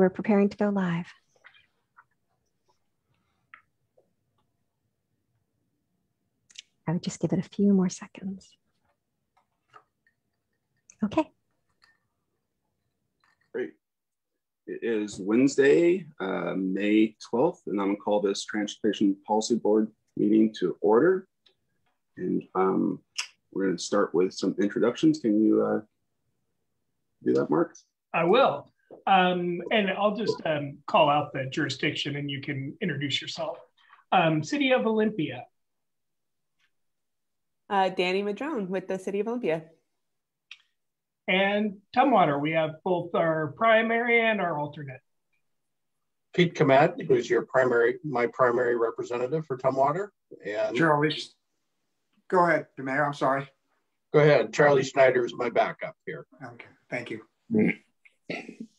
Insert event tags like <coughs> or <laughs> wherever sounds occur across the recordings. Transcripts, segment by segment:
we're preparing to go live. I would just give it a few more seconds. Okay. Great. It is Wednesday, uh, May 12th, and I'm gonna call this Transportation Policy Board meeting to order. And um, we're gonna start with some introductions. Can you uh, do that, Mark? I will. Um, and I'll just um, call out the jurisdiction and you can introduce yourself. Um, City of Olympia. Uh, Dani Madrone with the City of Olympia. And Tumwater, we have both our primary and our alternate. Pete Kmet, who's your primary, my primary representative for Tumwater. And Charlie, go ahead, Mayor. I'm sorry. Go ahead. Charlie Schneider is my backup here. Okay, thank you. <clears throat>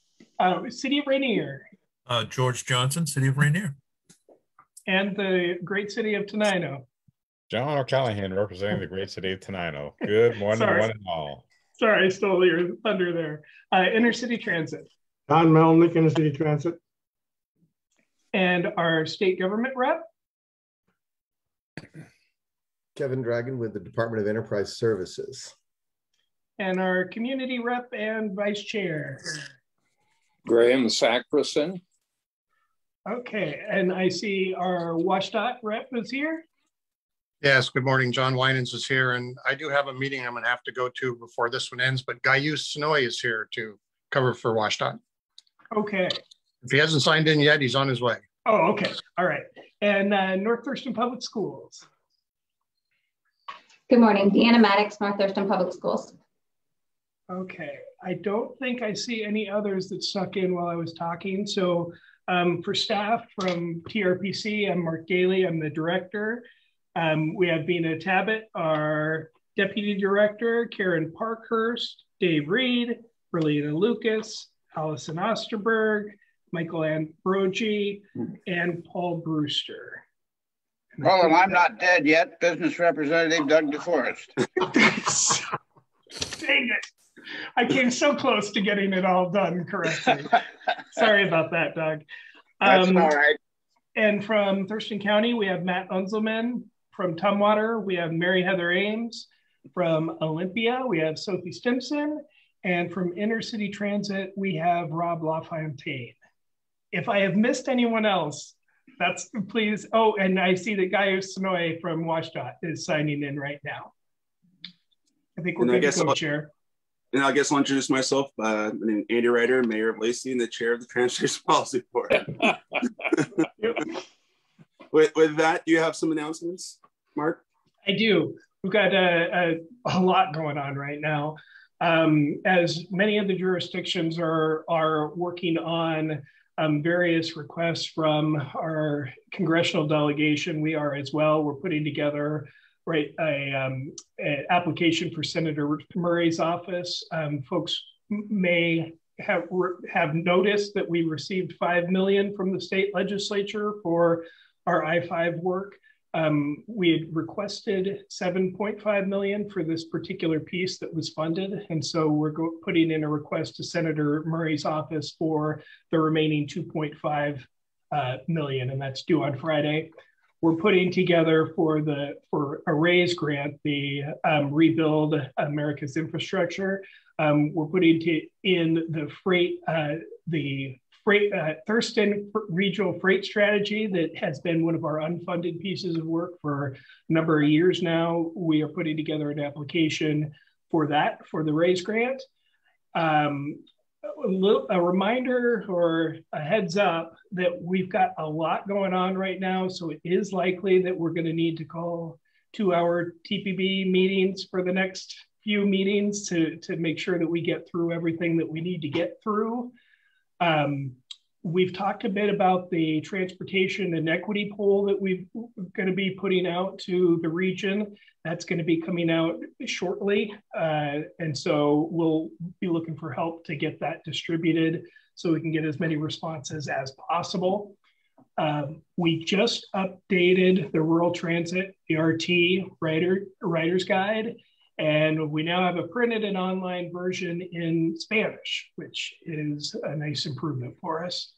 Uh, City of Rainier. Uh, George Johnson, City of Rainier. And the great city of Tenino. John O'Callahan representing the great city of Tenino. Good morning, Sorry. one and all. Sorry, I stole your thunder there. Uh, Intercity Transit. Don Melnick, Intercity Transit. And our state government rep. Kevin Dragon with the Department of Enterprise Services. And our community rep and vice chair. Graeme Sackrison. Okay, and I see our WashDOT rep is here. Yes, good morning. John Winans is here, and I do have a meeting I'm going to have to go to before this one ends, but Gaius Sonoy is here to cover for WashDOT. Okay. If he hasn't signed in yet, he's on his way. Oh, okay. All right. And uh, North Thurston Public Schools. Good morning, Deanna Maddox, North Thurston Public Schools. Okay. I don't think I see any others that stuck in while I was talking. So um, for staff from TRPC, I'm Marc Daily. I'm the director. Um, we have Veena Tabbutt, our deputy director, Karen Parkhurst, Dave Reed, Berlina Lucas, Allison Osterberg, Michael Ambrogi, and Paul Brewster. Oh, and I'm not dead yet. Business representative Doug DeForest. <laughs> Dang it. I came so close to getting it all done correctly. <laughs> Sorry about that, Doug. That's um, all right. And from Thurston County, we have Matt Unzelman. From Tumwater, we have Mary Heather Ames. From Olympia, we have Sophie Stimson. And from Intercity Transit, we have Rob LaFontaine. If I have missed anyone else, that's please. Oh, and I see that Gaius Sonoy from WashDOT is signing in right now. I think we're And good to go, Chair. And I guess I'll introduce myself. Uh, my name is Andy Ryder, Mayor of Lacey, and the Chair of the Transportation <laughs> Policy Board. <laughs> with, with that, do you have some announcements, Mark? I do. We've got a, a, a lot going on right now. Um, as many of the jurisdictions are, are working on um, various requests from our congressional delegation, we are as well. We're putting together right a, um, application for Senator Murray's office. Um, folks may have have noticed that we received five million from the state legislature for our I-5 work. Um, we had requested 7.5 million for this particular piece that was funded. And so we're putting in a request to Senator Murray's office for the remaining 2.5 uh, million, and that's due on Friday. We're putting together for the for a raise grant, the um, rebuild America's infrastructure. Um, we're putting to, in the freight, uh, the freight uh, Thurston regional freight strategy that has been one of our unfunded pieces of work for a number of years now. We are putting together an application for that for the raise grant. Um, a, little, a reminder or a heads up that we've got a lot going on right now. So it is likely that we're going to need to call two hour TPB meetings for the next few meetings to, to make sure that we get through everything that we need to get through. Um, we've talked a bit about the transportation and equity poll that we're going to be putting out to the region. That's going to be coming out shortly. Uh, and so we'll be looking for help to get that distributed so we can get as many responses as possible. Um, we just updated the rural transit, RT rider, rider's guide. And we now have a printed and online version in Spanish, which is a nice improvement for us.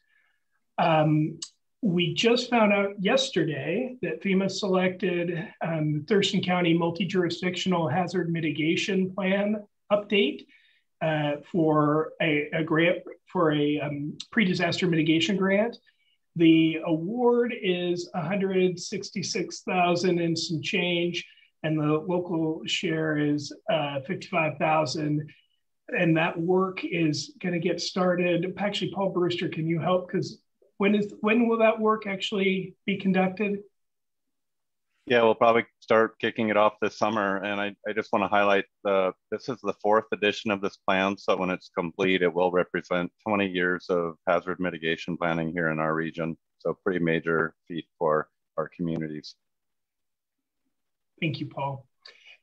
Um, we just found out yesterday that FEMA selected um, Thurston County multi-jurisdictional hazard mitigation plan update uh, for a, a, grant for a um, pre-disaster mitigation grant. The award is 166,000 and some change, and the local share is uh, 55,000. And that work is going to get started. Actually, Paul Brewster, can you help? Because when is when will that work actually be conducted? Yeah, we'll probably start kicking it off this summer. And I, I just want to highlight the this is the fourth edition of this plan. So when it's complete, it will represent 20 years of hazard mitigation planning here in our region. So pretty major feat for our communities. Thank you, Paul.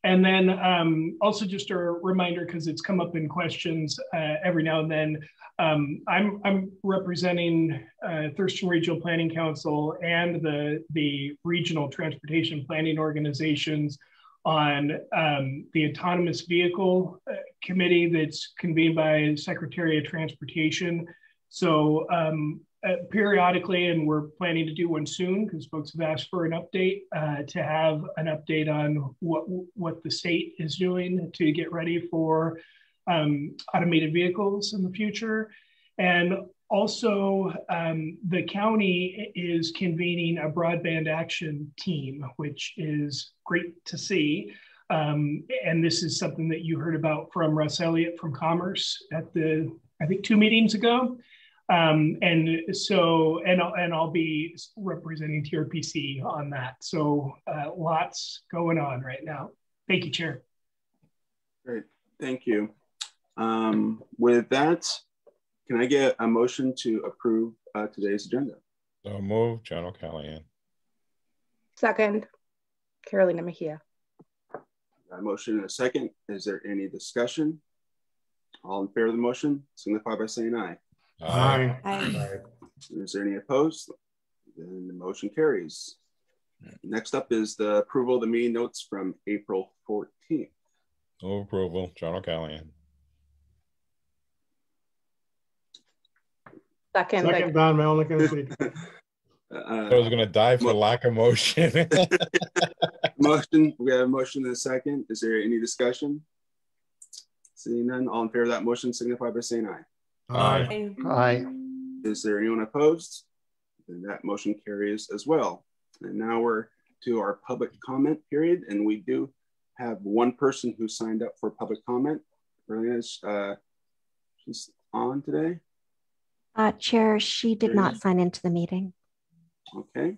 And then um, also just a reminder, because it's come up in questions uh, every now and then, um, I'm, I'm representing uh, Thurston Regional Planning Council and the, the regional transportation planning organizations on um, the autonomous vehicle uh, committee that's convened by Secretary of Transportation. So um, uh, periodically, and we're planning to do one soon because folks have asked for an update uh, to have an update on what what the state is doing to get ready for um, automated vehicles in the future, and also um, the county is convening a broadband action team, which is great to see. Um, and this is something that you heard about from Russ Elliott from Commerce at the I think two meetings ago. Um, and so, and, and I'll be representing TRPC on that. So uh, lots going on right now. Thank you, Chair. Great, thank you. Um, with that, can I get a motion to approve uh, today's agenda? So move, John O'Callaghan. Second, Carolina Mejia. A motion and a second. Is there any discussion? All in favor of the motion, signify by saying aye. Aye. Aye. Is there any opposed? Then the motion carries. Next up is the approval of the meeting notes from April 14th. No approval, John O'Callaghan. Second, Second, Don Melnick. <laughs> I was going to die for uh, lack of motion. <laughs> motion, we have a motion and a second. Is there any discussion? Seeing none, all in favor of that motion signify by saying aye. Aye. Aye. Is there anyone opposed? Then that motion carries as well. And now we're to our public comment period, and we do have one person who signed up for public comment. Berlina's, uh, she's on today. Uh, Chair, she did not sign into the meeting. Okay.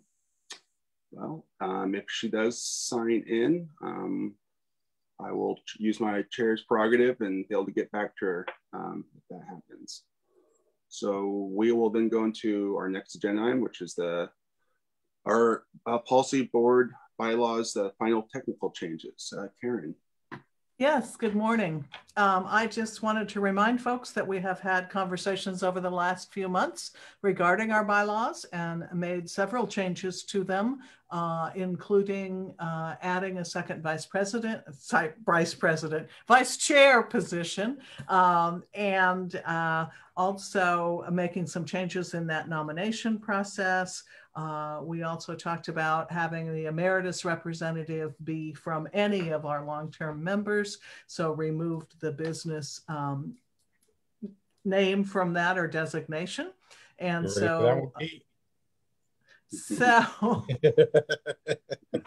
Well, um, if she does sign in, um, I will use my chair's prerogative and be able to get back to her um, if that happens. So we will then go into our next agenda item, which is the our uh, policy board bylaws, the final technical changes. Uh, Karen. Yes, good morning. Um, I just wanted to remind folks that we have had conversations over the last few months regarding our bylaws and made several changes to them, uh, including uh, adding a second vice president, vice president, vice chair position, um, and uh, also making some changes in that nomination process. Uh, we also talked about having the emeritus representative be from any of our long-term members. So removed the business um, name from that or designation. And so, <laughs> so <laughs>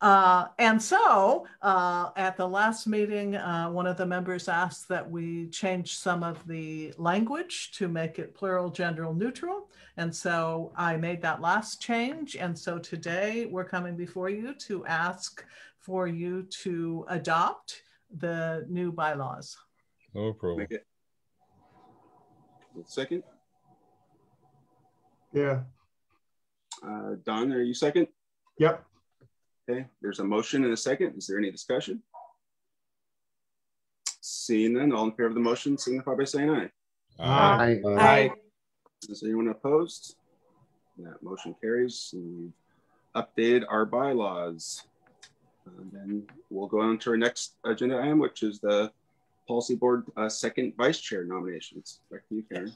Uh, and so uh, at the last meeting, uh, one of the members asked that we change some of the language to make it plural gender neutral. And so I made that last change. And so today we're coming before you to ask for you to adopt the new bylaws. No approval. Make it. Second. Yeah. Uh, Don, are you second? Yep. Okay, there's a motion and a second. Is there any discussion? Seeing none, all in favor of the motion signify by saying aye. Aye. Aye. Is anyone opposed? That motion carries. We've updated our bylaws. And then we'll go on to our next agenda item, which is the policy board uh, second vice chair nominations. Back to you, Karen.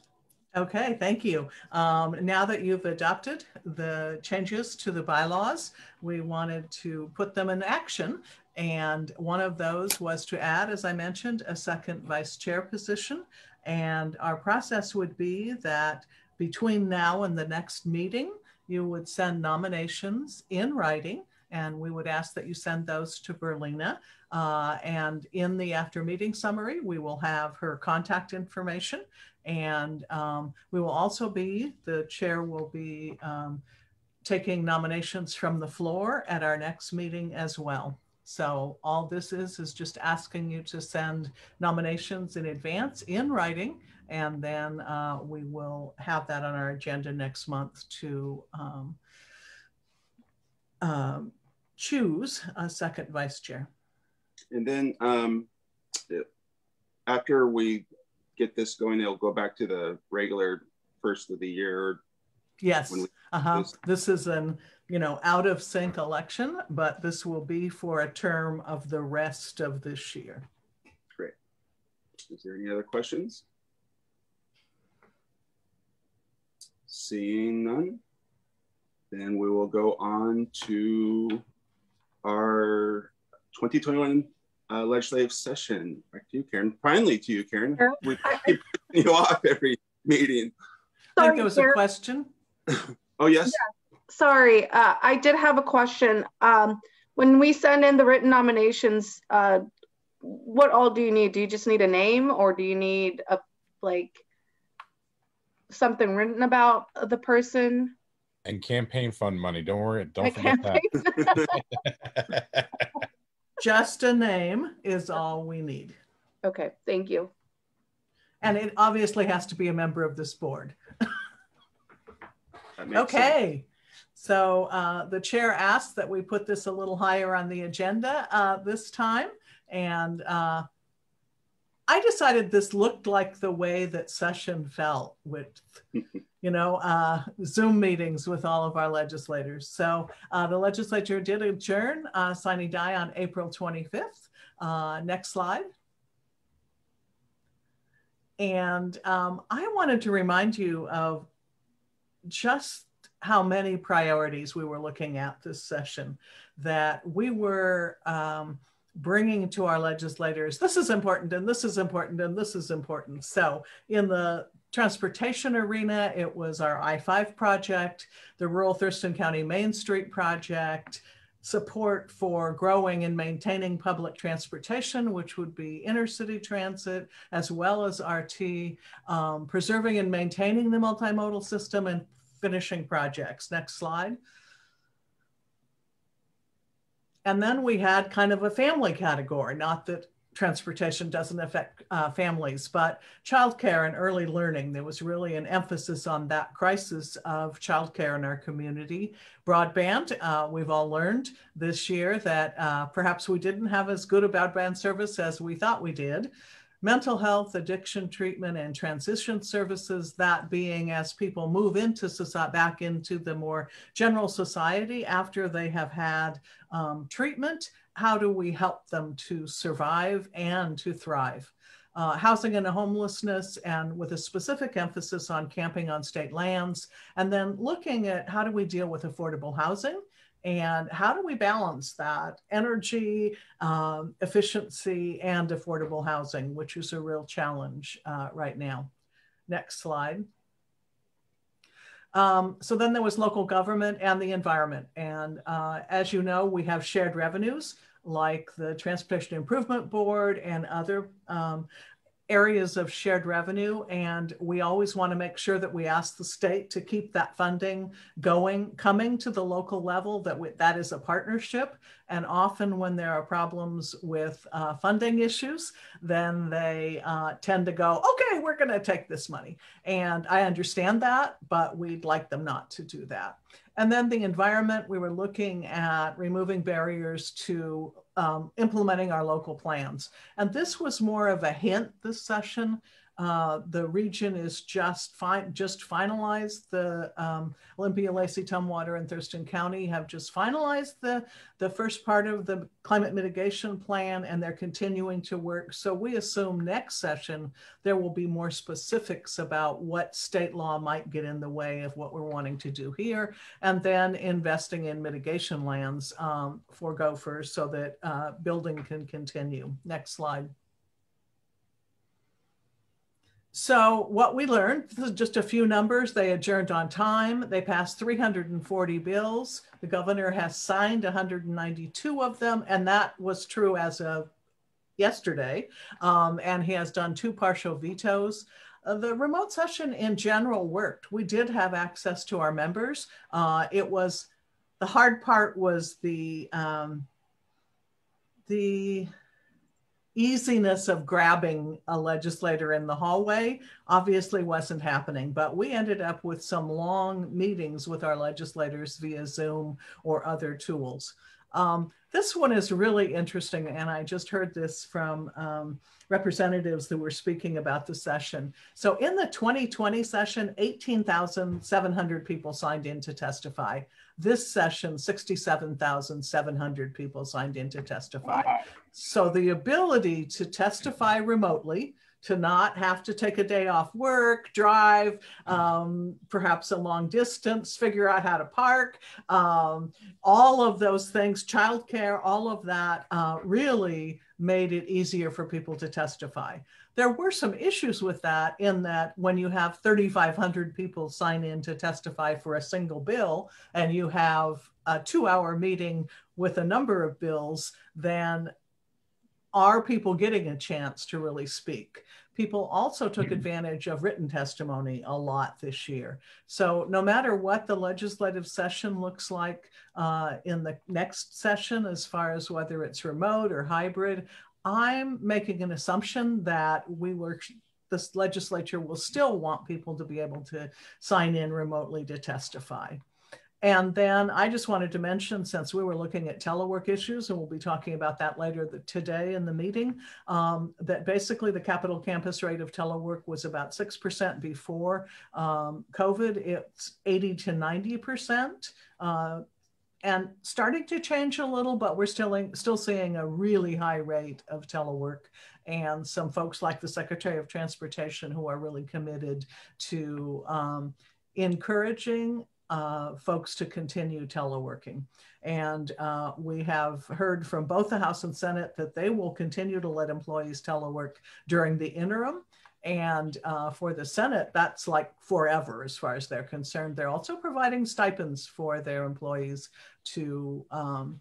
Okay, thank you. Um, now that you've adopted the changes to the bylaws, we wanted to put them in action. And one of those was to add, as I mentioned, a second vice chair position. And our process would be that between now and the next meeting, you would send nominations in writing and we would ask that you send those to Berlina. Uh, and in the after meeting summary, we will have her contact information. And um, we will also be, the chair will be um, taking nominations from the floor at our next meeting as well. So all this is, is just asking you to send nominations in advance in writing. And then uh, we will have that on our agenda next month to um, um, choose a second vice chair. And then um, after we get this going, it'll go back to the regular first of the year. Yes. Uh-huh. This is an, you know, out of sync election, but this will be for a term of the rest of this year. Great. Is there any other questions? Seeing none, then we will go on to our 2021 uh, legislative session. Back to you, Karen. Finally to you, Karen. We keep <laughs> you off every meeting. I think there was a question. <laughs> oh, yes. Yeah. Sorry, uh, I did have a question. Um, when we send in the written nominations, uh, what all do you need? Do you just need a name or do you need a like something written about the person? And campaign fund money. Don't worry. Don't forget that. <laughs> Just a name is all we need. Okay, thank you. And it obviously has to be a member of this board. okay. So uh, the chair asked that we put this a little higher on the agenda uh, this time. And uh, I decided this looked like the way that session felt with, <laughs> you know, uh, Zoom meetings with all of our legislators. So uh, the legislature did adjourn uh, sine die on April 25th. Uh, next slide. And um, I wanted to remind you of just how many priorities we were looking at this session, that we were um, bringing to our legislators, this is important and this is important and this is important. So in the transportation arena, it was our I-5 project, the Rural Thurston County Main Street project, support for growing and maintaining public transportation, which would be intercity transit, as well as RT, um, preserving and maintaining the multimodal system and finishing projects. Next slide. And then we had kind of a family category, not that transportation doesn't affect uh, families, but childcare and early learning. There was really an emphasis on that crisis of childcare in our community. Broadband, uh, we've all learned this year that uh, perhaps we didn't have as good a broadband service as we thought we did mental health, addiction treatment, and transition services, that being as people move into society, back into the more general society after they have had um, treatment, how do we help them to survive and to thrive? Uh, housing and homelessness, and with a specific emphasis on camping on state lands, and then looking at how do we deal with affordable housing and how do we balance that energy, um, efficiency, and affordable housing, which is a real challenge uh, right now. Next slide. Um, so then there was local government and the environment. And uh, as you know, we have shared revenues like the Transportation Improvement Board and other um, areas of shared revenue. And we always want to make sure that we ask the state to keep that funding going, coming to the local level, that we, that is a partnership. And often when there are problems with uh, funding issues, then they uh, tend to go, okay, we're going to take this money. And I understand that, but we'd like them not to do that. And then the environment, we were looking at removing barriers to um, implementing our local plans. And this was more of a hint this session Uh, the region is just just finalized the um, Olympia, Lacey, Tumwater, and Thurston County have just finalized the the first part of the climate mitigation plan, and they're continuing to work. So we assume next session there will be more specifics about what state law might get in the way of what we're wanting to do here, and then investing in mitigation lands um, for gophers so that uh, building can continue. Next slide. So what we learned, this is just a few numbers. They adjourned on time. They passed 340 bills. The governor has signed 192 of them, and that was true as of yesterday. Um, and he has done two partial vetoes. Uh, the remote session in general worked. We did have access to our members. Uh, it was, the hard part was the, um, the easiness of grabbing a legislator in the hallway obviously wasn't happening, but we ended up with some long meetings with our legislators via Zoom or other tools. Um, this one is really interesting, and I just heard this from um, representatives that were speaking about the session. So in the 2020 session, 18,700 people signed in to testify. This session, 67,700 people signed in to testify. So the ability to testify remotely, to not have to take a day off work, drive, um, perhaps a long distance, figure out how to park, um, all of those things, childcare, all of that uh, really made it easier for people to testify. There were some issues with that in that when you have 3,500 people sign in to testify for a single bill and you have a two hour meeting with a number of bills, then are people getting a chance to really speak? People also took mm-hmm. advantage of written testimony a lot this year. So, no matter what the legislative session looks like uh, in the next session, as far as whether it's remote or hybrid, I'm making an assumption that we were this legislature will still want people to be able to sign in remotely to testify. And then I just wanted to mention, since we were looking at telework issues, and we'll be talking about that later today in the meeting, um, that basically the Capitol campus rate of telework was about 6% before um, COVID. It's 80 to 90%. Uh, and starting to change a little, but we're still in, still seeing a really high rate of telework, and some folks like the Secretary of Transportation who are really committed to um, encouraging uh, folks to continue teleworking. And uh, we have heard from both the House and Senate that they will continue to let employees telework during the interim. And uh, for the Senate, that's like forever as far as they're concerned. They're also providing stipends for their employees to um,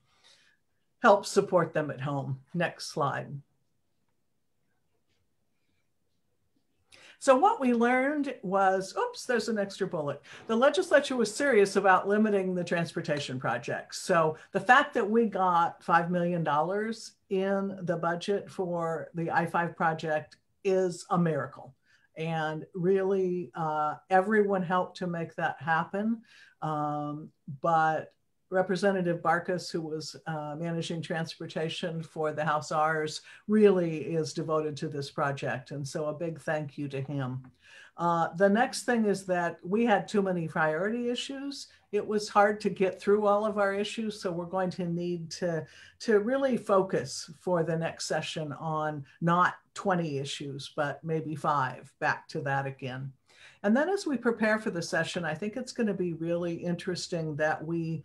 help support them at home. Next slide. So what we learned was, oops, there's an extra bullet. The legislature was serious about limiting the transportation projects. So the fact that we got $5 million in the budget for the I-5 project is a miracle. And really, uh, everyone helped to make that happen. Um, but Representative Barkis, who was uh, managing transportation for the House R's, really is devoted to this project. And so a big thank you to him. Uh, the next thing is that we had too many priority issues. It was hard to get through all of our issues. So we're going to need to, to really focus for the next session on not 20 issues, but maybe five, back to that again. And then as we prepare for the session, I think it's going to be really interesting that we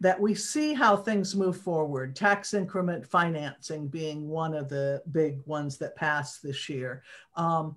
that we see how things move forward, tax increment financing being one of the big ones that passed this year. Um,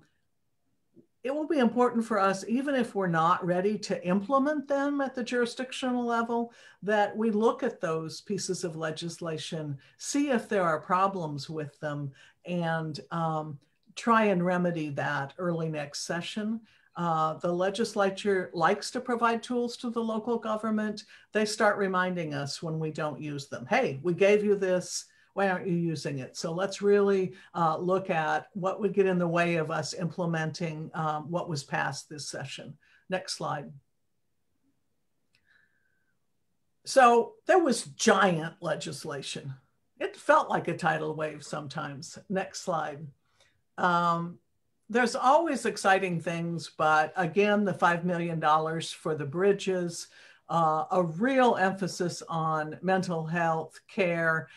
it will be important for us, even if we're not ready to implement them at the jurisdictional level, that we look at those pieces of legislation, see if there are problems with them, and um, try and remedy that early next session. Uh, the legislature likes to provide tools to the local government. They start reminding us when we don't use them. Hey, we gave you this. Why aren't you using it? So let's really uh, look at what would get in the way of us implementing um, what was passed this session. Next slide. So there was giant legislation. It felt like a tidal wave sometimes. Next slide. Um, there's always exciting things, but again, the $5 million for the bridges, uh, a real emphasis on mental health care.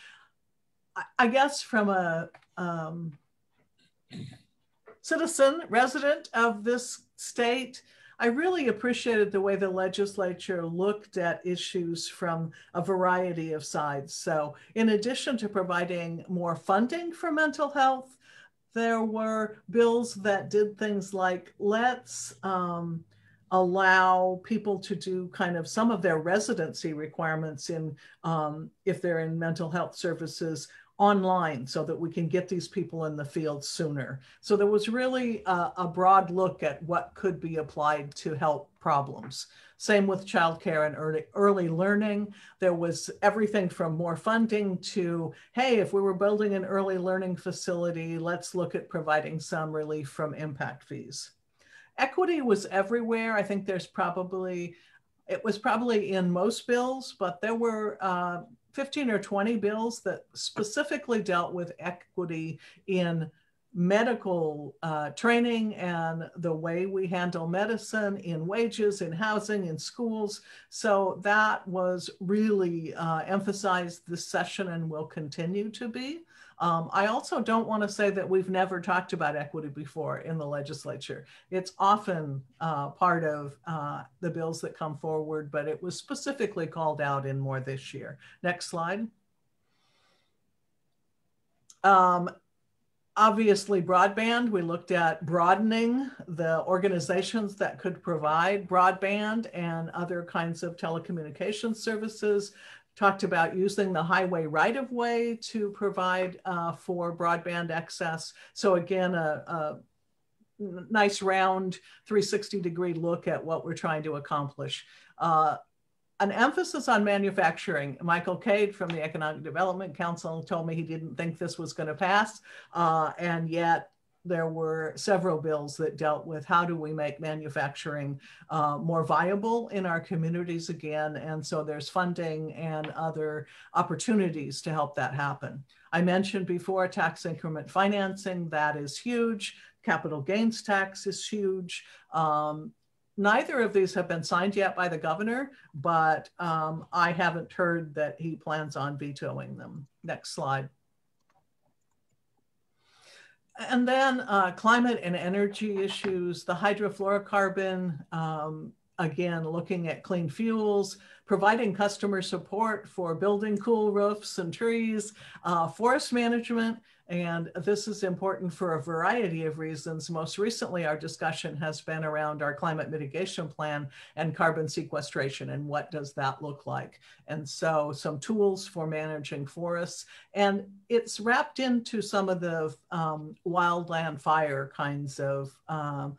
I, I guess from a um, citizen, resident of this state, I really appreciated the way the legislature looked at issues from a variety of sides. So, in addition to providing more funding for mental health, there were bills that did things like let's um, allow people to do kind of some of their residency requirements in um, if they're in mental health services online so that we can get these people in the field sooner. So there was really a, a, broad look at what could be applied to help problems. Same with childcare and early, early learning. There was everything from more funding to, hey, if we were building an early learning facility, let's look at providing some relief from impact fees. Equity was everywhere. I think there's probably, it was probably in most bills, but there were uh, 15 or 20 bills that specifically dealt with equity in medical uh, training and the way we handle medicine in wages, in housing, in schools. So that was really uh, emphasized this session and will continue to be. Um, I also don't want to say that we've never talked about equity before in the legislature. It's often uh, part of uh, the bills that come forward, but it was specifically called out in more this year. Next slide. Um, obviously broadband we looked at broadening the organizations that could provide broadband and other kinds of telecommunications services talked about using the highway right of way to provide uh, for broadband access. So again, a, a, nice round 360 degree look at what we're trying to accomplish. Uh, an emphasis on manufacturing. Michael Cade from the Economic Development Council told me he didn't think this was going to pass, uh, and yet there were several bills that dealt with how do we make manufacturing uh, more viable in our communities again. And so there's funding and other opportunities to help that happen. I mentioned before tax increment financing, that is huge. Capital gains tax is huge. Um, neither of these have been signed yet by the governor, but um, I haven't heard that he plans on vetoing them. Next slide. And then uh, climate and energy issues, the hydrofluorocarbon, um, again, looking at clean fuels, providing customer support for building cool roofs and trees, uh, forest management, and this is important for a variety of reasons. Most recently, our discussion has been around our climate mitigation plan and carbon sequestration and what does that look like. And so some tools for managing forests. And it's wrapped into some of the um, wildland fire kinds of um,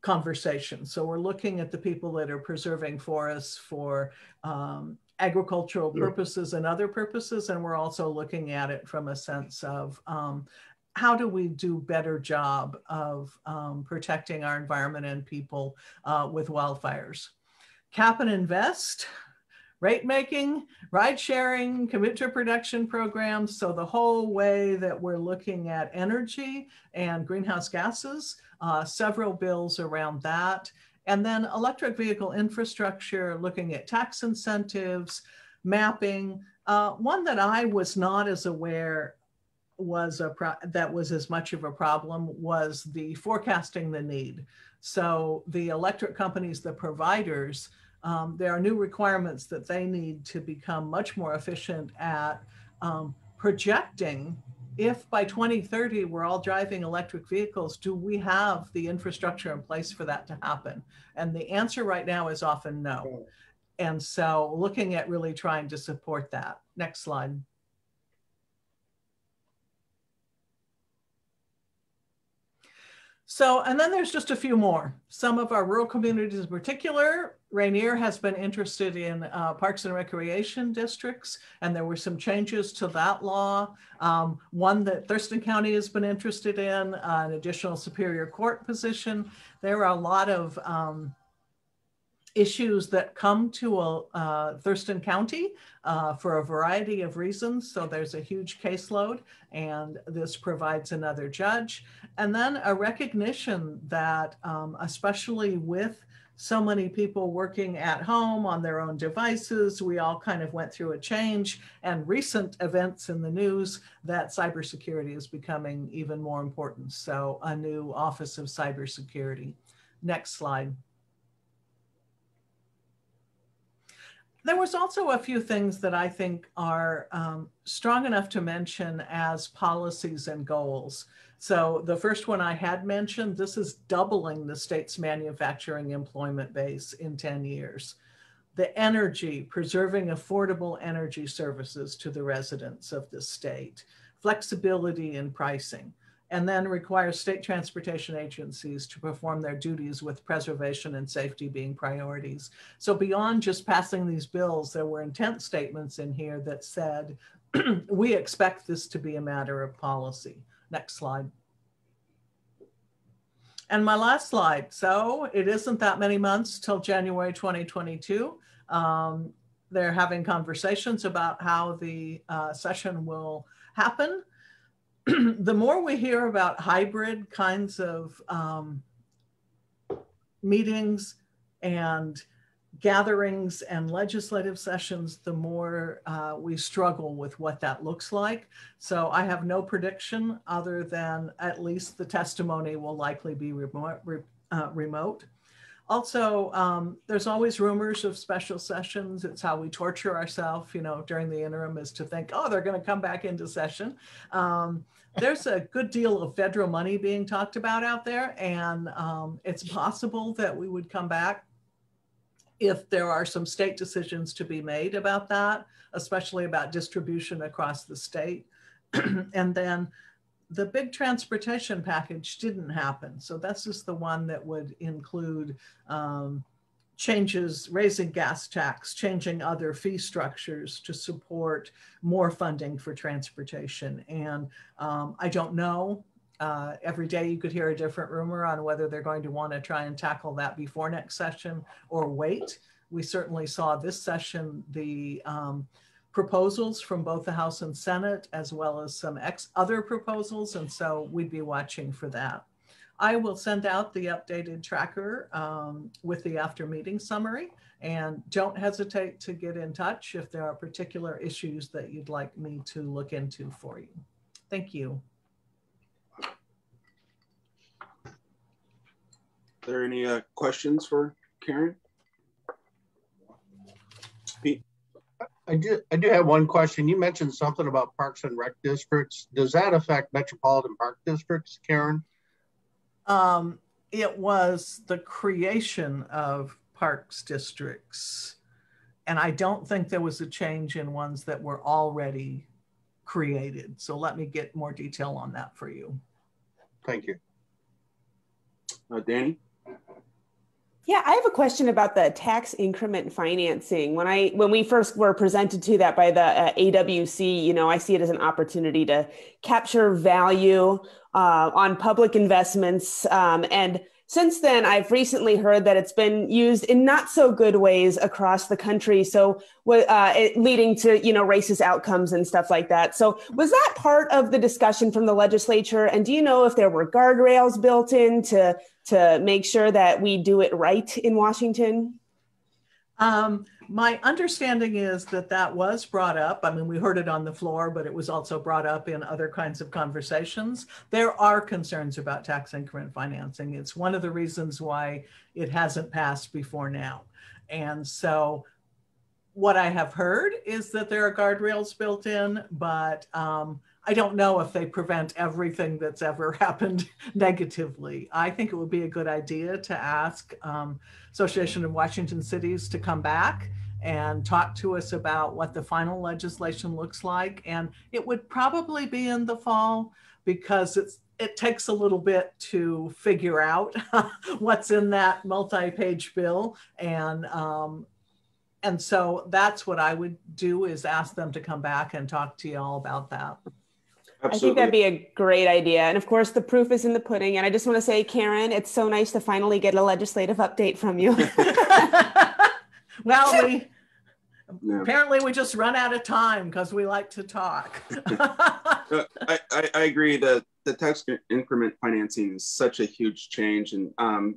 conversations. So we're looking at the people that are preserving forests for um, agricultural purposes and other purposes. And we're also looking at it from a sense of um, how do we do better job of um, protecting our environment and people uh, with wildfires. Cap and invest, rate making, ride sharing, commute trip reduction programs. So the whole way that we're looking at energy and greenhouse gases, uh, several bills around that. And then electric vehicle infrastructure, looking at tax incentives, mapping. Uh, one that I was not as aware was a that was as much of a problem was the forecasting the need. So the electric companies, the providers, um, there are new requirements that they need to become much more efficient at um, projecting if by 2030 we're all driving electric vehicles, do we have the infrastructure in place for that to happen? And the answer right now is often no. And so looking at really trying to support that. Next slide. So, and then there's just a few more. Some of our rural communities in particular, Rainier has been interested in uh, parks and recreation districts, and there were some changes to that law. Um, one that Thurston County has been interested in, uh, an additional Superior Court position. There are a lot of um, issues that come to uh, Thurston County uh, for a variety of reasons. So there's a huge caseload, and this provides another judge. And then a recognition that, um, especially with so many people working at home on their own devices, we all kind of went through a change and recent events in the news that cybersecurity is becoming even more important. So a new Office of Cybersecurity. Next slide. There was also a few things that I think are um, strong enough to mention as policies and goals. So the first one I had mentioned, this is doubling the state's manufacturing employment base in 10 years. The energy, preserving affordable energy services to the residents of the state, flexibility in pricing, and then requires state transportation agencies to perform their duties with preservation and safety being priorities. So beyond just passing these bills, there were intent statements in here that said, <clears throat> we expect this to be a matter of policy. Next slide. And my last slide. So it isn't that many months till January 2022. Um, they're having conversations about how the uh, session will happen. <clears throat> the more we hear about hybrid kinds of um, meetings and gatherings and legislative sessions, the more uh, we struggle with what that looks like. So I have no prediction other than at least the testimony will likely be remote. Uh, remote. Also, um, there's always rumors of special sessions. It's how we torture ourselves, you know, during the interim is to think, oh, they're going to come back into session. Um, there's a good deal of federal money being talked about out there, and um, it's possible that we would come back if there are some state decisions to be made about that, especially about distribution across the state. <clears throat> and then the big transportation package didn't happen. So this is the one that would include um, changes, raising gas tax, changing other fee structures to support more funding for transportation. And um, I don't know. Uh, every day you could hear a different rumor on whether they're going to want to try and tackle that before next session or wait. We certainly saw this session the um, proposals from both the House and Senate, as well as some ex other proposals. And so we'd be watching for that. I will send out the updated tracker um, with the after meeting summary and don't hesitate to get in touch if there are particular issues that you'd like me to look into for you. Thank you. Are there any uh, questions for Karen? I do, I do have one question. You mentioned something about parks and rec districts. Does that affect metropolitan park districts, Karen? Um, it was the creation of parks districts. And I don't think there was a change in ones that were already created. So let me get more detail on that for you. Thank you. Uh, Dani? Yeah, I have a question about the tax increment financing. When I when we first were presented to that by the uh, AWC, you know, I see it as an opportunity to capture value uh, on public investments. Um, and since then, I've recently heard that it's been used in not so good ways across the country. So, uh, it, leading to you know racist outcomes and stuff like that. So, was that part of the discussion from the legislature? And do you know if there were guardrails built in to to make sure that we do it right in Washington? Um, my understanding is that that was brought up. I mean, we heard it on the floor, but it was also brought up in other kinds of conversations. There are concerns about tax increment financing. It's one of the reasons why it hasn't passed before now. And so, what I have heard is that there are guardrails built in, but um, I don't know if they prevent everything that's ever <laughs> happened negatively. I think it would be a good idea to ask um, Association of Washington Cities to come back and talk to us about what the final legislation looks like. And it would probably be in the fall because it's it takes a little bit to figure out <laughs> what's in that multi-page bill and um, and so that's what I would do is ask them to come back and talk to you all about that. I think that'd be a great idea. And of course, the proof is in the pudding. And I just want to say, Karen, it's so nice to finally get a legislative update from you. <laughs> well, we <laughs> yeah. apparently we just run out of time because we like to talk. <laughs> uh, I, I, I, agree that the tax increment financing is such a huge change. And um,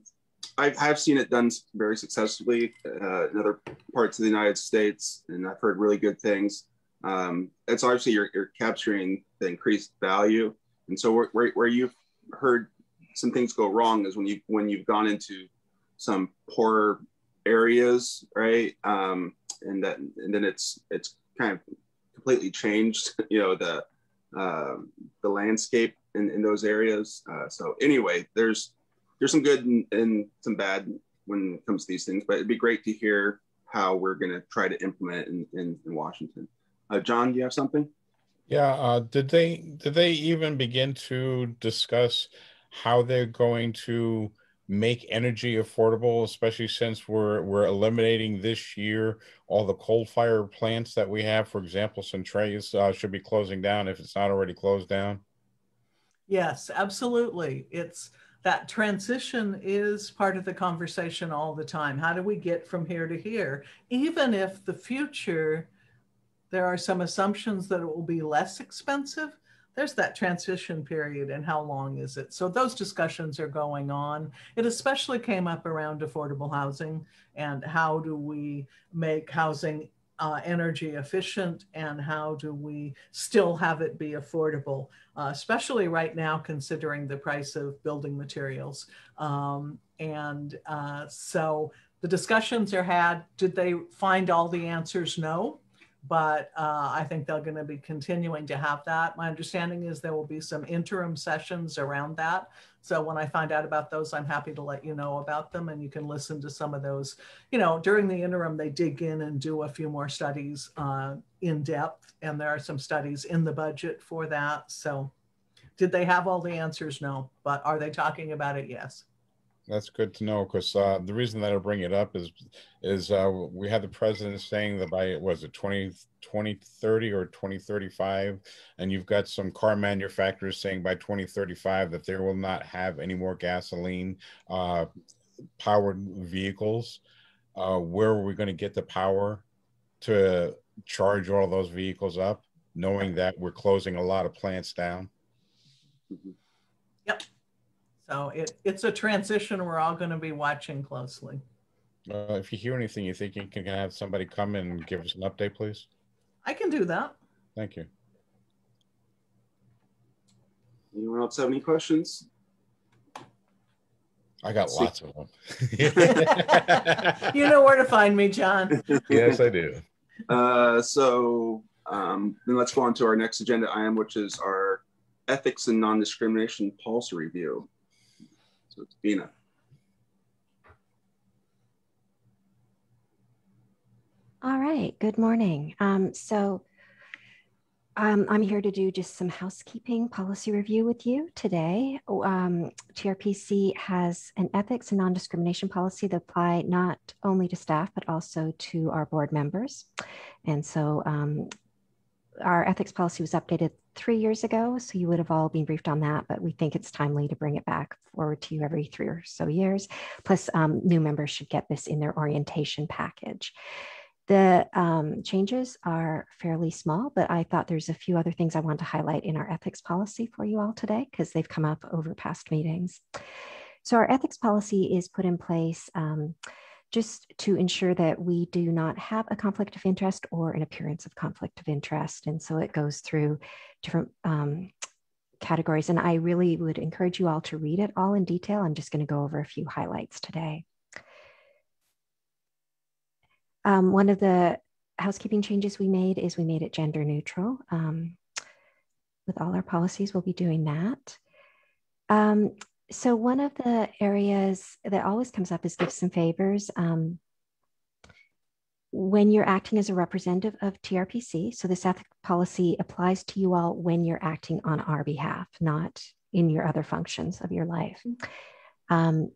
I have seen it done very successfully uh, in other parts of the United States. And I've heard really good things um, it's obviously you're, you're capturing the increased value. And so where, where, you've heard some things go wrong is when you when you've gone into some poor areas, right? Um, and that and then it's it's kind of completely changed, <laughs> you know, the uh, the landscape in, in those areas. Uh, so anyway, there's there's some good and, and, some bad when it comes to these things, but it'd be great to hear how we're going to try to implement in, in, in Washington. Uh, John, do you have something? Yeah. Uh, did they did they even begin to discuss how they're going to make energy affordable, especially since we're we're eliminating this year all the coal fire plants that we have. For example, Centralia uh, should be closing down if it's not already closed down. Yes, absolutely. It's that transition is part of the conversation all the time. How do we get from here to here? Even if the future there are some assumptions that it will be less expensive. There's that transition period and how long is it? So those discussions are going on. It especially came up around affordable housing and how do we make housing uh, energy efficient and how do we still have it be affordable, uh, especially right now considering the price of building materials. Um, and uh, so the discussions are had. Did they find all the answers? No but uh, I think they're going to be continuing to have that. My understanding is there will be some interim sessions around that. So when I find out about those, I'm happy to let you know about them and you can listen to some of those. You know, during the interim, they dig in and do a few more studies uh, in depth, and there are some studies in the budget for that. So did they have all the answers? No, but are they talking about it? Yes. That's good to know because uh, the reason that I bring it up is is uh, we had the president saying that by was it 20, 2030 or 2035 and you've got some car manufacturers saying by 2035 that they will not have any more gasoline uh, powered vehicles. Uh, where are we going to get the power to charge all those vehicles up, knowing that we're closing a lot of plants down? Yep. So it, it's a transition we're all going to be watching closely. Uh, if you hear anything, you think you can have somebody come and give us an update, please? I can do that. Thank you. Anyone else have any questions? I got See. lots of them. <laughs> you know where to find me, John. yes, I do. Uh, so um, then let's go on to our next agenda item, which is our ethics and non-discrimination policy review. So it's. All right, good morning. Um, so um, I'm here to do just some housekeeping policy review with you today. Um, TRPC has an ethics and non-discrimination policy that apply not only to staff, but also to our board members. And so um, our ethics policy was updated three years ago, so you would have all been briefed on that, but we think it's timely to bring it back forward to you every three or so years. Plus, um, new members should get this in their orientation package. The um, changes are fairly small, but I thought there's a few other things I want to highlight in our ethics policy for you all today because they've come up over past meetings. So our ethics policy is put in place um, just to ensure that we do not have a conflict of interest or an appearance of conflict of interest. And so it goes through different um, categories. And I really would encourage you all to read it all in detail. I'm just going to go over a few highlights today. Um, one of the housekeeping changes we made is we made it gender neutral. Um, with all our policies, we'll be doing that. Um, so one of the areas that always comes up is gifts and favors. Um, when you're acting as a representative of TRPC, so this ethic policy applies to you all when you're acting on our behalf, not in your other functions of your life. Um,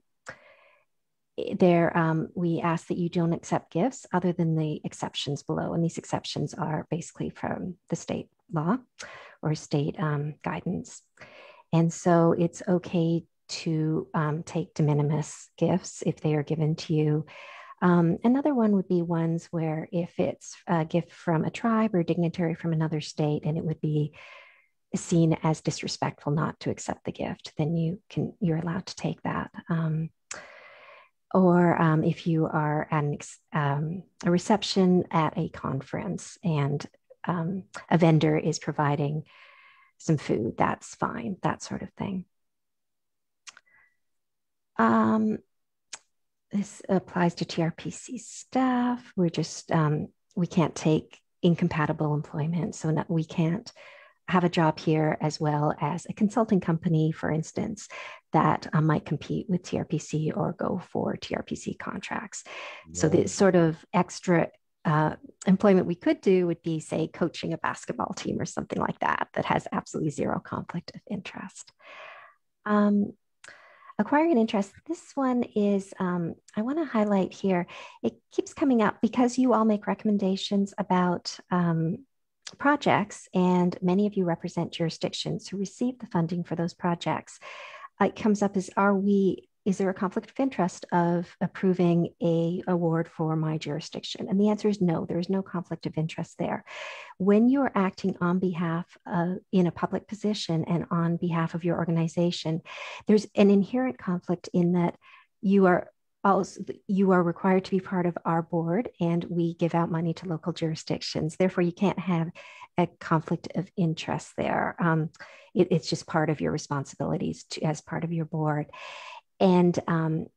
there, um, we ask that you don't accept gifts other than the exceptions below, and these exceptions are basically from the state law. or state um, guidance. And so it's okay to um, take de minimis gifts if they are given to you. Um, another one would be ones where if it's a gift from a tribe or dignitary from another state and it would be seen as disrespectful not to accept the gift, then you can you're allowed to take that. Um, or um, if you are at an, um, a reception at a conference and um, a vendor is providing some food, that's fine, that sort of thing. Um, this applies to TRPC staff. We're just, um, we can't take incompatible employment. So not, we can't have a job here as well as a consulting company, for instance, that uh, might compete with TRPC or go for TRPC contracts. So the sort of extra uh, employment we could do would be, say, coaching a basketball team or something like that, that has absolutely zero conflict of interest. Um, acquiring an interest, this one is, um, I want to highlight here, it keeps coming up because you all make recommendations about um, projects, and many of you represent jurisdictions who receive the funding for those projects. It comes up as, are we is there a conflict of interest of approving a award for my jurisdiction? And the answer is no there is no conflict of interest there. When you're acting on behalf of in a public position and on behalf of your organization there's an inherent conflict in that you are also you are required to be part of our board and we give out money to local jurisdictions. Therefore you can't have a conflict of interest there. Um, it, it's just part of your responsibilities to, as part of your board and um,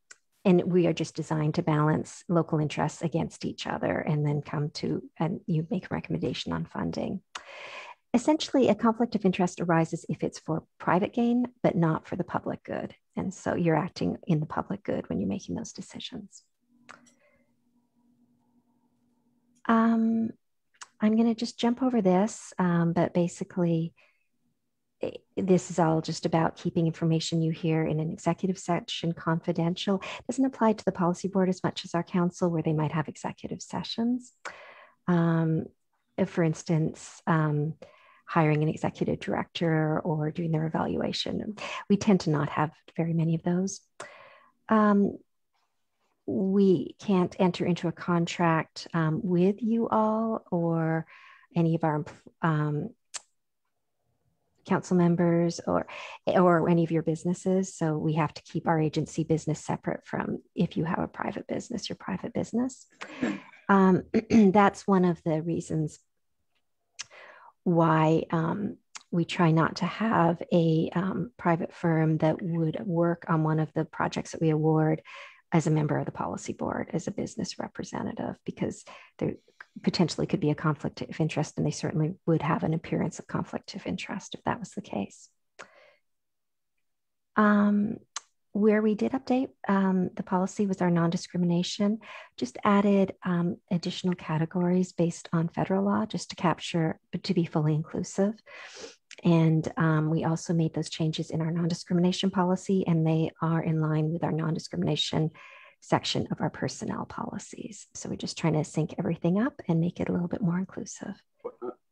and we are just designed to balance local interests against each other and then come to and you make a recommendation on funding. Essentially a conflict of interest arises if it's for private gain but not for the public good. And so you're acting in the public good when you're making those decisions. Um, i'm going to just jump over this um, but basically this is all just about keeping information you hear in an executive section confidential. It doesn't apply to the policy board as much as our council, where they might have executive sessions. Um, for instance, um, hiring an executive director or doing their evaluation. We tend to not have very many of those. Um, we can't enter into a contract um, with you all or any of our um, council members or or any of your businesses. So we have to keep our agency business separate from if you have a private business your private business. Um, <clears throat> that's one of the reasons why um, we try not to have a um, private firm that would work on one of the projects that we award as a member of the policy board as a business representative because there potentially could be a conflict of interest, and they certainly would have an appearance of conflict of interest if that was the case. Um, where we did update um, the policy was our non-discrimination, just added um, additional categories based on federal law just to capture, but to be fully inclusive. And um, we also made those changes in our non-discrimination policy and they are in line with our non-discrimination section of our personnel policies. So we're just trying to sync everything up and make it a little bit more inclusive.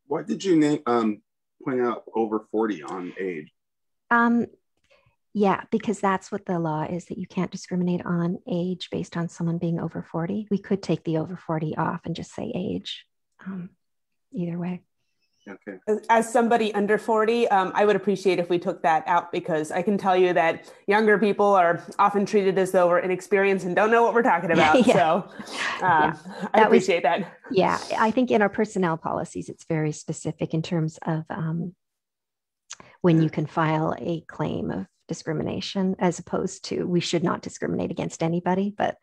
Why did you name, um, point out over 40 on age? Um, yeah, because that's what the law is that you can't discriminate on age based on someone being over 40. We could take the over 40 off and just say age um, either way. Okay. As somebody under 40, um, I would appreciate if we took that out because I can tell you that younger people are often treated as though we're inexperienced and don't know what we're talking <laughs> about. yeah. So um, yeah. I appreciate was, that. Yeah, I think in our personnel policies, it's very specific in terms of um, when you can file a claim of discrimination as opposed to we should not discriminate against anybody. But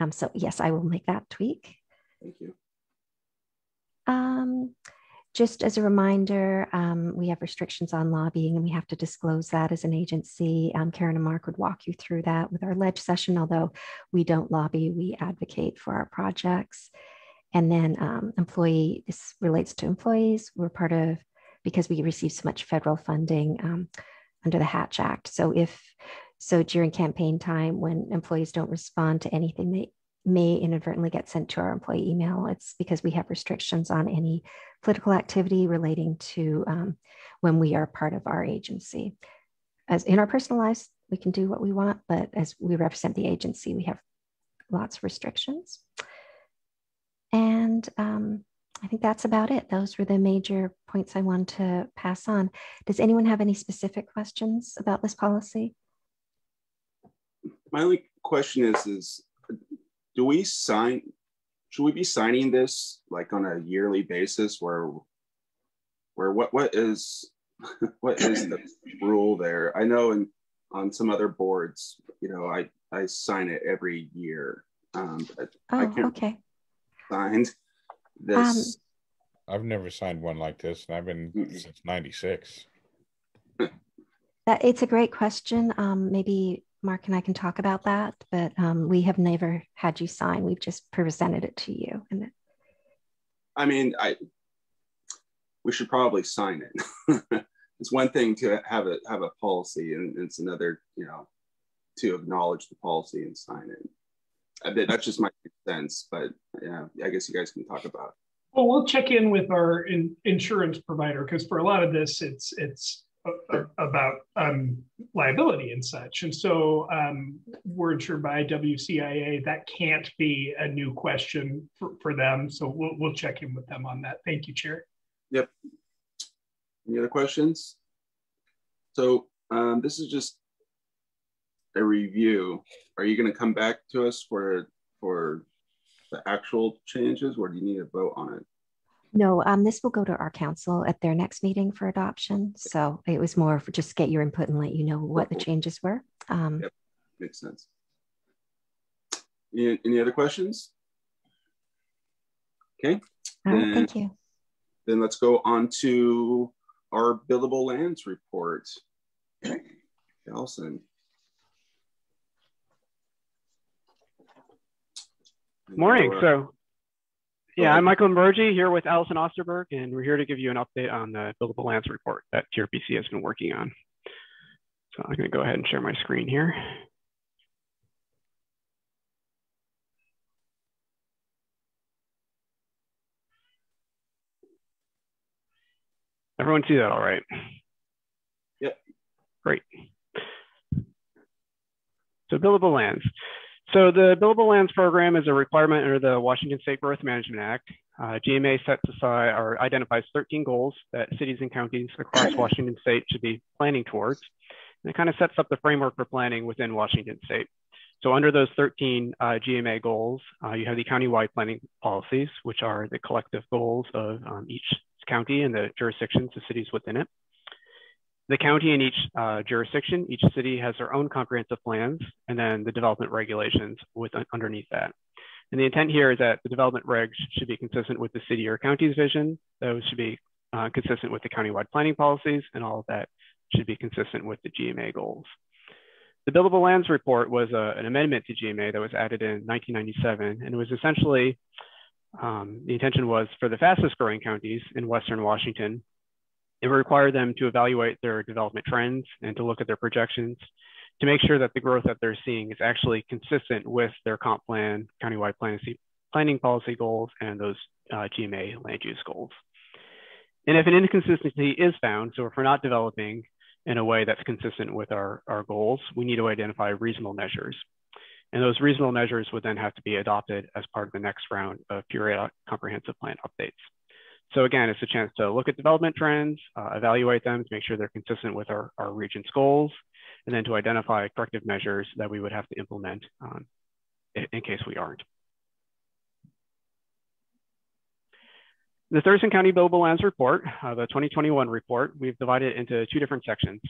um, so, yes, I will make that tweak. Thank you. Um, just as a reminder, um, we have restrictions on lobbying and we have to disclose that as an agency. Um, Karen and Marc would walk you through that with our ledge session, although we don't lobby, we advocate for our projects. And then um, employee, this relates to employees. We're part of, because we receive so much federal funding um, under the Hatch Act. So if, so during campaign time, when employees don't respond to anything they may inadvertently get sent to our employee email. It's because we have restrictions on any political activity relating to um, when we are part of our agency. As in our personal lives, we can do what we want, but as we represent the agency, we have lots of restrictions. And um, I think that's about it. Those were the major points I wanted to pass on. Does anyone have any specific questions about this policy? My only question is, is do we sign, should we be signing this like on a yearly basis where, where what, what is, <laughs> what is the rule there? I know in, on some other boards, you know, I, I sign it every year. Um, but oh, I can't okay. signed this. Um, I've never signed one like this, and I've been since '96. That it's a great question. Um, maybe Marc and I can talk about that, but um, we have never had you sign. We've just presented it to you. And I mean, I we should probably sign it. <laughs> it's one thing to have a have a policy, and it's another, you know, to acknowledge the policy and sign it. I mean, that's just my sense, but yeah, I guess you guys can talk about. It. Well, we'll check in with our in, insurance provider because for a lot of this, it's it's about um, liability and such. And so um, we're insured by WCIA. That can't be a new question for, for them. So we'll, we'll check in with them on that. Thank you, Chair. Yep. Any other questions? So um, this is just a review. Are you going to come back to us for for the actual changes, or do you need a vote on it? No, um, this will go to our council at their next meeting for adoption. So it was more for just get your input and let you know what the changes were. Um, yep. Makes sense. Any, any other questions? Okay. All right, thank you. Then let's go on to our buildable lands report. Okay. Allison. Morning. So, yeah, I'm Michael Ambrogi here with Allison Osterberg, and we're here to give you an update on the buildable lands report that TRPC has been working on. So I'm going to go ahead and share my screen here. Everyone see that all right? Yep. Great. So buildable lands. So the Buildable Lands Program is a requirement under the Washington State Growth Management Act. Uh, GMA sets aside or identifies 13 goals that cities and counties across <clears throat> Washington State should be planning towards. And it kind of sets up the framework for planning within Washington State. So under those 13 uh, GMA goals, uh, you have the countywide planning policies, which are the collective goals of um, each county and the jurisdictions, the cities within it. The county in each uh, jurisdiction, each city has their own comprehensive plans, and then the development regulations with underneath that. And the intent here is that the development regs should be consistent with the city or county's vision. Those should be uh, consistent with the countywide planning policies, and all of that should be consistent with the GMA goals. The Buildable Lands Report was a, uh, an amendment to GMA that was added in 1997, and it was essentially um, the intention was for the fastest growing counties in Western Washington it would require them to evaluate their development trends and to look at their projections to make sure that the growth that they're seeing is actually consistent with their comp plan, countywide planning policy goals, and those uh, GMA land use goals. And if an inconsistency is found, so if we're not developing in a way that's consistent with our, our goals, we need to identify reasonable measures. And those reasonable measures would then have to be adopted as part of the next round of periodic comprehensive plan updates. So again, it's a chance to look at development trends, uh, evaluate them to make sure they're consistent with our, our region's goals, and then to identify corrective measures that we would have to implement um, in, in, case we aren't. The Thurston County Buildable Lands Report, uh, the 2021 report, we've divided it into two different sections.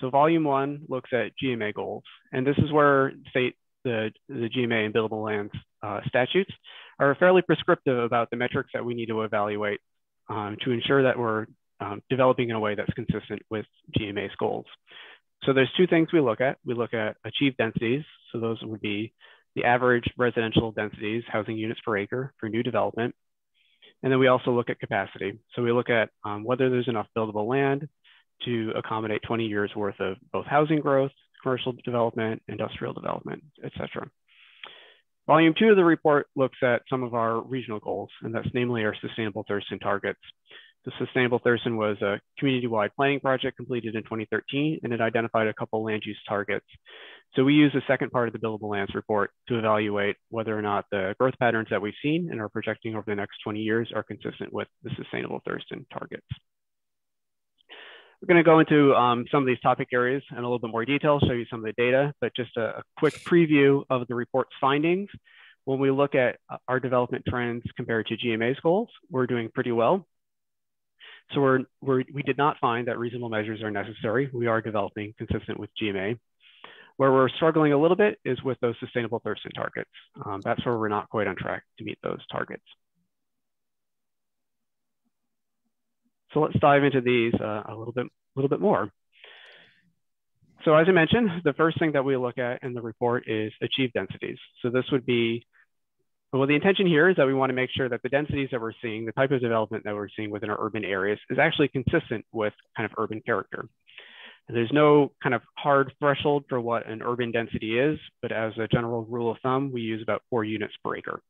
So volume one looks at GMA goals, and this is where state the, the GMA and buildable lands uh, statutes are fairly prescriptive about the metrics that we need to evaluate um, to ensure that we're um, developing in a way that's consistent with GMA's goals. So there's two things we look at. We look at achieved densities. So those would be the average residential densities, housing units per acre for new development. And then we also look at capacity. So we look at um, whether there's enough buildable land to accommodate 20 years worth of both housing growth, commercial development, industrial development, et cetera. Volume two of the report looks at some of our regional goals, and that's namely our sustainable Thurston targets. The Sustainable Thurston was a community-wide planning project completed in 2013, and it identified a couple land use targets. So we use the second part of the buildable lands report to evaluate whether or not the growth patterns that we've seen and are projecting over the next 20 years are consistent with the Sustainable Thurston targets. We're going to go into um, some of these topic areas in a little bit more detail, show you some of the data, but just a, a quick preview of the report's findings. When we look at uh, our development trends compared to GMA's goals, we're doing pretty well. So we're, we're, we did not find that reasonable measures are necessary. We are developing consistent with GMA. Where we're struggling a little bit is with those sustainable Thurston targets. Um, that's where we're not quite on track to meet those targets. So let's dive into these uh, a little bit, little bit more. So as I mentioned, the first thing that we look at in the report is achieved densities. So this would be well, the intention here is that we want to make sure that the densities that we're seeing, the type of development that we're seeing within our urban areas is actually consistent with kind of urban character. And there's no kind of hard threshold for what an urban density is, but as a general rule of thumb, we use about four units per acre.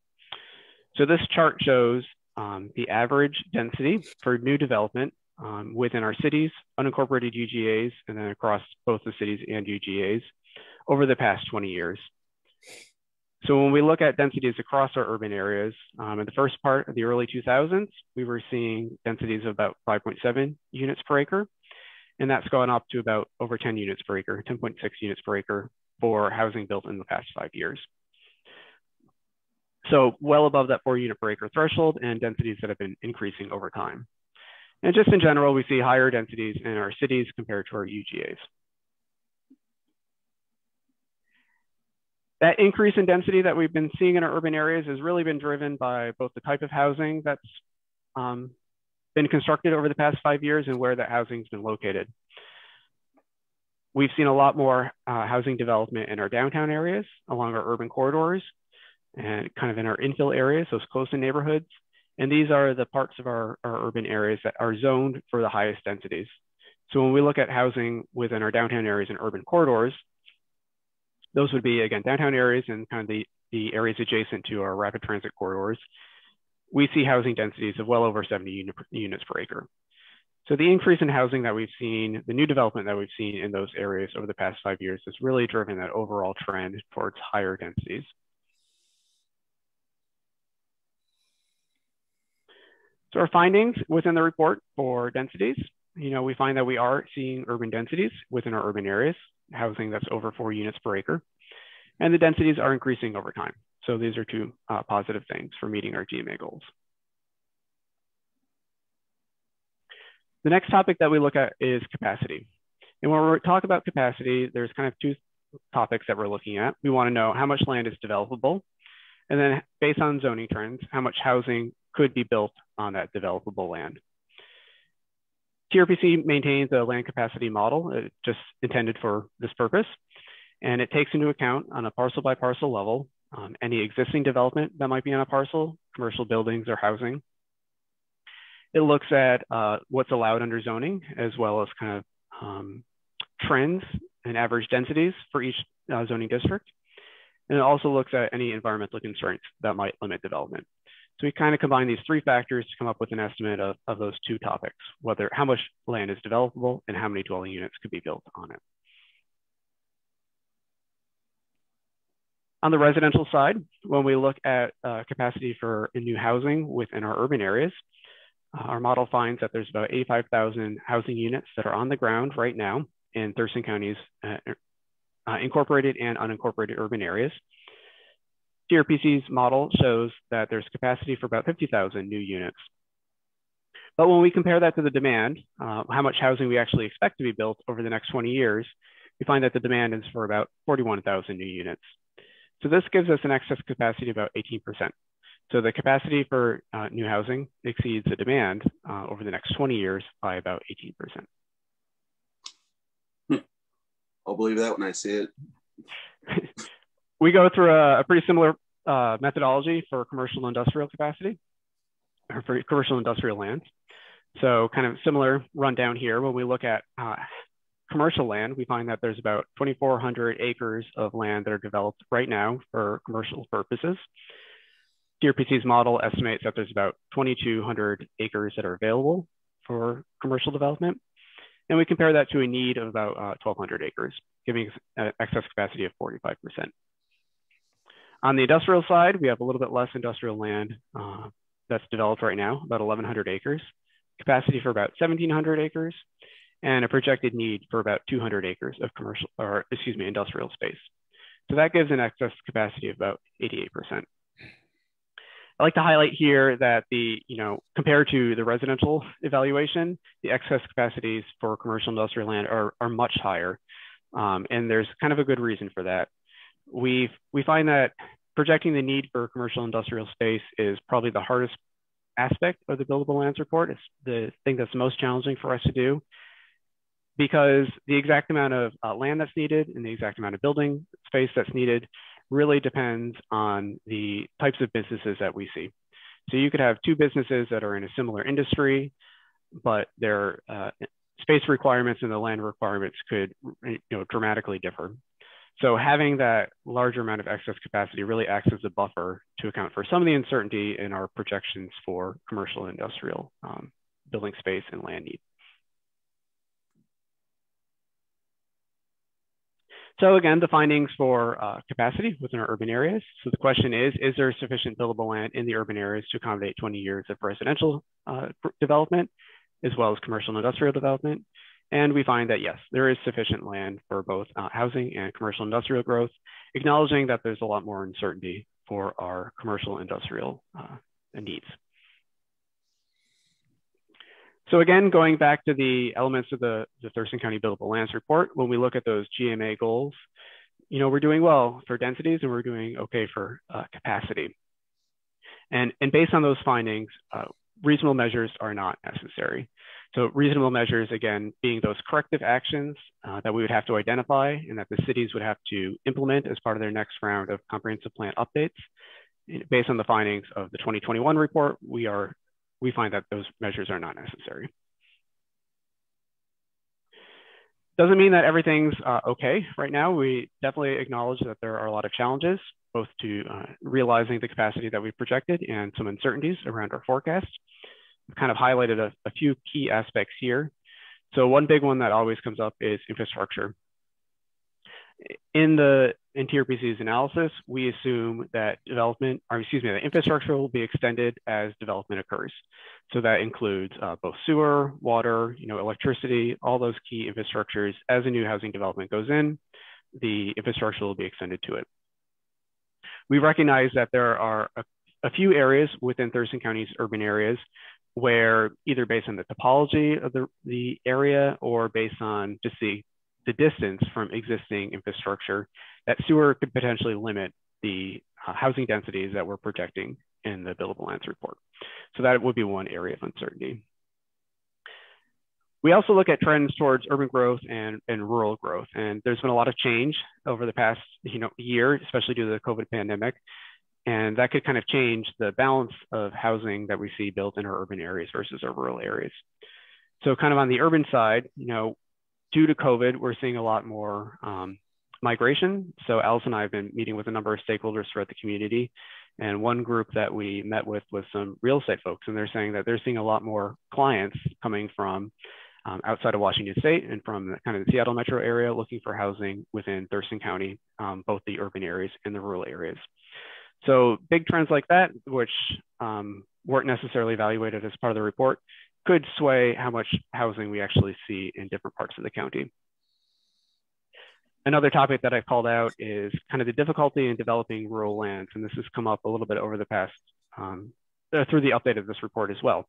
So this chart shows um, the average density for new development um, within our cities, unincorporated UGAs, and then across both the cities and UGAs over the past 20 years. So when we look at densities across our urban areas, um, in the first part of the early 2000s, we were seeing densities of about 5.7 units per acre. And that's gone up to about over 10 units per acre, 10.6 units per acre for housing built in the past five years. So well above that four unit per acre threshold and densities that have been increasing over time. And just in general, we see higher densities in our cities compared to our UGAs. That increase in density that we've been seeing in our urban areas has really been driven by both the type of housing that's um, been constructed over the past five years and where that housing's been located. We've seen a lot more uh, housing development in our downtown areas along our urban corridors and kind of in our infill areas, those close in neighborhoods. And these are the parts of our, our urban areas that are zoned for the highest densities. So when we look at housing within our downtown areas and urban corridors, those would be, again, downtown areas and kind of the, the areas adjacent to our rapid transit corridors. We see housing densities of well over 70 unit, units per acre. So the increase in housing that we've seen, the new development that we've seen in those areas over the past five years has really driven that overall trend towards higher densities. So our findings within the report for densities, you know, we find that we are seeing urban densities within our urban areas housing that's over four units per acre. And the densities are increasing over time. So these are two uh, positive things for meeting our GMA goals. The next topic that we look at is capacity. And when we talk about capacity, there's kind of two topics that we're looking at. We want to know how much land is developable, and then based on zoning trends, how much housing could be built on that developable land. TRPC maintains a land capacity model uh, just intended for this purpose. And it takes into account on a parcel by parcel level, um, any existing development that might be on a parcel, commercial buildings or housing. It looks at uh, what's allowed under zoning, as well as kind of um, trends and average densities for each uh, zoning district. And it also looks at any environmental constraints that might limit development. So we kind of combine these three factors to come up with an estimate of, of those two topics, whether how much land is developable and how many dwelling units could be built on it. On the residential side, when we look at uh, capacity for new housing within our urban areas, uh, our model finds that there's about 85,000 housing units that are on the ground right now in Thurston County's uh, uh incorporated and unincorporated urban areas. TRPC's model shows that there's capacity for about 50,000 new units. But when we compare that to the demand, uh, how much housing we actually expect to be built over the next 20 years, we find that the demand is for about 41,000 new units. So this gives us an excess capacity of about 18%. So the capacity for uh, new housing exceeds the demand uh, over the next 20 years by about 18%. I'll believe that when I see it. <laughs> we go through a, a pretty similar uh, methodology for commercial industrial capacity or for commercial industrial lands. So kind of similar rundown here when we look at uh, commercial land, we find that there's about 2,400 acres of land that are developed right now for commercial purposes. TRPC's model estimates that there's about 2,200 acres that are available for commercial development. And we compare that to a need of about uh, 1,200 acres, giving an excess capacity of 45%. On the industrial side, we have a little bit less industrial land uh, that's developed right now, about 1,100 acres, capacity for about 1,700 acres, and a projected need for about 200 acres of commercial, or excuse me, industrial space. So that gives an excess capacity of about 88%. I like to highlight here that the, you know, compared to the residential evaluation, the excess capacities for commercial industrial land are, are much higher. Um, and there's kind of a good reason for that. we we find that projecting the need for commercial industrial space is probably the hardest aspect of the buildable lands report. It's the thing that's most challenging for us to do because the exact amount of uh, land that's needed and the exact amount of building space that's needed really depends on the types of businesses that we see. So you could have two businesses that are in a similar industry, but their uh, space requirements and the land requirements could you know, dramatically differ. So having that larger amount of excess capacity really acts as a buffer to account for some of the uncertainty in our projections for commercial and industrial um, building space and land need. So again, the findings for uh, capacity within our urban areas. So the question is, is there sufficient buildable land in the urban areas to accommodate 20 years of residential uh, development, as well as commercial and industrial development? And we find that yes, there is sufficient land for both uh, housing and commercial industrial growth, acknowledging that there's a lot more uncertainty for our commercial industrial uh, needs. So again, going back to the elements of the, the Thurston County Buildable Lands Report, when we look at those GMA goals, you know, we're doing well for densities and we're doing okay for uh, capacity. And, and based on those findings, uh, reasonable measures are not necessary. So reasonable measures, again, being those corrective actions uh, that we would have to identify and that the cities would have to implement as part of their next round of comprehensive plan updates. Based on the findings of the 2021 report, we are we find that those measures are not necessary. Doesn't mean that everything's uh, okay right now. We definitely acknowledge that there are a lot of challenges, both to uh, realizing the capacity that we've projected and some uncertainties around our forecast. We've kind of highlighted a, a few key aspects here. So one big one that always comes up is infrastructure in the in TRPC's analysis, we assume that development, or excuse me, the infrastructure will be extended as development occurs. So that includes uh, both sewer, water, you know, electricity, all those key infrastructures. As a new housing development goes in, the infrastructure will be extended to it. We recognize that there are a, a few areas within Thurston County's urban areas where either based on the topology of the, the area or based on just the the distance from existing infrastructure, that sewer could potentially limit the uh, housing densities that we're projecting in the buildable lands report. So that would be one area of uncertainty. We also look at trends towards urban growth and, and rural growth. And there's been a lot of change over the past you know, year, especially due to the COVID pandemic. And that could kind of change the balance of housing that we see built in our urban areas versus our rural areas. So kind of on the urban side, you know, due to COVID, we're seeing a lot more um, migration. So Alice and I have been meeting with a number of stakeholders throughout the community. And one group that we met with was some real estate folks, and they're saying that they're seeing a lot more clients coming from um, outside of Washington State and from the, kind of the Seattle metro area looking for housing within Thurston County, um, both the urban areas and the rural areas. So big trends like that, which um, weren't necessarily evaluated as part of the report, could sway how much housing we actually see in different parts of the county. Another topic that I've called out is kind of the difficulty in developing rural lands, and this has come up a little bit over the past, um, uh, through the update of this report as well.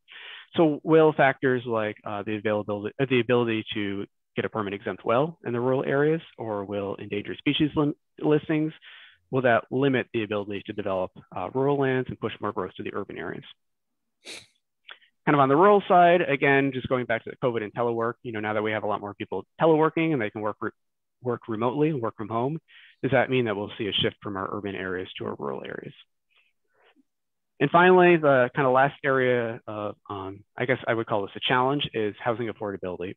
So will factors like uh, the availability, uh, the ability to get a permit exempt well in the rural areas, or will endangered species listings, will that limit the ability to develop uh, rural lands and push more growth to the urban areas? kind of on the rural side, again, just going back to the COVID and telework, you know, now that we have a lot more people teleworking and they can work work remotely, work from home, does that mean that we'll see a shift from our urban areas to our rural areas? And finally, the kind of last area of, um, I guess I would call this a challenge is housing affordability.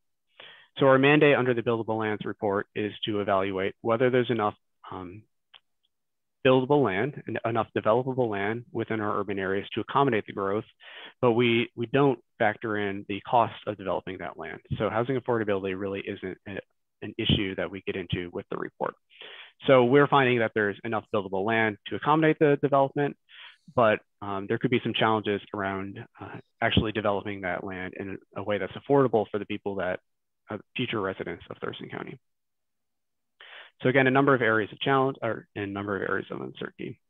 So our mandate under the buildable lands report is to evaluate whether there's enough um, buildable land and enough developable land within our urban areas to accommodate the growth, but we, we don't factor in the cost of developing that land. So housing affordability really isn't an issue that we get into with the report. So we're finding that there's enough buildable land to accommodate the development, but um, there could be some challenges around uh, actually developing that land in a way that's affordable for the people that uh, future residents of Thurston County. So again, a number of areas of challenge or a number of areas of uncertainty.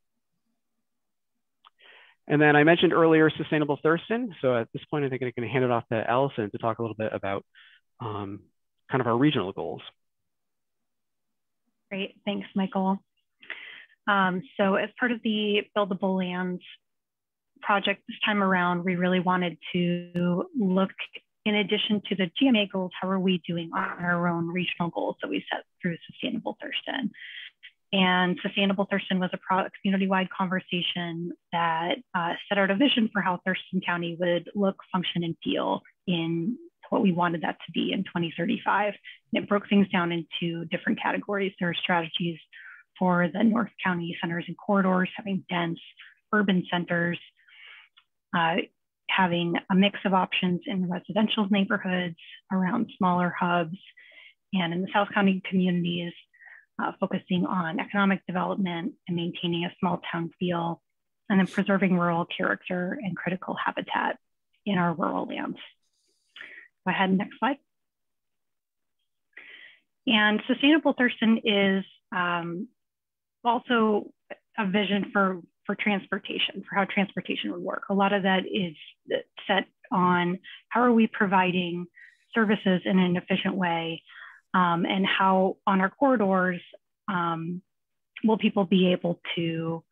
And then I mentioned earlier sustainable Thurston. So at this point, I think I'm going to hand it off to Allison to talk a little bit about um, kind of our regional goals. Great, thanks, Michael. Um, so as part of the Buildable Lands project this time around, we really wanted to look in addition to the GMA goals, how are we doing on our own regional goals that we set through Sustainable Thurston? And Sustainable Thurston was a community-wide conversation that uh, set out a vision for how Thurston County would look, function, and feel in what we wanted that to be in 2035. And it broke things down into different categories. There are strategies for the North County centers and corridors, having dense urban centers, uh, having a mix of options in residential neighborhoods, around smaller hubs, and in the South County communities, uh, focusing on economic development and maintaining a small town feel, and then preserving rural character and critical habitat in our rural lands. Go ahead, next slide. And Sustainable Thurston is um, also a vision for for transportation, for how transportation would work. A lot of that is set on how are we providing services in an efficient way um, and how on our corridors um, will people be able to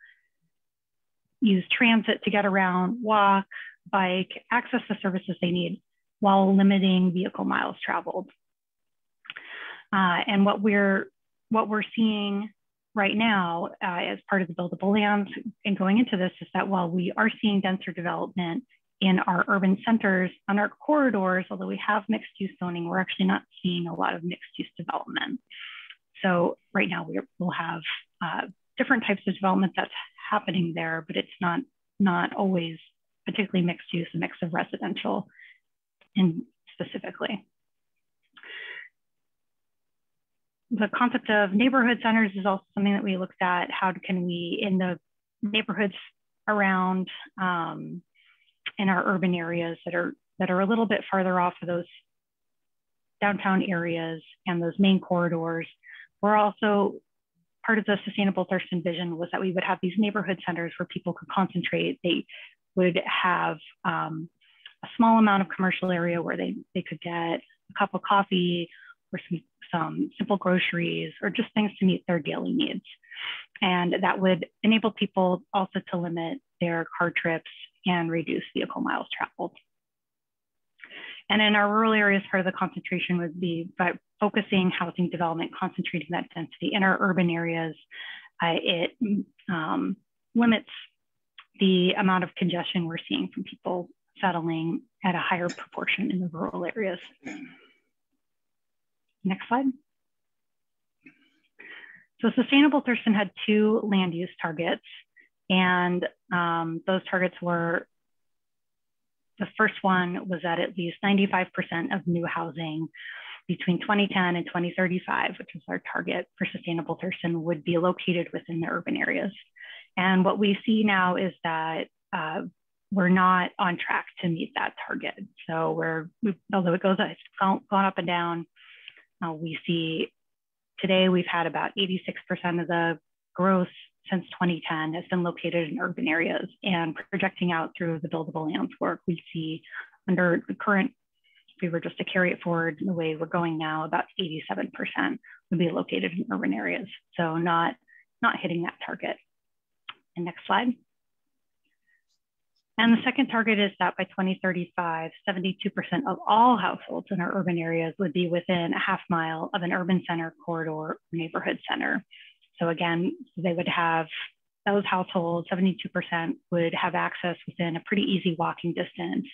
use transit to get around, walk, bike, access the services they need while limiting vehicle miles traveled. Uh, and what we're what we're seeing right now uh, as part of the buildable lands and going into this is that while we are seeing denser development in our urban centers on our corridors, although we have mixed use zoning, we're actually not seeing a lot of mixed use development. So right now we will have uh, different types of development that's happening there, but it's not not always particularly mixed use, a mix of residential and specifically. the concept of neighborhood centers is also something that we looked at. How can we, in the neighborhoods around um, in our urban areas that are that are a little bit farther off of those downtown areas and those main corridors, we're also part of the sustainable Thurston vision was that we would have these neighborhood centers where people could concentrate. They would have um, a small amount of commercial area where they, they could get a cup of coffee or some, some simple groceries or just things to meet their daily needs. And that would enable people also to limit their car trips and reduce vehicle miles traveled. And in our rural areas, part of the concentration would be by focusing housing development, concentrating that density in our urban areas. Uh, it um, limits the amount of congestion we're seeing from people settling at a higher proportion in the rural areas. Next slide. So Sustainable Thurston had two land use targets, and um, those targets were the first one was that at least 95% of new housing between 2010 and 2035, which is our target for Sustainable Thurston, would be located within the urban areas. And what we see now is that uh, we're not on track to meet that target. So we're, although it goes, it's gone, up and down, uh, we see today we've had about 86% of the growth since 2010 has been located in urban areas and projecting out through the buildable lands work, we see under the current, if we were just to carry it forward the way we're going now, about 87% would be located in urban areas. So not, not hitting that target. And next slide. And the second target is that by 2035, 72% of all households in our urban areas would be within a half mile of an urban center, corridor, or neighborhood center. So again, they would have those households, 72% would have access within a pretty easy walking distance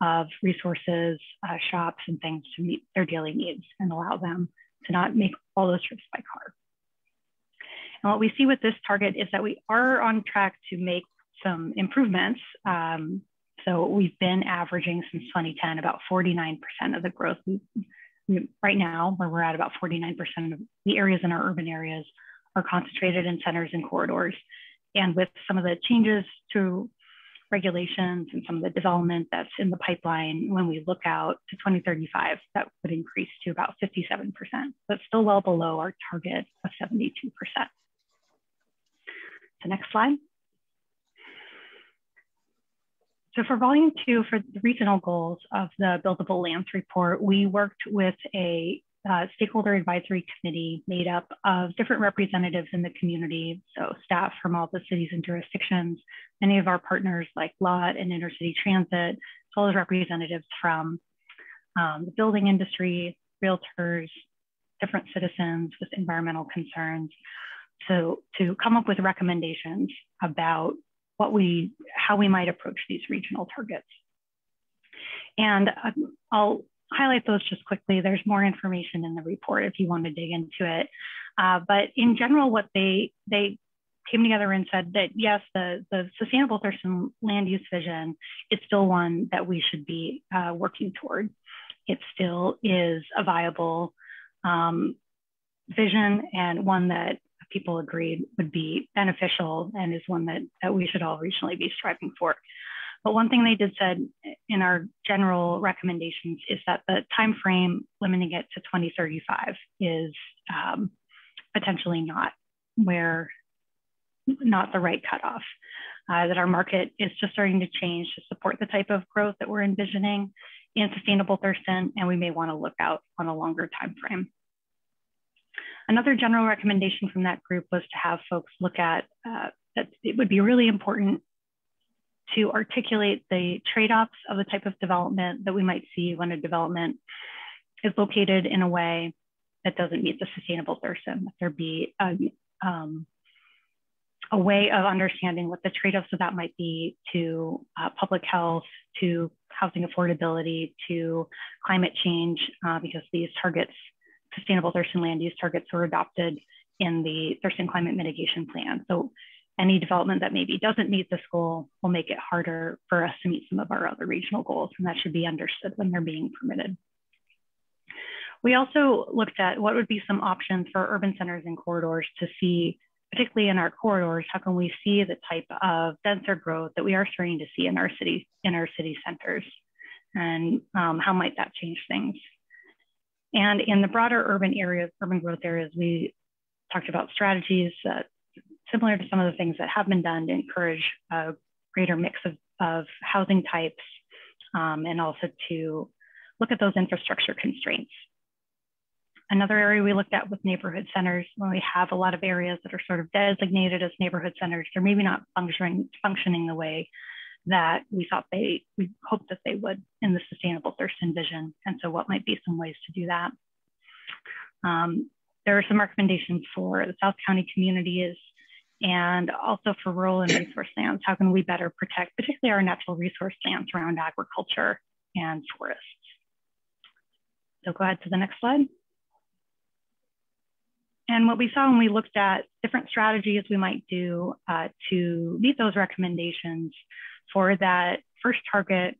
of resources, uh, shops, and things to meet their daily needs and allow them to not make all those trips by car. And what we see with this target is that we are on track to make some improvements. Um, so we've been averaging since 2010 about 49% of the growth. We, we, right now, where we're at about 49% of the areas in our urban areas are concentrated in centers and corridors. And with some of the changes to regulations and some of the development that's in the pipeline, when we look out to 2035, that would increase to about 57%, but still well below our target of 72%. The next slide. So for volume two, for the regional goals of the buildable lands report, we worked with a uh, stakeholder advisory committee made up of different representatives in the community, so staff from all the cities and jurisdictions, many of our partners like LOTT and Intercity Transit, as well as representatives from um, the building industry, realtors, different citizens with environmental concerns. So to come up with recommendations about what we, how we might approach these regional targets. And um, I'll highlight those just quickly. There's more information in the report if you want to dig into it. Uh, but in general, what they they came together and said that yes, the, the sustainable Thurston land use vision is still one that we should be uh, working toward. It still is a viable um, vision and one that people agreed would be beneficial and is one that, that we should all regionally be striving for. But one thing they did said in our general recommendations is that the time frame limiting it to 2035 is um, potentially not where not the right cutoff. Uh, that our market is just starting to change to support the type of growth that we're envisioning in sustainable Thurston, and we may want to look out on a longer time frame. Another general recommendation from that group was to have folks look at uh, that it would be really important to articulate the trade-offs of the type of development that we might see when a development is located in a way that doesn't meet the sustainable Thurston. That there be a, um, a way of understanding what the trade-offs of that might be to uh, public health, to housing affordability, to climate change, uh, because these targets sustainable Thurston land use targets were adopted in the Thurston Climate Mitigation Plan. So any development that maybe doesn't meet this goal will make it harder for us to meet some of our other regional goals, and that should be understood when they're being permitted. We also looked at what would be some options for urban centers and corridors to see, particularly in our corridors, how can we see the type of denser growth that we are starting to see in our city, in our city centers, and um, how might that change things? And in the broader urban areas, urban growth areas, we talked about strategies similar to some of the things that have been done to encourage a greater mix of, of housing types um, and also to look at those infrastructure constraints. Another area we looked at was neighborhood centers. When we have a lot of areas that are sort of designated as neighborhood centers, they're maybe not functioning, functioning the way that we thought they, we hoped that they would in the sustainable Thurston vision. And so what might be some ways to do that? Um, there are some recommendations for the South County communities and also for rural and resource lands. How can we better protect, particularly our natural resource lands around agriculture and forests? So go ahead to the next slide. And what we saw when we looked at different strategies we might do uh, to meet those recommendations for that first target,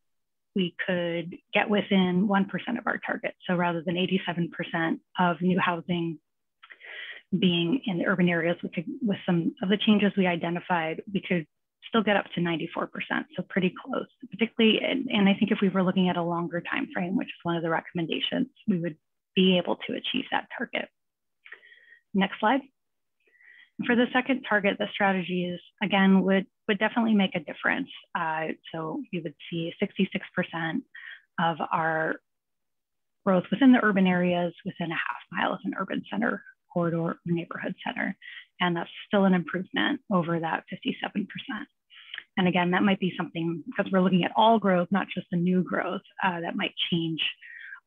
we could get within 1% of our target. So rather than 87% of new housing being in the urban areas, we could, with some of the changes we identified, we could still get up to 94%, so pretty close. Particularly, and, and I think if we were looking at a longer time frame, which is one of the recommendations, we would be able to achieve that target. Next slide. For the second target, the strategies, again, would, would definitely make a difference. Uh, so you would see 66% of our growth within the urban areas within a half mile of an urban center corridor or neighborhood center. And that's still an improvement over that 57%. And again, that might be something because we're looking at all growth, not just the new growth, uh, that might change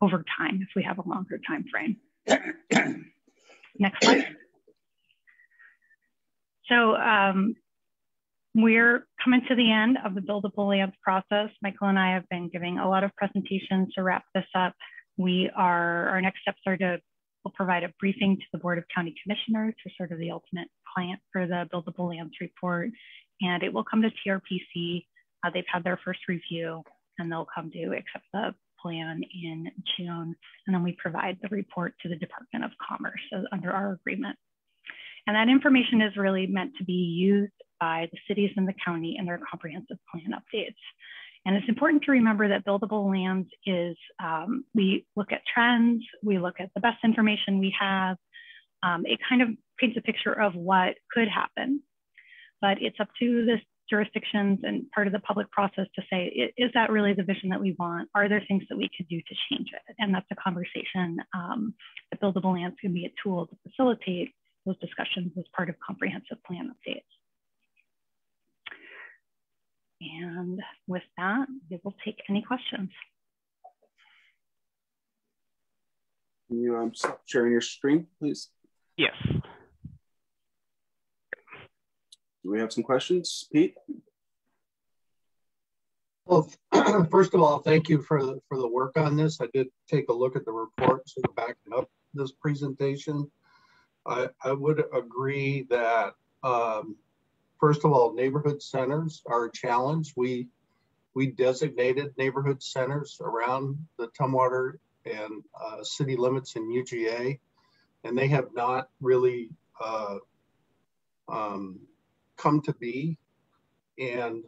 over time if we have a longer time frame. <coughs> Next slide. So um, we're coming to the end of the buildable lands process. Michael and I have been giving a lot of presentations to wrap this up. We are, our next steps are to we'll provide a briefing to the Board of County Commissioners for sort of the ultimate client for the buildable lands report. And it will come to TRPC. Uh, they've had their first review and they'll come to accept the plan in June. And then we provide the report to the Department of Commerce under our agreement. And that information is really meant to be used by the cities and the county in their comprehensive plan updates. And it's important to remember that buildable lands is, um, we look at trends, we look at the best information we have. Um, it kind of paints a picture of what could happen, but it's up to the jurisdictions and part of the public process to say, is that really the vision that we want? Are there things that we could do to change it? And that's a conversation um, that buildable lands can be a tool to facilitate those discussions as part of comprehensive plan updates. And with that, we will take any questions. Can you um, stop sharing your screen, please? Yes. Do we have some questions, Pete? Well, <clears throat> first of all, thank you for the, for the work on this. I did take a look at the report sort of backing up this presentation. I, I would agree that um, first of all, neighborhood centers are a challenge. We we designated neighborhood centers around the Tumwater and uh, city limits in UGA, and they have not really uh, um, come to be. And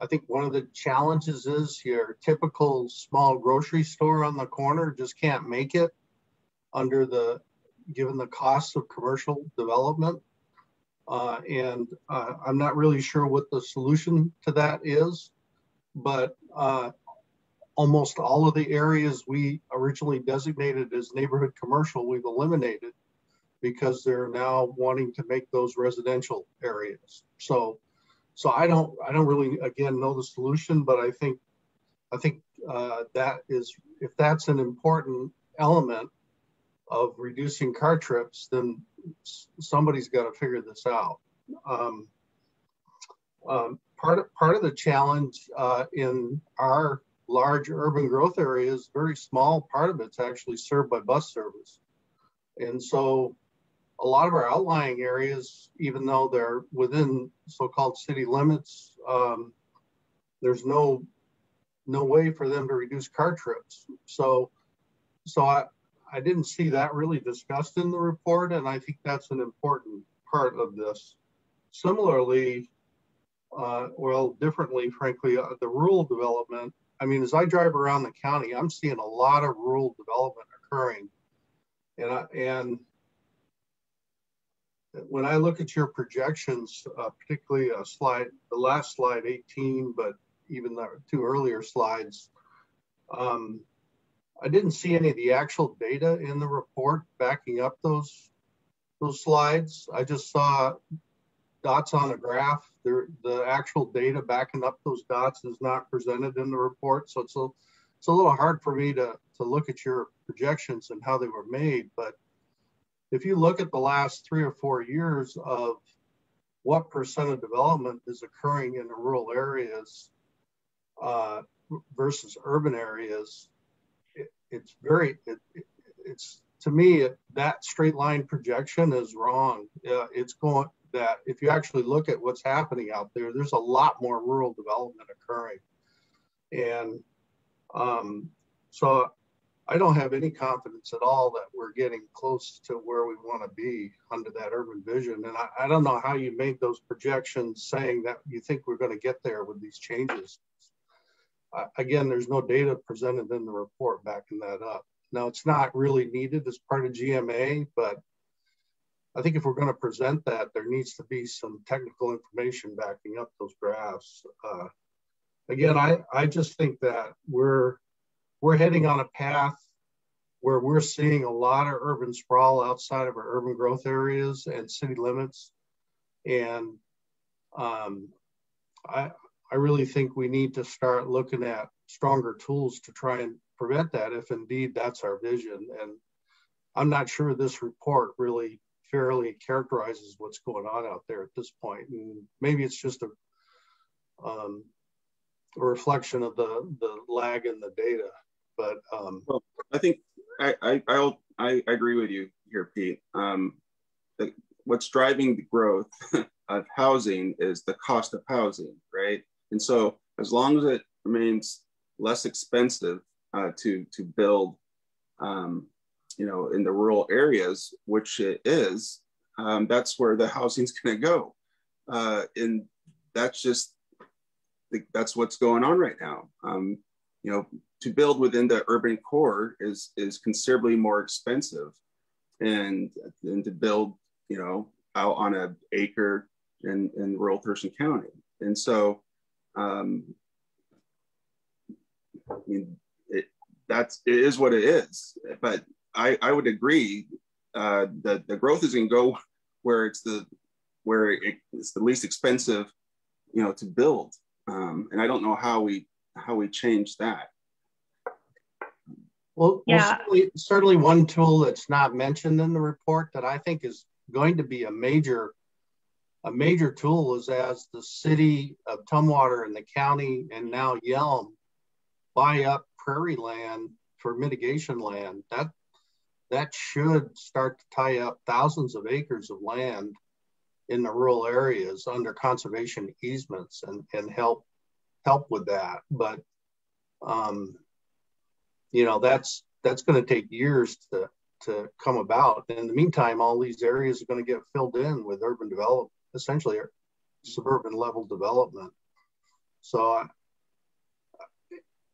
I think one of the challenges is your typical small grocery store on the corner just can't make it under the given the costs of commercial development. Uh, and uh, I'm not really sure what the solution to that is, but uh, almost all of the areas we originally designated as neighborhood commercial, we've eliminated because they're now wanting to make those residential areas. So, so I don't, I don't really, again, know the solution, but I think, I think uh, that is, if that's an important element of reducing car trips, then somebody's got to figure this out. Um, um, part of, part of the challenge uh, in our large urban growth areas, very small part of it's actually served by bus service, and so a lot of our outlying areas, even though they're within so-called city limits, um, there's no no way for them to reduce car trips. So, so I, I didn't see that really discussed in the report, and I think that's an important part of this. Similarly, uh, well, differently, frankly, uh, the rural development. I mean, as I drive around the county, I'm seeing a lot of rural development occurring, and I, and when I look at your projections, uh, particularly a slide, the last slide 18, but even the two earlier slides, um, I didn't see any of the actual data in the report backing up those those slides. I just saw dots on a graph. The actual data backing up those dots is not presented in the report, so it's a it's a little hard for me to to look at your projections and how they were made. But if you look at the last three or four years of what percent of development is occurring in the rural areas uh, versus urban areas, it's very it, it, it's to me it, that straight line projection is wrong. Uh, it's going that if you actually look at what's happening out there there's a lot more rural development occurring. And um, so i don't have any confidence at all that we're getting close to where we want to be under that urban vision. And I, I don't know how you made those projections saying that you think we're going to get there with these changes again, there's no data presented in the report backing that up. Now, it's not really needed as part of GMA, but I think if we're going to present that, there needs to be some technical information backing up those graphs. Uh, again, I, I just think that we're we're heading on a path where we're seeing a lot of urban sprawl outside of our urban growth areas and city limits. And um, I, I really think we need to start looking at stronger tools to try and prevent that if indeed that's our vision. And I'm not sure this report really fairly characterizes what's going on out there at this point. And maybe it's just a, um, a reflection of the the lag in the data. But um, well, I think I I I'll, I agree with you here, Pete. Um, what's driving the growth <laughs> of housing is the cost of housing, right? And so as long as it remains less expensive uh, to to build, um, you know, in the rural areas, which it is, um, that's where the <laughs> housing's going to go, uh, and that's just that's what's going on right now. Um, you know, to build within the urban core is is considerably more expensive, and than to build, you know, out on an acre in in rural Thurston County. And so, um, I mean, it, that's it is what it is. But I I would agree uh, that the growth is going to go <laughs> where it's the where it, it's the least expensive, you know, to build. Um, and I don't know how we how we change that. Well, yeah. well certainly, certainly one tool that's not mentioned in the report that I think is going to be a major a major tool is as the city of Tumwater and the county and now Yelm buy up prairie land for mitigation land. That that should start to tie up thousands of acres of land in the rural areas under conservation easements and, and help help with that. But um, you know, that's that's going to take years to to come about. In the meantime, all these areas are going to get filled in with urban development, essentially suburban level development. So I,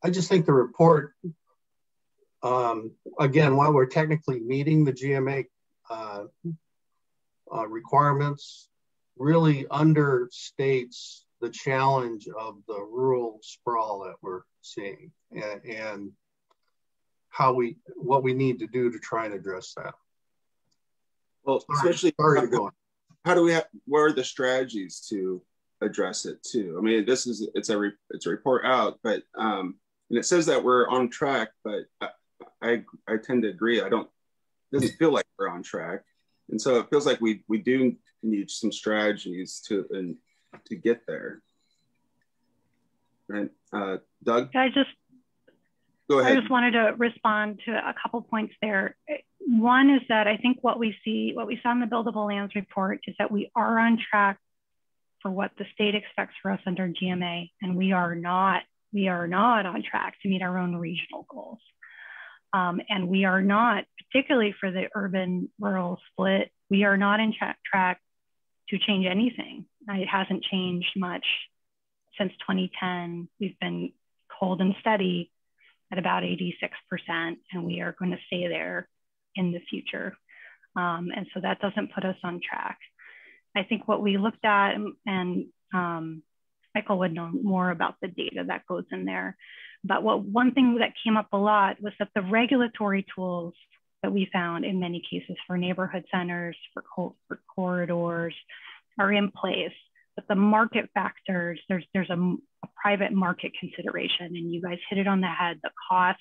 I just think the report, um, again, while we're technically meeting the GMA uh, uh, requirements really understates the challenge of the rural sprawl that we're seeing and, and how we what we need to do to try and address that. Well, especially sorry, sorry how, how do we have what are the strategies to address it too? I mean, this is it's a it's a report out, but um, and it says that we're on track, but I, I, I tend to agree. I don't it doesn't feel like we're on track and so it feels like we we do need some strategies to and to get there right uh, doug Can i just go ahead i just wanted to respond to a couple points there one is that i think what we see what we saw in the buildable lands report is that we are on track for what the state expects for us under gma and we are not we are not on track to meet our own regional goals um, and we are not, particularly for the urban rural split, we are not in tra track to change anything. It hasn't changed much since 2010. We've been cold and steady at about 86%, and we are going to stay there in the future. Um, and so that doesn't put us on track. I think what we looked at, and, um, Michael would know more about the data that goes in there, but what one thing that came up a lot was that the regulatory tools that we found in many cases for neighborhood centers, for, for corridors, are in place. But the market factors, there's there's a private market consideration, and you guys hit it on the head. The cost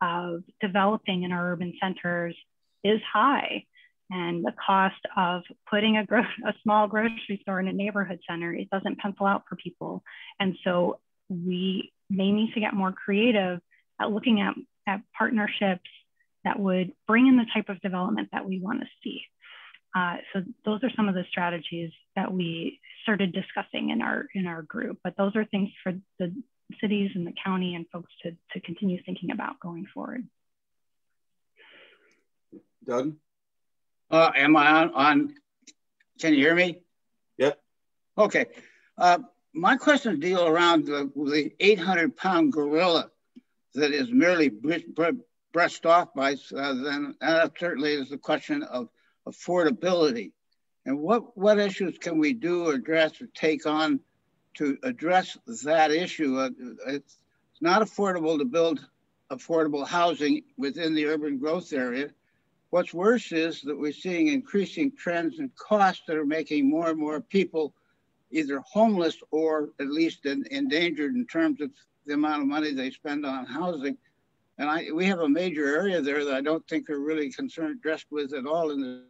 of developing in our urban centers is high and the cost of putting a, gro- a small grocery store in a neighborhood center it doesn't pencil out for people and so we may need to get more creative at looking at, at partnerships that would bring in the type of development that we want to see. Uh, so those are some of the strategies that we started discussing in our in our group. But those are things for the cities and the county and folks to, to continue thinking about going forward. Doug? Uh, am I on, on? Can you hear me? Yep. Okay. Uh, my questions deal around the, the 800 pound gorilla that is merely brushed off by uh, then that certainly is the question of affordability and what what issues can we do address or take on to address that issue uh, it's not affordable to build affordable housing within the urban growth area what's worse is that we're seeing increasing trends and costs that are making more and more people either homeless or at least in, endangered in terms of the amount of money they spend on housing. And I, we have a major area there that I don't think are really concerned, addressed with at all. In the,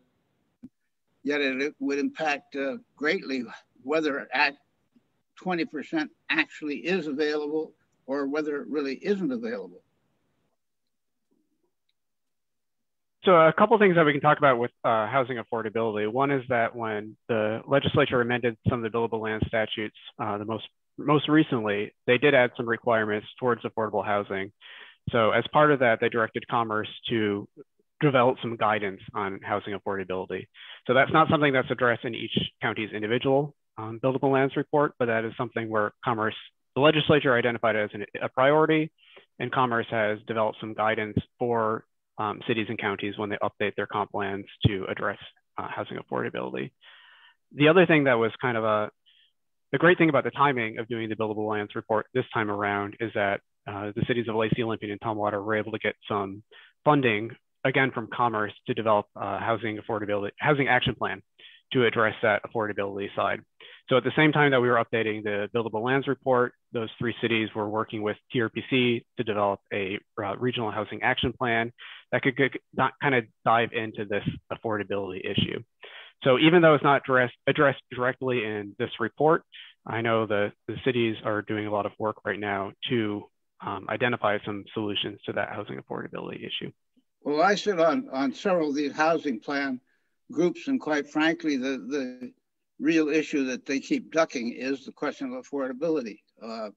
yet it, would impact uh, greatly whether at 20% actually is available or whether it really isn't available. So a couple things that we can talk about with uh, housing affordability. One is that when the legislature amended some of the buildable land statutes, uh, the most most recently, they did add some requirements towards affordable housing. So as part of that, they directed Commerce to develop some guidance on housing affordability. So that's not something that's addressed in each county's individual um, buildable lands report, but that is something where Commerce, the legislature identified as an, a priority, and Commerce has developed some guidance for um, cities and counties when they update their comp plans to address uh, housing affordability. The other thing that was kind of a, the great thing about the timing of doing the buildable lands report this time around is that uh, the cities of Lacey, Olympia, and Tumwater were able to get some funding, again, from Commerce to develop uh, housing affordability, housing action plan to address that affordability side. So at the same time that we were updating the buildable lands report, those three cities were working with TRPC to develop a uh, regional housing action plan that could not kind of dive into this affordability issue. So even though it's not addressed, addressed directly in this report, I know the, the cities are doing a lot of work right now to um, identify some solutions to that housing affordability issue. Well, I sit on, on several of these housing plan groups, and quite frankly, the, the real issue that they keep ducking is the question of affordability. Uh,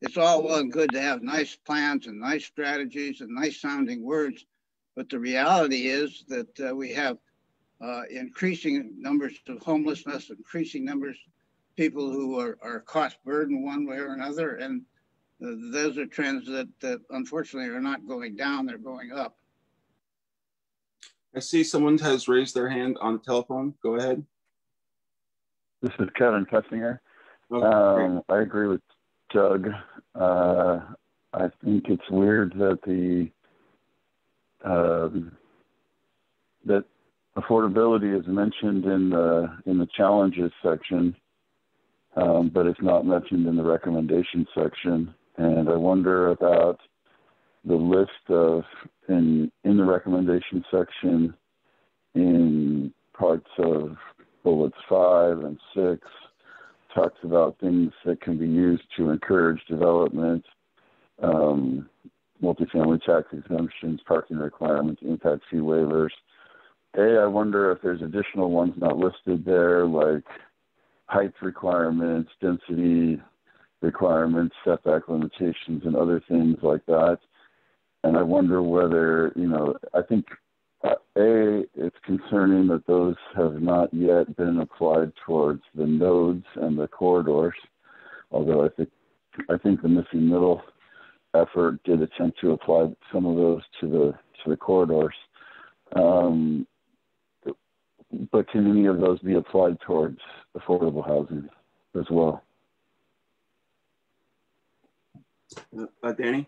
it's all well and good to have nice plans and nice strategies and nice sounding words, but the reality is that uh, we have uh, increasing numbers of homelessness, increasing numbers of people who are, are cost burden one way or another. And uh, those are trends that, that unfortunately are not going down, they're going up. I see someone has raised their hand on the telephone. Go ahead. This is Kevin Kessinger. Okay, um, I agree with Doug. Uh, I think it's weird that the um, that affordability is mentioned in the in the challenges section, um, but it's not mentioned in the recommendation section. And I wonder about the list of in in the recommendation section in parts of bullets five and six talks about things that can be used to encourage development, um, multifamily tax exemptions, parking requirements, impact fee waivers. A, I wonder if there's additional ones not listed there, like height requirements, density requirements, setback limitations, and other things like that. And I wonder whether, you know, I think uh, A, it's concerning that those have not yet been applied towards the nodes and the corridors, although I think I think the missing middle effort did attempt to apply some of those to the to the corridors. Um, but can any of those be applied towards affordable housing as well? Uh, Dani?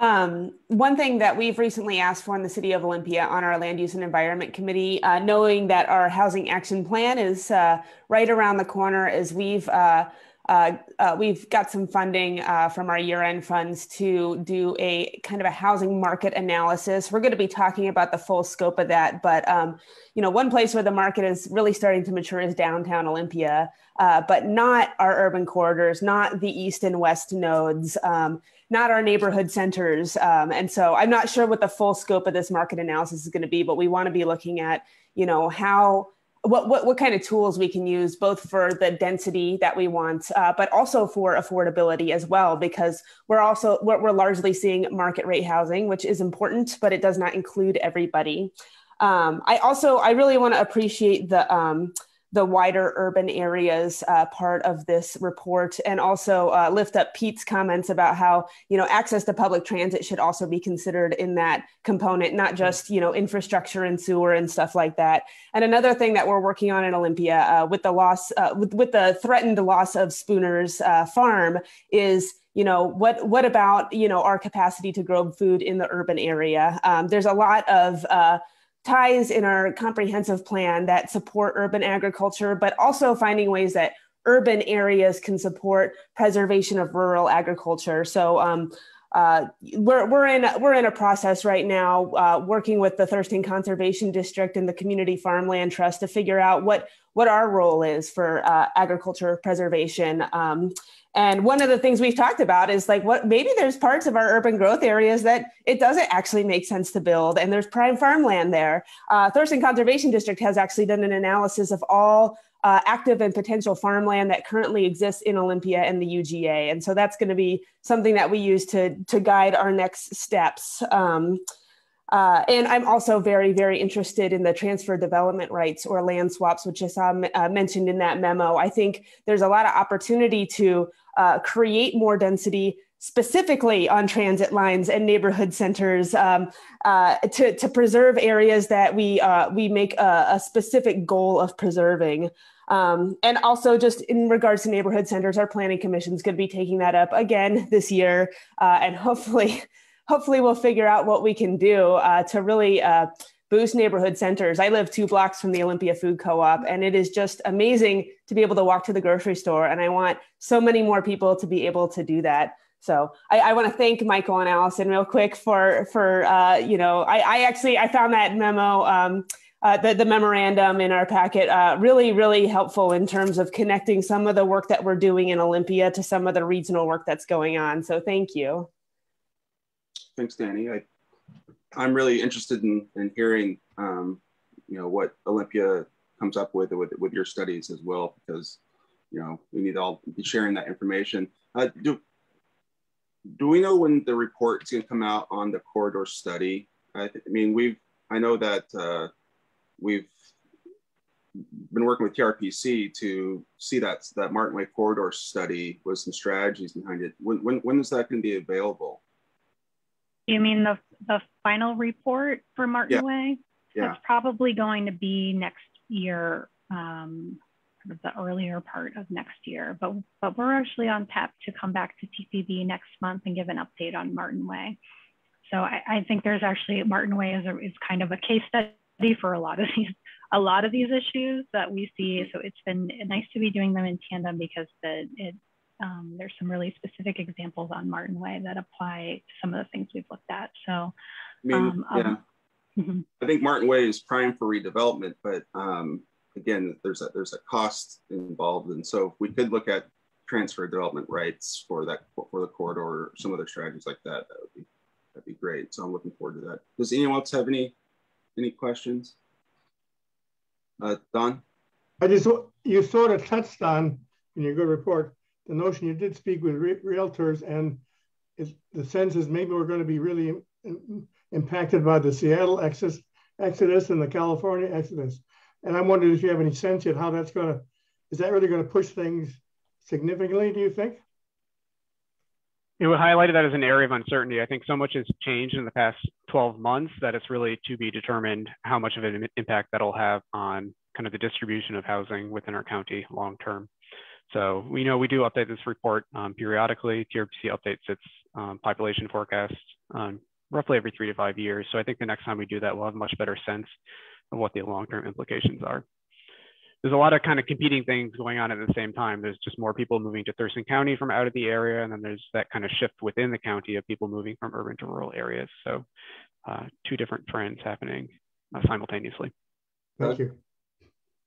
Um, one thing that we've recently asked for in the city of Olympia on our land use and environment committee, uh, knowing that our housing action plan is uh, right around the corner, is we've uh, uh, uh, we've got some funding uh, from our year-end funds to do a kind of a housing market analysis. We're going to be talking about the full scope of that, but um, you know, one place where the market is really starting to mature is downtown Olympia, but not our urban corridors, not the east and west nodes, um, not our neighborhood centers. Um, and so, I'm not sure what the full scope of this market analysis is going to be, but we want to be looking at, you know, how what, what, what kind of tools we can use both for the density that we want, uh, but also for affordability as well, because we're also, we're, we're largely seeing market rate housing, which is important, but it does not include everybody. Um, I also, I really want to appreciate the, um, the wider urban areas uh, part of this report and also uh, lift up Pete's comments about how you know access to public transit should also be considered in that component not just you know infrastructure and sewer and stuff like that. And another thing that we're working on in Olympia uh, with the loss uh, with, with the threatened loss of Spooner's uh, farm is you know what what about you know our capacity to grow food in the urban area? Um, there's a lot of uh, ties in our comprehensive plan that support urban agriculture, but also finding ways that urban areas can support preservation of rural agriculture. So um, uh, we're, we're in we're in a process right now uh, working with the Thurston Conservation District and the Community Farmland Trust to figure out what what our role is for uh, agriculture preservation. Um, and one of the things we've talked about is like what maybe there's parts of our urban growth areas that it doesn't actually make sense to build, and there's prime farmland there. Uh, Thurston Conservation District has actually done an analysis of all uh, active and potential farmland that currently exists in Olympia and the UGA. And so that's going to be something that we use to, to guide our next steps. Um, uh, and I'm also very, very interested in the transfer development rights or land swaps, which I saw uh, mentioned in that memo. I think there's a lot of opportunity to uh, create more density specifically on transit lines and neighborhood centers um, uh, to, to preserve areas that we, uh, we make a, a, specific goal of preserving. Um, and also, just in regards to neighborhood centers, our planning commission is going to be taking that up again this year, uh, and hopefully, <laughs> hopefully, we'll figure out what we can do uh, to really uh, boost neighborhood centers. I live two blocks from the Olympia Food Co-op, and it is just amazing to be able to walk to the grocery store. And I want so many more people to be able to do that. So I, I want to thank Michael and Allison real quick for for uh, you know I, I actually I found that memo. Um, uh, the, the memorandum in our packet uh, really, really helpful in terms of connecting some of the work that we're doing in Olympia to some of the regional work that's going on. So thank you. Thanks, Dani. I, I'm really interested in, in hearing, um, you know, what Olympia comes up with, with with your studies as well, because, you know, we need to all be sharing that information. Uh, do, do we know when the report is going to come out on the corridor study? I, I mean, we've, I know that uh, we've been working with TRPC to see that that Martin Way corridor study with some strategies behind it. When when, when is that going to be available? You mean the the final report for Martin yeah. Way? Yeah. It's probably going to be next year, um, sort of the earlier part of next year. But but we're actually on tap to come back to TPB next month and give an update on Martin Way. So I, I think there's actually Martin Way is a, is kind of a case study for a lot of these a lot of these issues that we see. So it's been nice to be doing them in tandem because the, it, um, there's some really specific examples on Martin Way that apply to some of the things we've looked at. So, I mean, um, yeah, um. I think Martin Way is prime for redevelopment, but um, again, there's a there's a cost involved, and so if we could look at transfer development rights for that for the corridor, or some other strategies like that, that would be that'd be great. So I'm looking forward to that. Does anyone else have any any questions? Uh, Don? I just, you sort of touched on in your good report, the notion you did speak with re realtors and the sense is maybe we're going to be really in, impacted by the Seattle exodus, exodus and the California exodus. And I'm wondering if you have any sense yet how that's going to, is that really going to push things significantly, do you think? It would highlight that as an area of uncertainty. I think so much has changed in the past 12 months that it's really to be determined how much of an impact that'll have on kind of the distribution of housing within our county long term. So we know we do update this report um, periodically. TRPC updates its um, population forecast um, roughly every three to five years. So I think the next time we do that, we'll have a much better sense of what the long-term implications are there's a lot of kind of competing things going on at the same time. There's just more people moving to Thurston County from out of the area, and then there's that kind of shift within the county of people moving from urban to rural areas. So, uh, two different trends happening uh, simultaneously. Thank you.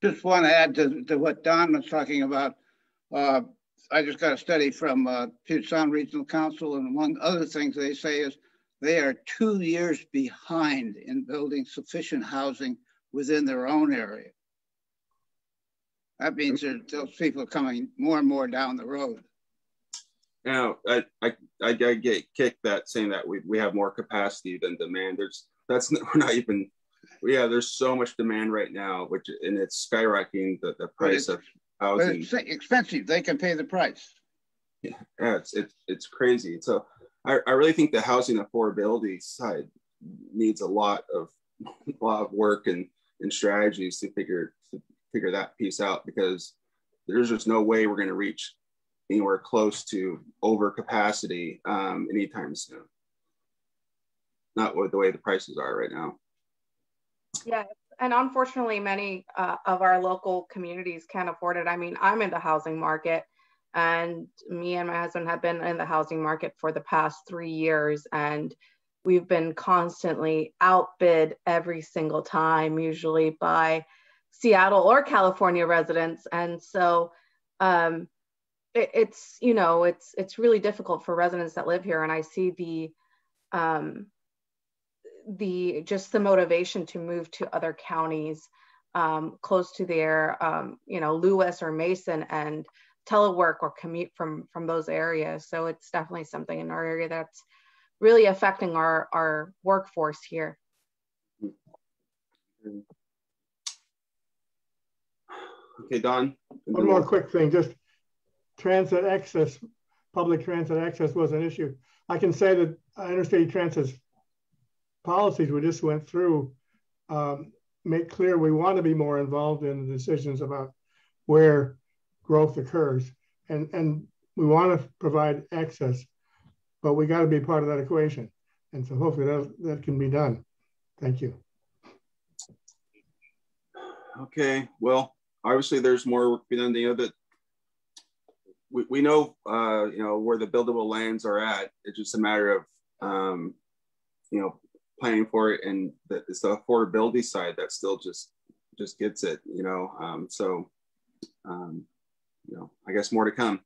Just want to add to, to what Don was talking about. Uh, I just got a study from uh, Puget Sound Regional Council, and among other things they say is they are two years behind in building sufficient housing within their own area. That means that those people are coming more and more down the road. Now, I, I, I get kicked that saying that we, we have more capacity than demand. There's that's <laughs> we're not even yeah. There's so much demand right now, which and it's skyrocketing the, the price of housing. But it's expensive. They can pay the price. Yeah, yeah it's it's it's crazy. So I, I really think the housing affordability side needs a lot of a <laughs> lot of work and and strategies to figure to figure that piece out because there's just no way we're going to reach anywhere close to over capacity um, anytime soon. Not with the way the prices are right now. Yeah, and unfortunately, many uh, of our local communities can't afford it. I mean, I'm in the housing market, And me and my husband have been in the housing market for the past three years, and we've been constantly outbid every single time, usually by Seattle or California residents. And so um, it, it's, you know, it's, it's really difficult for residents that live here. And I see the, um, the, just the motivation to move to other counties um, close to their, um, you know, Lewis or Mason and telework or commute from, from those areas. So it's definitely something in our area that's really affecting our, our workforce here. Okay, Don. One more quick thing, just transit access, public transit access was an issue. I can say that Intercity Transit policies we just went through um, make clear we want to be more involved in the decisions about where growth occurs. And, and we want to provide access, but we got to be part of that equation. And so hopefully that, that can be done. Thank you. Okay, well, obviously there's more work to be done. You know we, we know uh, you know where the buildable lands are at. It's just a matter of um, you know planning for it, and the, it's the affordability side that still just just gets it. You know, um, so um, you know I guess more to come.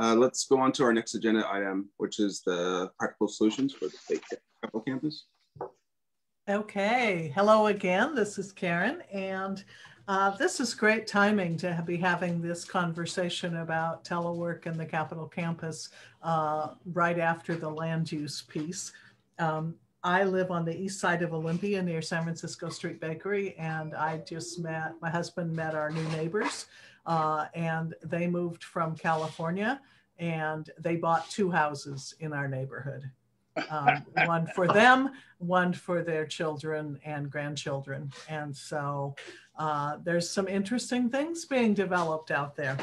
Uh, let's go on to our next agenda item, which is the practical solutions for the state capitol campus. Okay, hello again. This is Karen, and uh, this is great timing to be having this conversation about telework and the Capitol campus uh, right after the land use piece. Um, I live on the east side of Olympia near San Francisco Street Bakery, and I just met, my husband met our new neighbors, uh, and they moved from California and they bought two houses in our neighborhood. Um, <laughs> one for them, one for their children and grandchildren. And so uh, there's some interesting things being developed out there.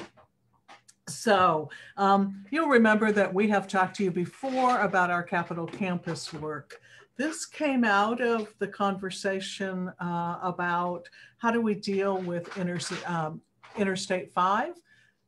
So um, you'll remember that we have talked to you before about our Capitol campus work. This came out of the conversation uh, about how do we deal with inter um, Interstate 5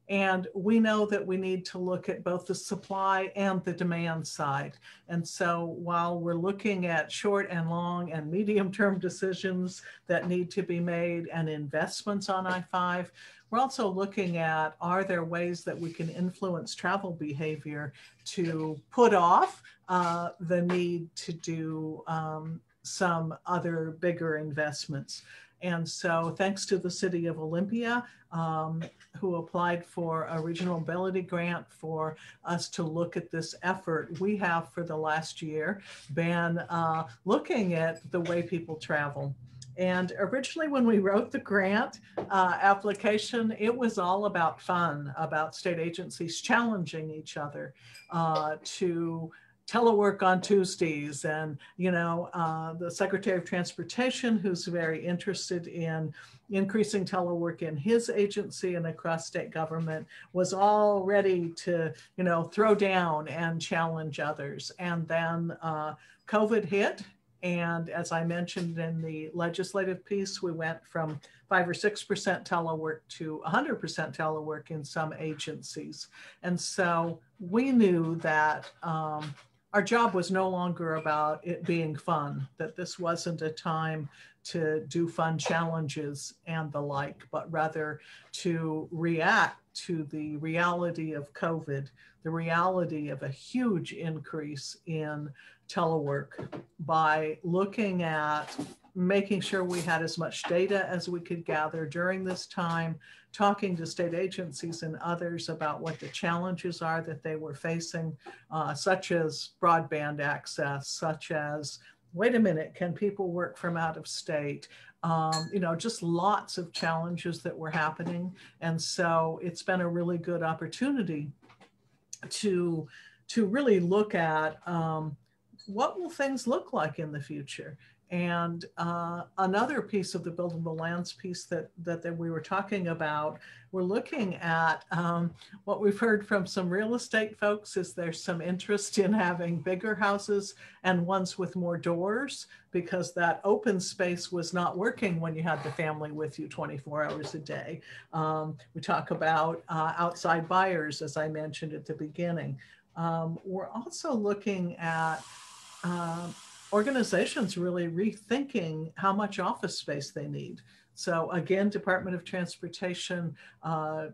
and we know that we need to look at both the supply and the demand side. And so while we're looking at short and long and medium term decisions that need to be made and investments on I-5, we're also looking at are there ways that we can influence travel behavior to put off uh, the need to do um, some other bigger investments. And so thanks to the city of Olympia, um, who applied for a regional mobility grant for us to look at this effort, we have for the last year been uh, looking at the way people travel. And originally, when we wrote the grant uh, application, it was all about fun, about state agencies challenging each other uh, to telework on Tuesdays, and you know uh, the Secretary of Transportation, who's very interested in increasing telework in his agency and across state government, was all ready to you know throw down and challenge others. And then uh, COVID hit, and as I mentioned in the legislative piece, we went from five or 6% telework to 100% telework in some agencies. And so we knew that um, our job was no longer about it being fun, that this wasn't a time to do fun challenges and the like, but rather to react to the reality of COVID, the reality of a huge increase in telework by looking at making sure we had as much data as we could gather during this time, talking to state agencies and others about what the challenges are that they were facing, uh, such as broadband access, such as, wait a minute, can people work from out of state? Um, you know, just lots of challenges that were happening. And so it's been a really good opportunity to, to really look at um, what will things look like in the future? and uh, another piece of the buildable lands piece that, that, that we were talking about, we're looking at um, what we've heard from some real estate folks is there's some interest in having bigger houses and ones with more doors because that open space was not working when you had the family with you 24 hours a day. Um, we talk about uh, outside buyers, as I mentioned at the beginning. Um, we're also looking at uh, organizations really rethinking how much office space they need. So again, Department of Transportation uh,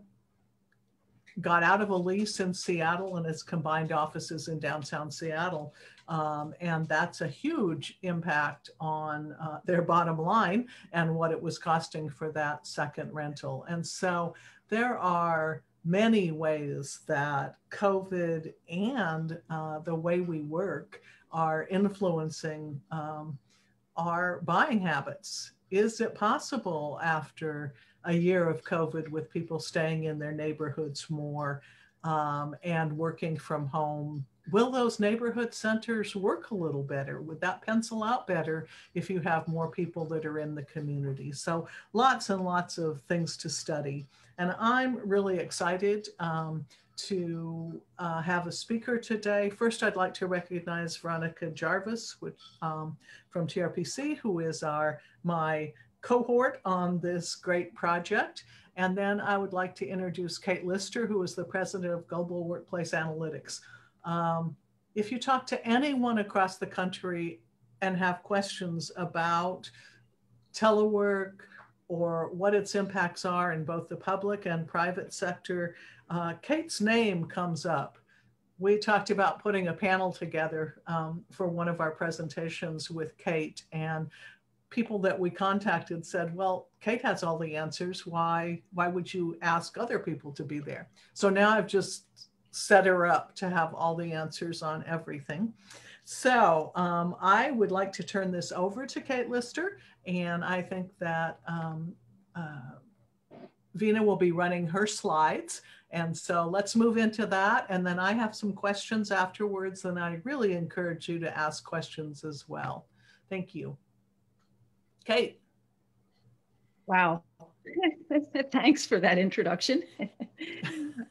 got out of a lease in Seattle and has combined offices in downtown Seattle. Um, and that's a huge impact on uh, their bottom line and what it was costing for that second rental. And so there are many ways that COVID and uh, the way we work are influencing um, our buying habits. Is it possible after a year of COVID with people staying in their neighborhoods more um, and working from home? Will those neighborhood centers work a little better? Would that pencil out better if you have more people that are in the community? So, lots and lots of things to study. And I'm really excited. Um, to uh, have a speaker today. First, I'd like to recognize Veronica Jarvis which, um, from TRPC, who is our my cohort on this great project. And then I would like to introduce Kate Lister, who is the president of Global Workplace Analytics. Um, if you talk to anyone across the country and have questions about telework or what its impacts are in both the public and private sector, uh, Kate's name comes up. We talked about putting a panel together um, for one of our presentations with Kate, and people that we contacted said, "Well, Kate has all the answers. Why? Why would you ask other people to be there?" So now I've just set her up to have all the answers on everything. So um, I would like to turn this over to Kate Lister, and I think that um, uh, Veena will be running her slides. And so let's move into that. And then I have some questions afterwards, and I really encourage you to ask questions as well. Thank you. Kate. Wow. <laughs> Thanks for that introduction. <laughs> uh,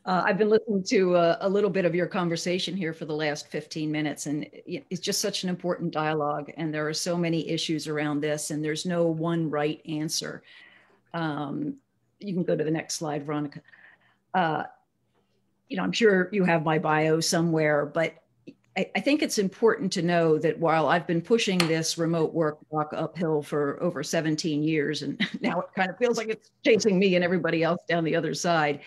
I've been listening to a, a, little bit of your conversation here for the last 15 minutes, and it's just such an important dialogue. And there are so many issues around this, and there's no one right answer. Um, you can go to the next slide, Veronica. Uh, you know, I'm sure you have my bio somewhere, but I, I, think it's important to know that while I've been pushing this remote work walk uphill for over 17 years, and <laughs> now it kind of feels like it's chasing me and everybody else down the other side.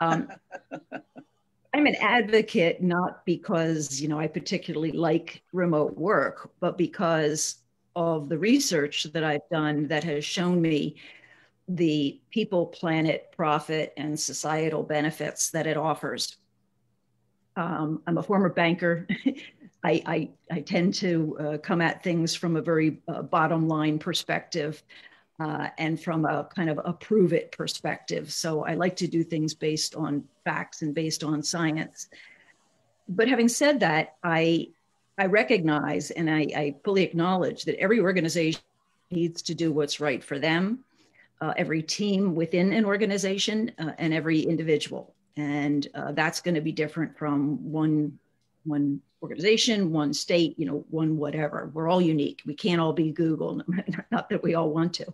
Um, <laughs> I'm an advocate not because you know I particularly like remote work, but because of the research that I've done that has shown me the people, planet, profit, and societal benefits that it offers. Um, I'm a former banker. <laughs> I, I, I, tend to uh, come at things from a very uh, bottom line perspective uh, and from a kind of a prove it perspective. So I like to do things based on facts and based on science. But having said that, I, I recognize and I, I fully acknowledge that every organization needs to do what's right for them uh, every team within an organization uh, and every individual. And uh, that's going to be different from one, one organization, one state, you know, one whatever. We're all unique. We can't all be Google, <laughs> not that we all want to.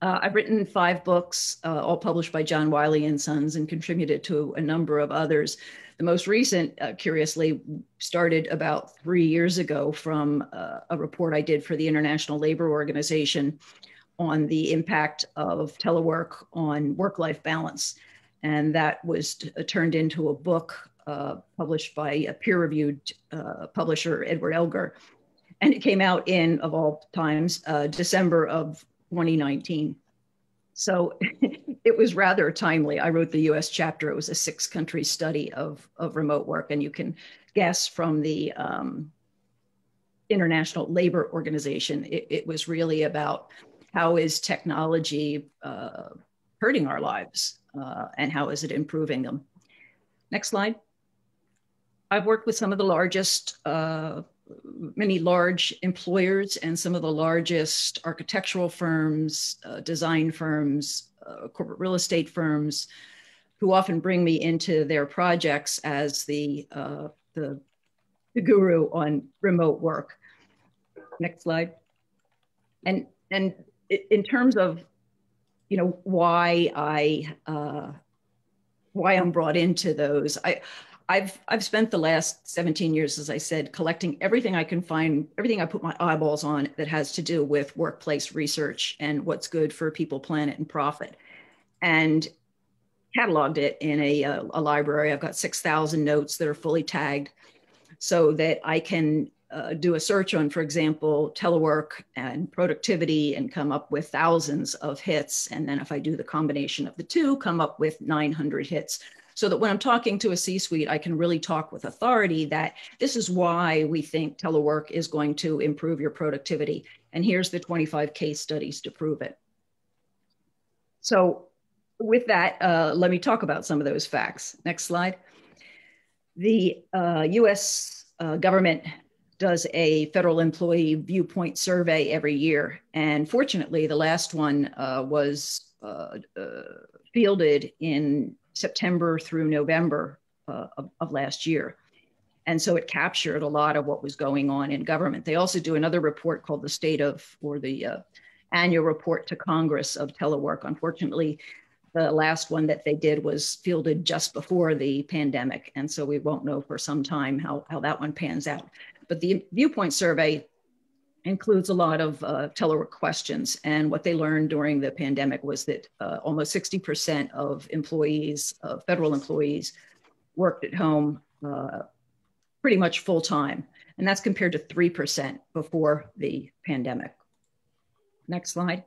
Uh, I've written five books, uh, all published by John Wiley and Sons, and contributed to a number of others. The most recent, uh, curiously, started about three years ago from a report I did for the International Labor Organization on the impact of telework on work life balance. And that was t- uh, turned into a book uh, published by a peer reviewed uh, publisher, Edward Elgar. And it came out in, of all times, uh, December of 2019. So <laughs> it was rather timely. I wrote the US chapter. It was a six country study of, of remote work. And you can guess from the um, International Labor Organization, it, it was really about how is technology uh, hurting our lives uh, and how is it improving them? Next slide. I've worked with some of the largest uh, many large employers and some of the largest architectural firms, uh, design firms, uh, corporate real estate firms, who often bring me into their projects as the, uh, the, the guru on remote work. Next slide. And, and in terms of, you know, why I, uh, why I'm brought into those, I, I've I've spent the last 17 years, as I said, collecting everything I can find, everything I put my eyeballs on that has to do with workplace research and what's good for people, planet, and profit, and cataloged it in a, a, a library. I've got 6,000 notes that are fully tagged, so that I can uh, do a search on, for example, telework and productivity, and come up with thousands of hits. And then if I do the combination of the two, come up with 900 hits so that when I'm talking to a C suite, I can really talk with authority that this is why we think telework is going to improve your productivity. And here's the 25 case studies to prove it. So, with that, uh, let me talk about some of those facts. Next slide. The uh, US uh, government does a federal employee viewpoint survey every year. And fortunately, the last one uh, was uh, uh, fielded in September through November uh, of, of, last year. And so it captured a lot of what was going on in government. They also do another report called the State of, or the uh, Annual Report to Congress of Telework. Unfortunately, the last one that they did was fielded just before the pandemic. And so we won't know for some time how, how that one pans out. But the viewpoint survey includes a lot of uh, telework questions. And what they learned during the pandemic was that uh, almost 60% of employees, uh, federal employees, worked at home uh, pretty much full time. And that's compared to 3% before the pandemic. Next slide.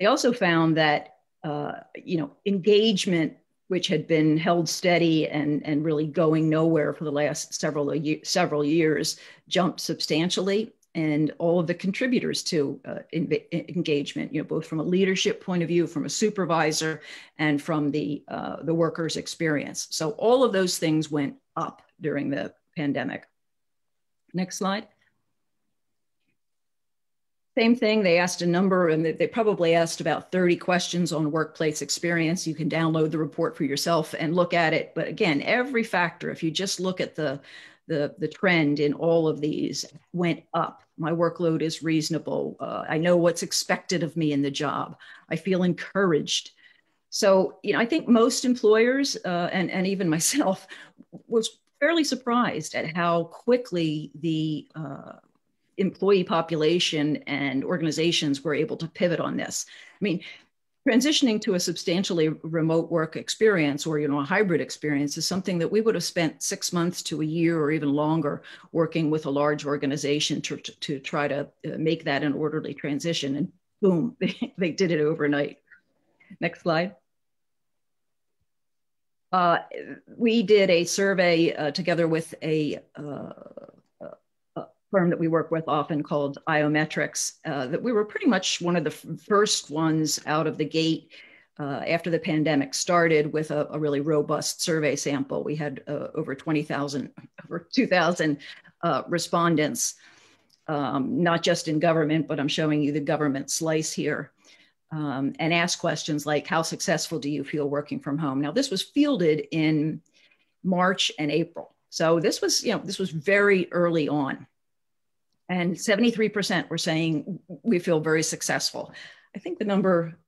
They also found that, uh, you know, engagement which had been held steady and, and really going nowhere for the last several, several years, jumped substantially and all of the contributors to uh, in, engagement, you know, both from a leadership point of view, from a supervisor, and from the uh, the workers' experience. So all of those things went up during the pandemic. Next slide. Same thing, they asked a number, and they probably asked about 30 questions on workplace experience. You can download the report for yourself and look at it. But again, every factor, if you just look at the the, the trend in all of these went up. My workload is reasonable. Uh, I know what's expected of me in the job. I feel encouraged. So, you know, I think most employers uh, and, and even <laughs> myself was fairly surprised at how quickly the uh, employee population and organizations were able to pivot on this. I mean, transitioning to a substantially remote work experience or you know a hybrid experience is something that we would have spent six months to a year or even longer working with a large organization to, to, try to uh, make that an orderly transition. And boom <laughs> they, they did it overnight. Next slide. Uh, we did a survey uh, together with a uh, firm that we work with often called Iometrics, uh, that we were pretty much one of the first ones out of the gate uh, after the pandemic started with a, a, really robust survey sample. We had uh, over 20,000, over 2,000 uh, respondents, um, not just in government, but I'm showing you the government slice here. Um, and ask questions like, how successful do you feel working from home? Now, this was fielded in March and April. So this was, you know, this was very early on and 73% were saying we feel very successful. I think the number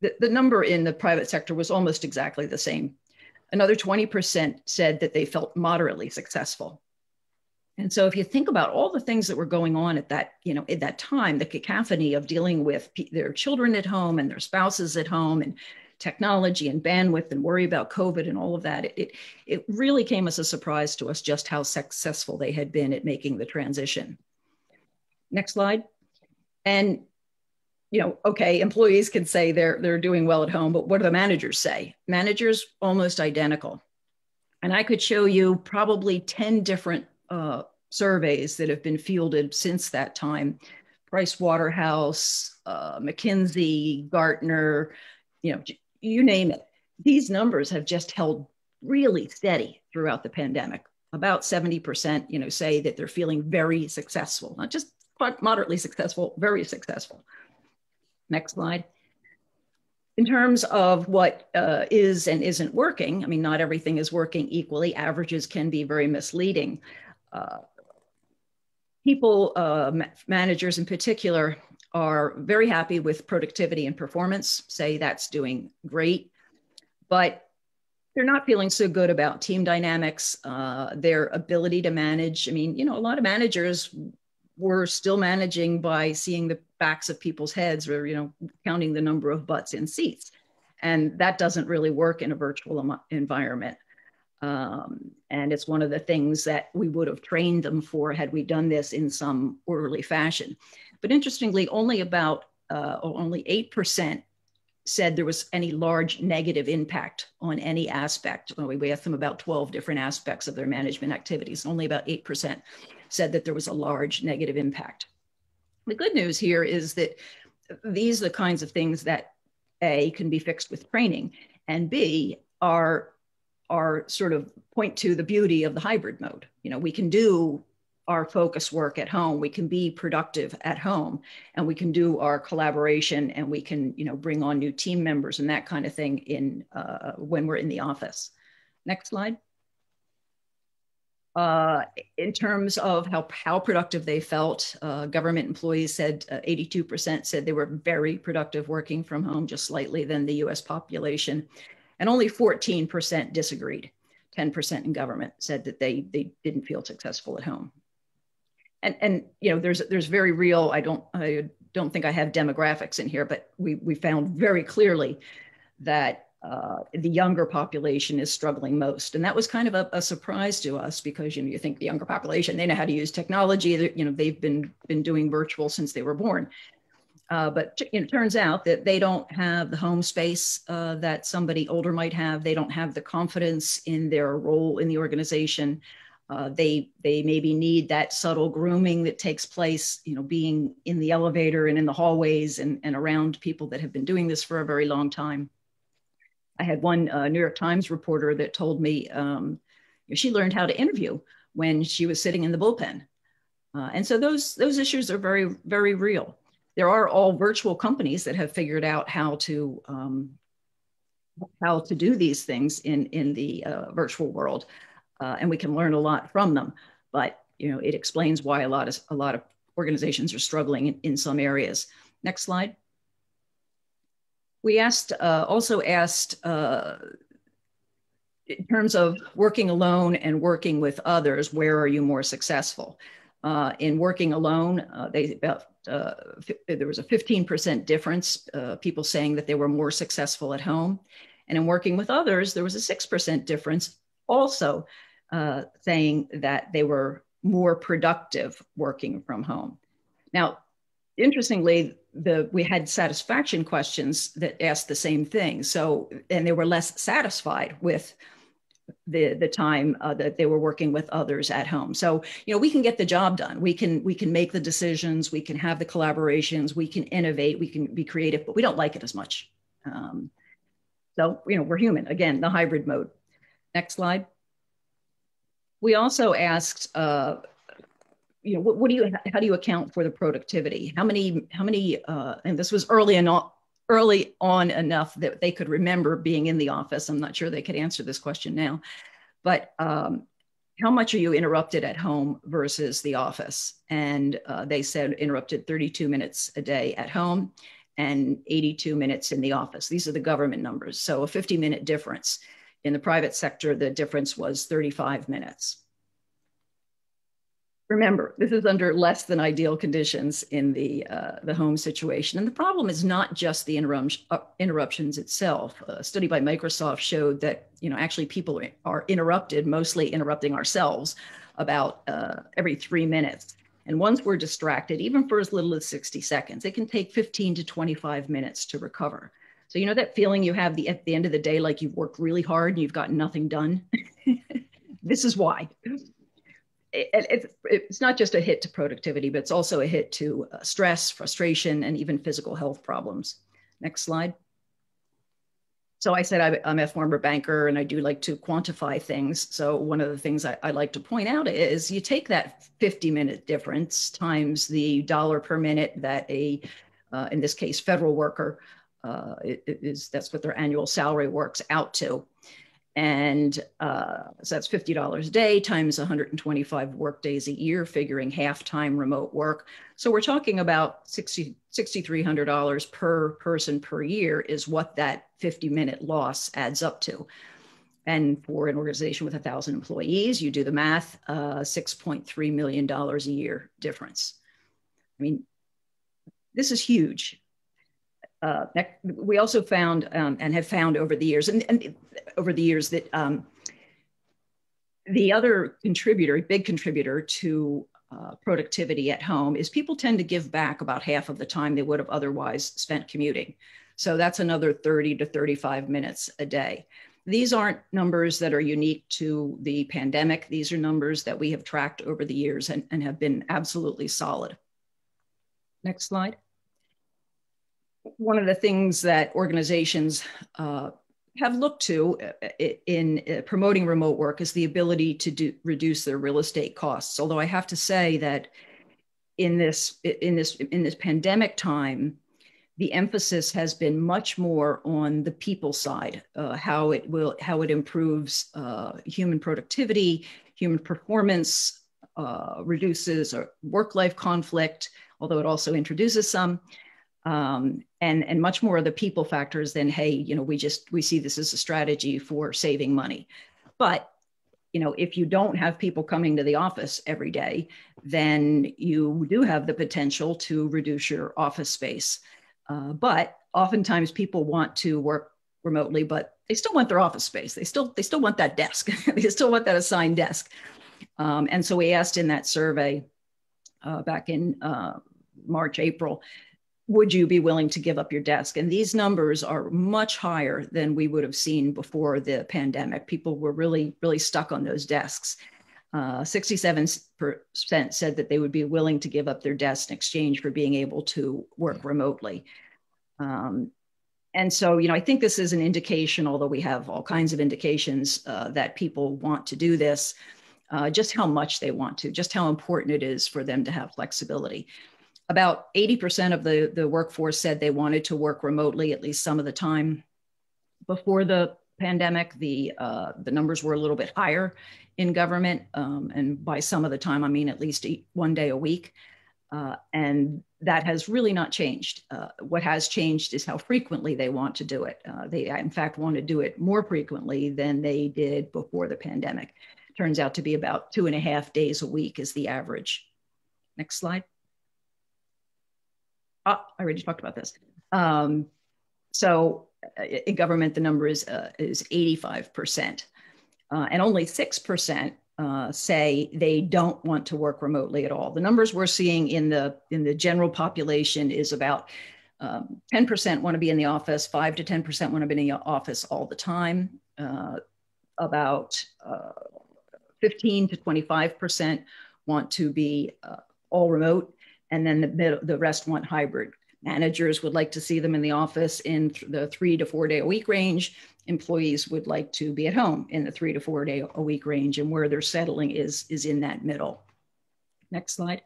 the, the number in the private sector was almost exactly the same. Another 20% said that they felt moderately successful. And so if you think about all the things that were going on at that, you know, at that time, the cacophony of dealing with their children at home and their spouses at home and technology and bandwidth and worry about COVID and all of that, it, it, it really came as a surprise to us just how successful they had been at making the transition. Next slide. And you know, okay, employees can say they're they're doing well at home, but what do the managers say? Managers almost identical. And I could show you probably 10 different uh, surveys that have been fielded since that time. Price Waterhouse, uh, McKinsey, Gartner, you know, you name it. These numbers have just held really steady throughout the pandemic. about 70%, you know, say that they're feeling very successful, not just moderately successful, very successful. Next slide. In terms of what uh, is and isn't working, I mean, not everything is working equally. Averages can be very misleading. Uh, people, uh, managers in particular, are very happy with productivity and performance, say that's doing great, but they're not feeling so good about team dynamics, uh, their ability to manage. I mean, you know, a lot of managers were still managing by seeing the backs of people's heads or, you know, counting the number of butts in seats. And that doesn't really work in a virtual environment. Um, and it's one of the things that we would have trained them for had we done this in some orderly fashion. But interestingly, only about uh, only 8% said there was any large negative impact on any aspect. We asked them about 12 different aspects of their management activities. Only about 8% said that there was a large negative impact. The good news here is that these are the kinds of things that A, can be fixed with training, and B, are, are sort of point to the beauty of the hybrid mode. You know, we can do our focus work at home we can be productive at home and we can do our collaboration and we can you know bring on new team members and that kind of thing in uh, when we're in the office next slide uh, in terms of how, how productive they felt, uh, government employees said 82% uh, said they were very productive working from home, just slightly than the US population. And only 14% disagreed. 10% in government said that they, they didn't feel successful at home and and you know there's there's very real i don't i don't think i have demographics in here but we we found very clearly that uh, the younger population is struggling most and that was kind of a, a, surprise to us because you know you think the younger population they know how to use technology you know they've been been doing virtual since they were born uh, but it turns out that they don't have the home space uh, that somebody older might have. They don't have the confidence in their role in the organization. Uh, they they maybe need that subtle grooming that takes place, you know, being in the elevator and in the hallways and, and around people that have been doing this for a very long time. I had one uh, New York Times reporter that told me um, she learned how to interview when she was sitting in the bullpen, uh, and so those those issues are very very real. There are all virtual companies that have figured out how to um, how to do these things in in the uh, virtual world uh, and we can learn a lot from them. But you know, it explains why a lot of a lot of organizations are struggling in, in some areas. Next slide. We asked uh, also asked uh, in terms of working alone and working with others, where are you more successful? Uh, in working alone, uh, they about uh, there was a 15% difference, uh, people saying that they were more successful at home. And in working with others, there was a 6% difference also saying that they were more productive working from home. Now, interestingly, the we had satisfaction questions that asked the same thing. So, and they were less satisfied with the the time uh, that they were working with others at home. So, you know, we can get the job done. We can we can make the decisions. We can have the collaborations. We can innovate. We can be creative, but we don't like it as much. Um, so, you know, we're human. Again, the hybrid mode. Next slide. We also asked, uh, you know, what, what, do you, how do you account for the productivity? How many, how many, uh, and this was early and early on enough that they could remember being in the office. I'm not sure they could answer this question now, but um, how much are you interrupted at home versus the office? And uh, they said interrupted 32 minutes a day at home and 82 minutes in the office. These are the government numbers. So a 50 minute difference. In the private sector, the difference was 35 minutes. Remember, this is under less than ideal conditions in the, uh, the home situation. And the problem is not just the uh, interruptions itself. A study by Microsoft showed that, you know, actually people are interrupted, mostly interrupting ourselves about uh, every three minutes. And once we're distracted, even for as little as 60 seconds, it can take 15 to 25 minutes to recover. So you know that feeling you have the at the end of the day, like you've worked really hard and you've gotten nothing done. <laughs> this is why. It, it, it's not just a hit to productivity, but it's also a hit to uh, stress, frustration, and even physical health problems. Next slide. so I said I, am a former banker and I do like to quantify things. So one of the things I, I, like to point out is you take that 50 minute difference times the dollar per minute that a, uh, in this case, federal worker uh, is that's what their annual salary works out to. And uh, so that's $50 a day times 125 work days a year, figuring half time remote work. So we're talking about 60, $6,300 per person per year is what that 50 minute loss adds up to. And for an organization with a thousand employees, you do the math, uh, $6.3 million a year difference. I mean, this is huge uh, we also found um, and have found over the years and, and over the years that um, the other contributor, big contributor to uh, productivity at home is people tend to give back about half of the time they would have otherwise spent commuting. So that's another 30 to 35 minutes a day. These aren't numbers that are unique to the pandemic. These are numbers that we have tracked over the years and, and have been absolutely solid. Next slide one of the things that organizations uh, have looked to uh, in uh, promoting remote work is the ability to do, reduce their real estate costs. Although I have to say that in this in this in this pandemic time, the emphasis has been much more on the people side, uh, how it will how it improves uh, human productivity, human performance, uh, reduces work life conflict, although it also introduces some um, and and much more of the people factors than hey you know we just we see this as a strategy for saving money. But you know if you don't have people coming to the office every day then you do have the potential to reduce your office space. Uh, but oftentimes people want to work remotely but they still want their office space. They still they still want that desk. <laughs> They still want that assigned desk. Um, and so we asked in that survey uh, back in uh, march april would you be willing to give up your desk? And these numbers are much higher than we would have seen before the pandemic. People were really, really stuck on those desks. Uh, 67% said that they would be willing to give up their desk in exchange for being able to work remotely. Um, and so, you know, I think this is an indication, although we have all kinds of indications uh, that people want to do this, uh, just how much they want to, just how important it is for them to have flexibility about 80% of the, the workforce said they wanted to work remotely at least some of the time. Before the pandemic, the, uh, the numbers were a little bit higher in government. Um, and by some of the time, I mean at least one day a week. Uh, and that has really not changed. Uh, what has changed is how frequently they want to do it. Uh, they, in fact, want to do it more frequently than they did before the pandemic. Turns out to be about two and a half days a week is the average. Next slide oh, I already talked about this. Um, so uh, in government, the number is, uh, is 85%. Uh, and only 6% uh, say they don't want to work remotely at all. The numbers we're seeing in the, in the general population is about 10% um, want to be in the office, 5 to 10% want to be in the office all the time. Uh, about uh, 15 to 25% want to be all remote and then the, the rest want hybrid. Managers would like to see them in the office in the three to four day a week range. Employees would like to be at home in the three to four day a week range, and where they're settling is, is in that middle. Next slide.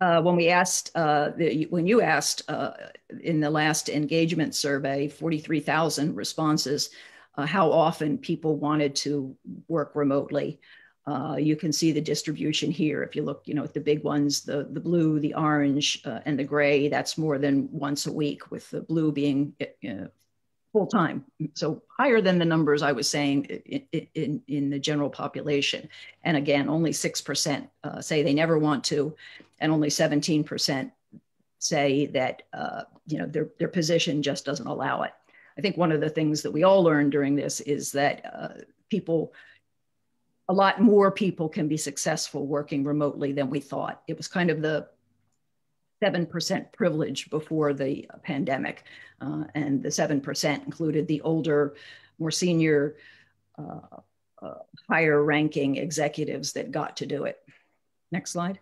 Uh, when we asked, uh, the, when you asked uh, in the last engagement survey, 43,000 responses, uh, how often people wanted to work remotely. Uh, you can see the distribution here. If you look, you know, at the big ones, the, the blue, the orange, uh, and the gray, that's more than once a week, with the blue being uh, full time. So higher than the numbers I was saying in, in, in the general population. And again, only 6% uh, say they never want to, and only 17% say that, uh, you know, their, their position just doesn't allow it. I think one of the things that we all learned during this is that uh, people a lot more people can be successful working remotely than we thought. It was kind of the 7% privilege before the pandemic. Uh, and the 7% included the older, more senior, uh, uh, higher ranking executives that got to do it. Next slide.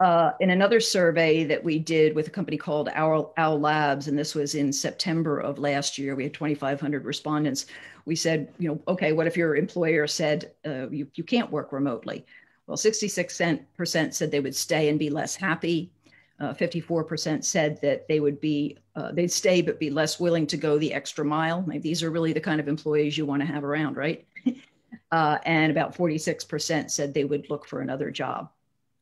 Uh, in another survey that we did with a company called Owl, Owl Labs, and this was in September of last year, we had 2,500 respondents. We said, you know, okay, what if your employer said uh, you, you can't work remotely? Well, 66% said they would stay and be less happy. 54% uh, said that they would be, uh, they'd stay but be less willing to go the extra mile. Maybe these are really the kind of employees you want to have around, right? <laughs> Uh, and about 46% said they would look for another job.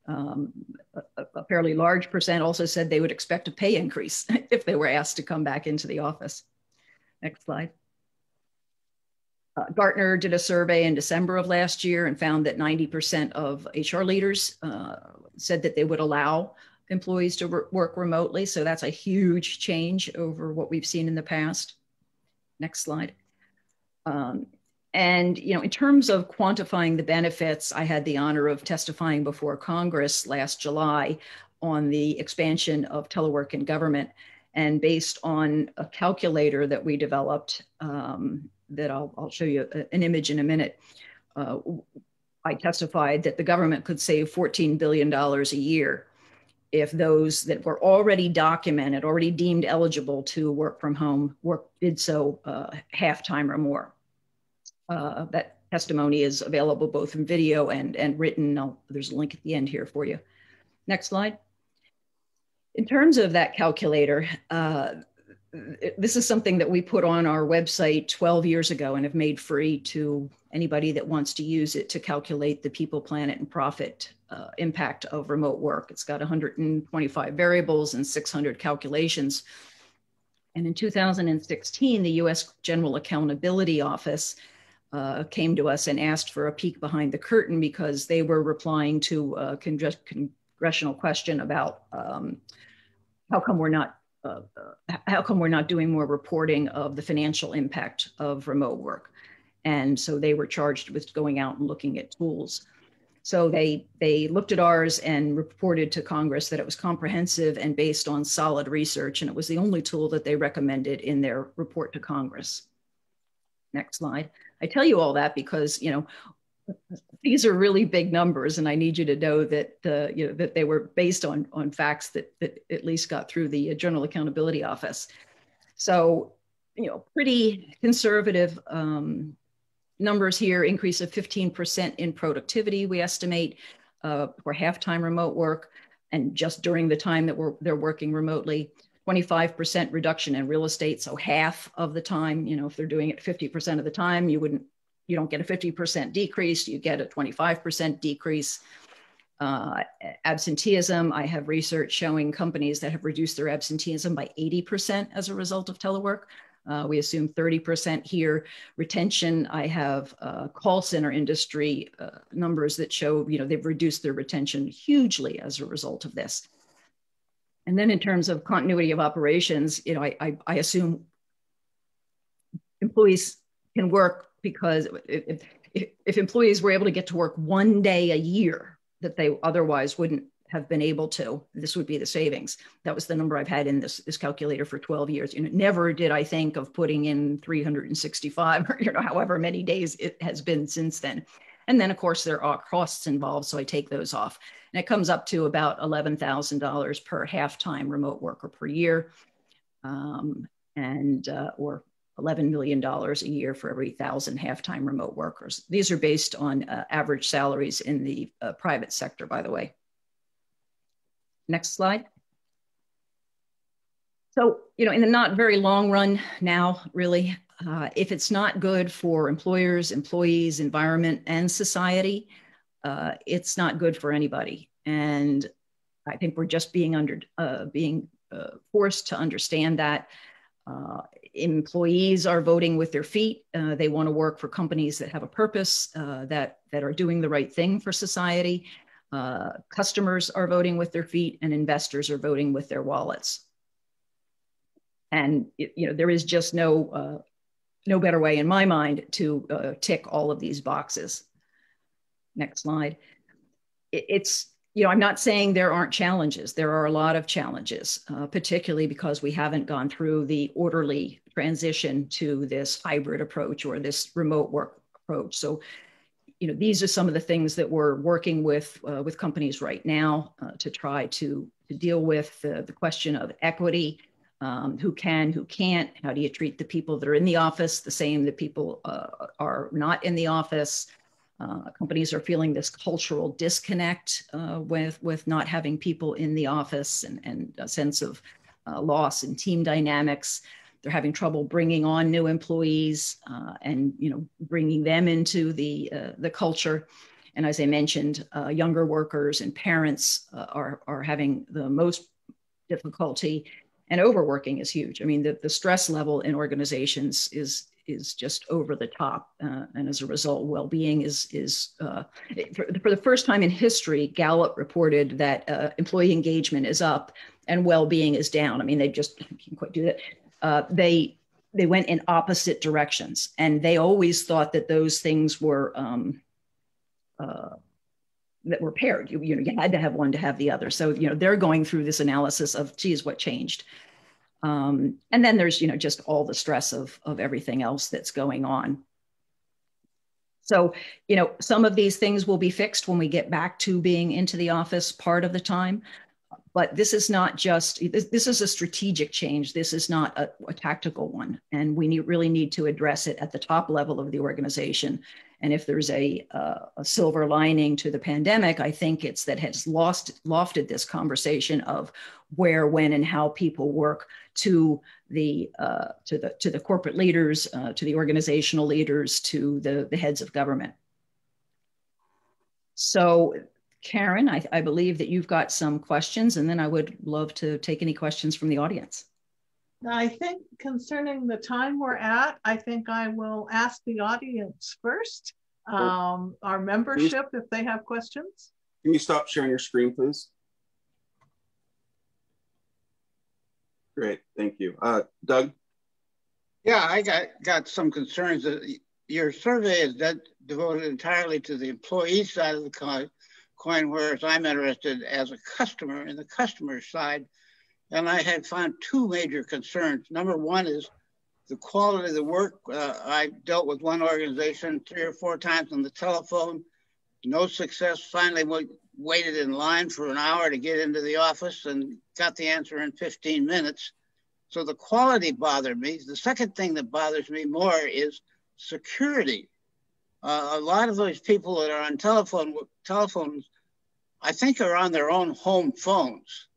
Um, a, a, fairly large percent also said they would expect a pay increase <laughs> if they were asked to come back into the office. Next slide. Uh, Gartner did a survey in December of last year and found that 90% of HR leaders uh, said that they would allow employees to work remotely. So that's a huge change over what we've seen in the past. Next slide. Um, and you know, in terms of quantifying the benefits, I had the honor of testifying before Congress last July on the expansion of telework in government. And based on a calculator that we developed, um, that I'll, I'll, show you an image in a minute, uh, I testified that the government could save $14 billion a year if those that were already documented, already deemed eligible to work from home, work did so uh, half time or more. Uh, that testimony is available both in video and, and written. I'll, there's a link at the end here for you. Next slide. In terms of that calculator, uh, this is something that we put on our website 12 years ago and have made free to anybody that wants to use it to calculate the people, planet, and profit uh, impact of remote work. It's got 125 variables and 600 calculations. And in 2016, the US General Accountability Office uh, came to us and asked for a peek behind the curtain because they were replying to a congressional question about um, how come we're not uh, uh, how come we're not doing more reporting of the financial impact of remote work? And so they were charged with going out and looking at tools. So they they looked at ours and reported to congress that it was comprehensive and based on solid research and it was the only tool that they recommended in their report to congress. Next slide I tell you all that because, you know, these are really big numbers and I need you to know that, the you know, that they were based on, on facts that, that at least got through the General Accountability Office. So, you know, pretty conservative um, numbers here, increase of 15% in productivity, we estimate, uh, for half-time remote work and just during the time that we're, they're working remotely. 25% reduction in real estate. So half of the time, you know, if they're doing it 50% of the time, you wouldn't, you don't get a 50% decrease, you get a 25% decrease. Uh, absenteeism, I have research showing companies that have reduced their absenteeism by 80% as a result of telework. Uh, we assume 30% here. Retention, I have uh, call center industry uh, numbers that show, you know, they've reduced their retention hugely as a result of this. And then in terms of continuity of operations, you know, I, I, I assume employees can work because if, if, if, employees were able to get to work one day a year that they otherwise wouldn't have been able to, this would be the savings. That was the number I've had in this, this calculator for 12 years. You know, never did I think of putting in 365 <laughs> or, you know, however many days it has been since then. And then of course there are costs involved. So I take those off. And it comes up to about $11,000 per half-time remote worker per year, um, and uh, or $11 million a year for every thousand half-time remote workers. These are based on uh, average salaries in the uh, private sector, by the way. Next slide. So, you know, in the not very long run now, really, uh, if it's not good for employers, employees, environment, and society, uh, it's not good for anybody. And I think we're just being under uh, being uh, forced to understand that uh, employees are voting with their feet. Uh, they want to work for companies that have a purpose, uh, that that are doing the right thing for society. customers are voting with their feet, and investors are voting with their wallets. And you know there is just no no better way in my mind to tick all of these boxes. Next slide. It's, you know, I'm not saying there aren't challenges. There are a lot of challenges, uh, particularly because we haven't gone through the orderly transition to this hybrid approach or this remote work approach. So, you know, these are some of the things that we're working with uh, with companies right now uh, to try to, to deal with the, the question of equity. Um, who can, who can't? How do you treat the people that are in the office the same that people uh, are not in the office? Uh, companies are feeling this cultural disconnect uh, with with not having people in the office and, and a sense of uh, loss in team dynamics. They're having trouble bringing on new employees uh, and you know bringing them into the uh, the culture. And as I mentioned, younger workers and parents are are having the most difficulty. And overworking is huge. I mean, the, the stress level in organizations is is just over the top, uh, and as a result, well-being is is uh, for, for, the first time in history. Gallup reported that uh, employee engagement is up and well-being is down. I mean, they just can't quite do that. Uh, they they went in opposite directions, and they always thought that those things were. Um, uh, that were paired. You, you know, you had to have one to have the other. So, you know, they're going through this analysis of, geez, what changed? Um, and then there's, you know, just all the stress of, of everything else that's going on. So, you know, some of these things will be fixed when we get back to being into the office part of the time. But this is not just, this, this is a strategic change. This is not a, a tactical one. And we need, really need to address it at the top level of the organization. And if there's a, uh, a silver lining to the pandemic, I think it's that has lost, lofted this conversation of where, when, and how people work to the uh, to the to the corporate leaders, uh, to the organizational leaders, to the, the heads of government. So, Karen, I, I believe that you've got some questions, and then I would love to take any questions from the audience. I think concerning the time we're at, I think I will ask the audience first, um, our membership, if they have questions. Can you stop sharing your screen, please? Great, thank you. Uh, Doug? Yeah, I got, got some concerns. That your survey is de devoted entirely to the employee side of the coin, whereas I'm interested as a customer in the customer side. And I had found two major concerns. Number one is the quality of the work. Uh, I dealt with one organization three or four times on the telephone, no success. Finally, waited in line for an hour to get into the office and got the answer in 15 minutes. So the quality bothered me. The second thing that bothers me more is security. Uh, a lot of those people that are on telephone telephones, I think, are on their own home phones.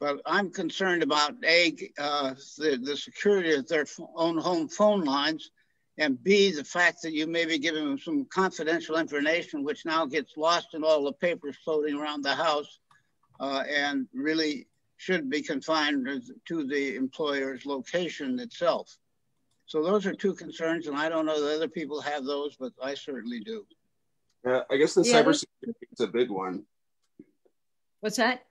But I'm concerned about a uh, the, the security of their own home phone lines and B, the fact that you may be giving them some confidential information, which now gets lost in all the papers floating around the house uh, and really should be confined to the employer's location itself. So those are two concerns, and I don't know that other people have those, but I certainly do. Uh, I guess the yeah, cybersecurity is a big one. What's that?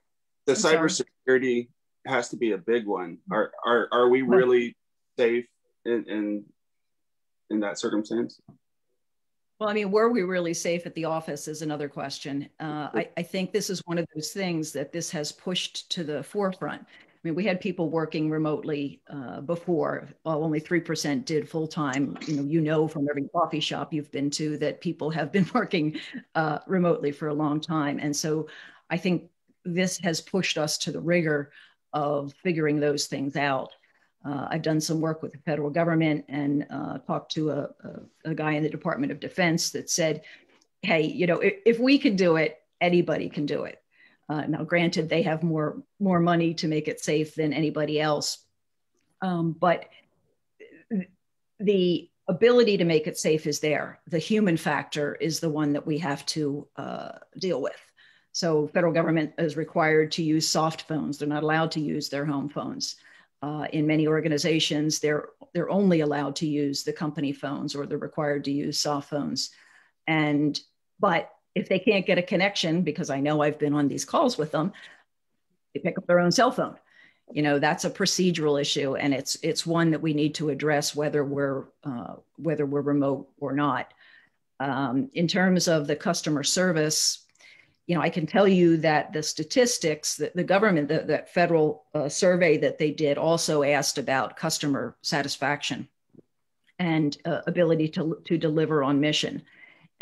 The I'm cybersecurity sorry. has to be a big one. Are are are we really safe in, in in that circumstance? Well, I mean, were we really safe at the office is another question. Uh, I, I, think this is one of those things that this has pushed to the forefront. I mean, we had people working remotely uh, before. Well, only three percent did full time. You know, you know from every coffee shop you've been to that people have been <laughs> working uh, remotely for a long time, and so I think this has pushed us to the rigor of figuring those things out. Uh, I've done some work with the federal government and uh, talked to a, a, a, guy in the Department of Defense that said, hey, you know, if, if we can do it, anybody can do it. Uh, now, granted, they have more, more money to make it safe than anybody else. Um, but the ability to make it safe is there. The human factor is the one that we have to uh, deal with. So federal government is required to use soft phones. They're not allowed to use their home phones. Uh, in many organizations, they're they're only allowed to use the company phones or they're required to use soft phones. And but if they can't get a connection, because I know I've been on these calls with them, they pick up their own cell phone. You know that's a procedural issue, and it's it's one that we need to address whether we're uh, whether we're remote or not. Um, in terms of the customer service, you know, I can tell you that the statistics, that the government, the, that federal uh, survey that they did also asked about customer satisfaction and uh, ability to, to deliver on mission.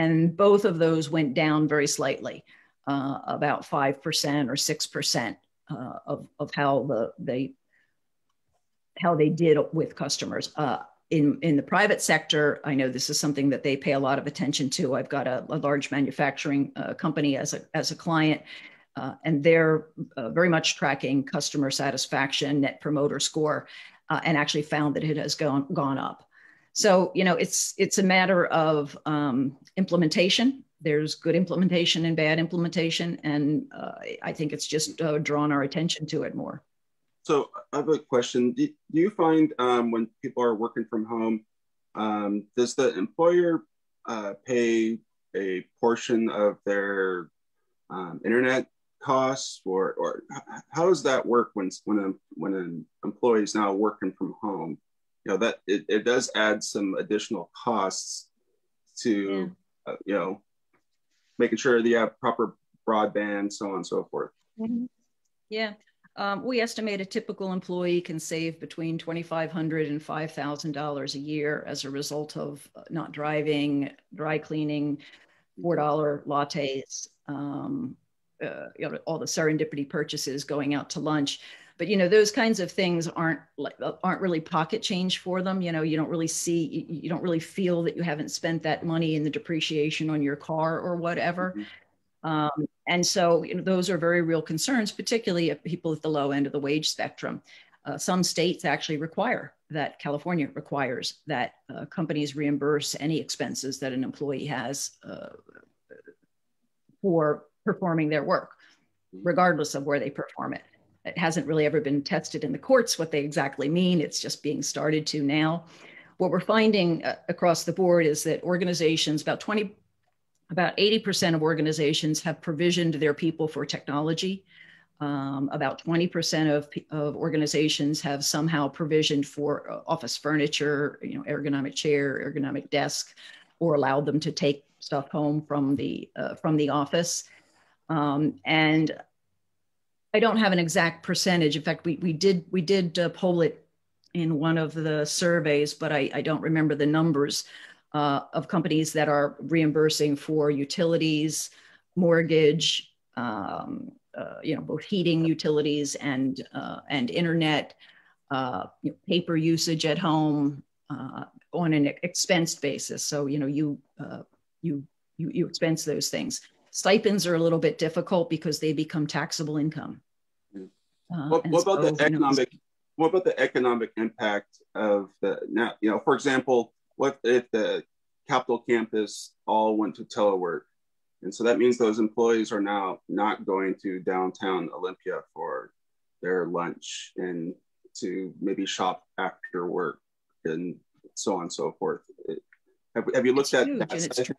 And both of those went down very slightly, uh, about 5% or 6% uh, of, of how the, they how they did with customers. Uh, in, in the private sector, I know this is something that they pay a lot of attention to. I've got a, a large manufacturing uh, company as a, as a client, uh, and they're uh, very much tracking customer satisfaction, net promoter score, uh, and actually found that it has gone, gone up. So, you know, it's, it's a matter of um, implementation. There's good implementation and bad implementation. And uh, I think it's just uh, drawn our attention to it more. So I have a question. Do, you find um, when people are working from home, um, does the employer uh, pay a portion of their um, internet costs, or or how does that work when when a, when an employee is now working from home? You know that it, it does add some additional costs to yeah. uh, you know making sure that you have proper broadband, so on and so forth. Mm-hmm. Yeah. Um, we estimate a typical employee can save between $2,500 and $5,000 a year as a result of uh, not driving, dry cleaning, $4 lattes, um, uh, you know, all the serendipity purchases, going out to lunch. But you know those kinds of things aren't like aren't really pocket change for them. You know you don't really see you, don't really feel that you haven't spent that money in the depreciation on your car or whatever. Mm-hmm. Um, and so you know, those are very real concerns, particularly of people at the low end of the wage spectrum. Uh, some states actually require that California requires that uh, companies reimburse any expenses that an employee has uh, for performing their work, regardless of where they perform it. It hasn't really ever been tested in the courts what they exactly mean. It's just being started to now. What we're finding uh, across the board is that organizations, about 20 about 80% of organizations have provisioned their people for technology. Um, about 20% of, of organizations have somehow provisioned for uh, office furniture, you know, ergonomic chair, ergonomic desk, or allowed them to take stuff home from the uh, from the office. Um, and I don't have an exact percentage. In fact, we we did we did uh, poll it in one of the surveys, but I, I don't remember the numbers uh, of companies that are reimbursing for utilities, mortgage, um, uh, you know, both heating utilities and uh, and internet, uh, you know, paper usage at home uh, on an expense basis. So you know, you you you you expense those things. Stipends are a little bit difficult because they become taxable income. Uh, what, what about so, the economic? You know, what about the economic impact of the now? You know, for example, what if the Capitol campus all went to telework? And so that means those employees are now not going to downtown Olympia for their lunch and to maybe shop after work and so on and so forth. Have, have you looked it's at that? Tra-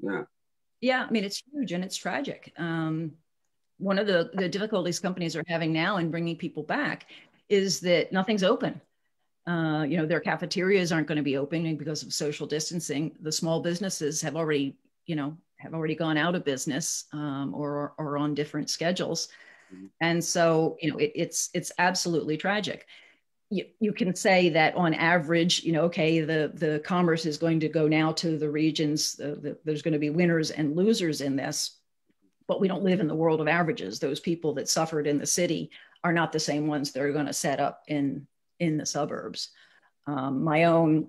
yeah. Yeah, I mean, it's huge and it's tragic. Um, one of the, the difficulties companies are having now in bringing people back is that nothing's open. Uh, you know, their cafeterias aren't going to be opening because of social distancing. The small businesses have already, you know, have already gone out of business um, or or on different schedules, mm-hmm. and so you know, it, it's it's absolutely tragic. You, you can say that on average, you know, okay, the the commerce is going to go now to the regions. The, the, there's going to be winners and losers in this, but we don't live in the world of averages. Those people that suffered in the city are not the same ones that are going to set up in in the suburbs. Um, my own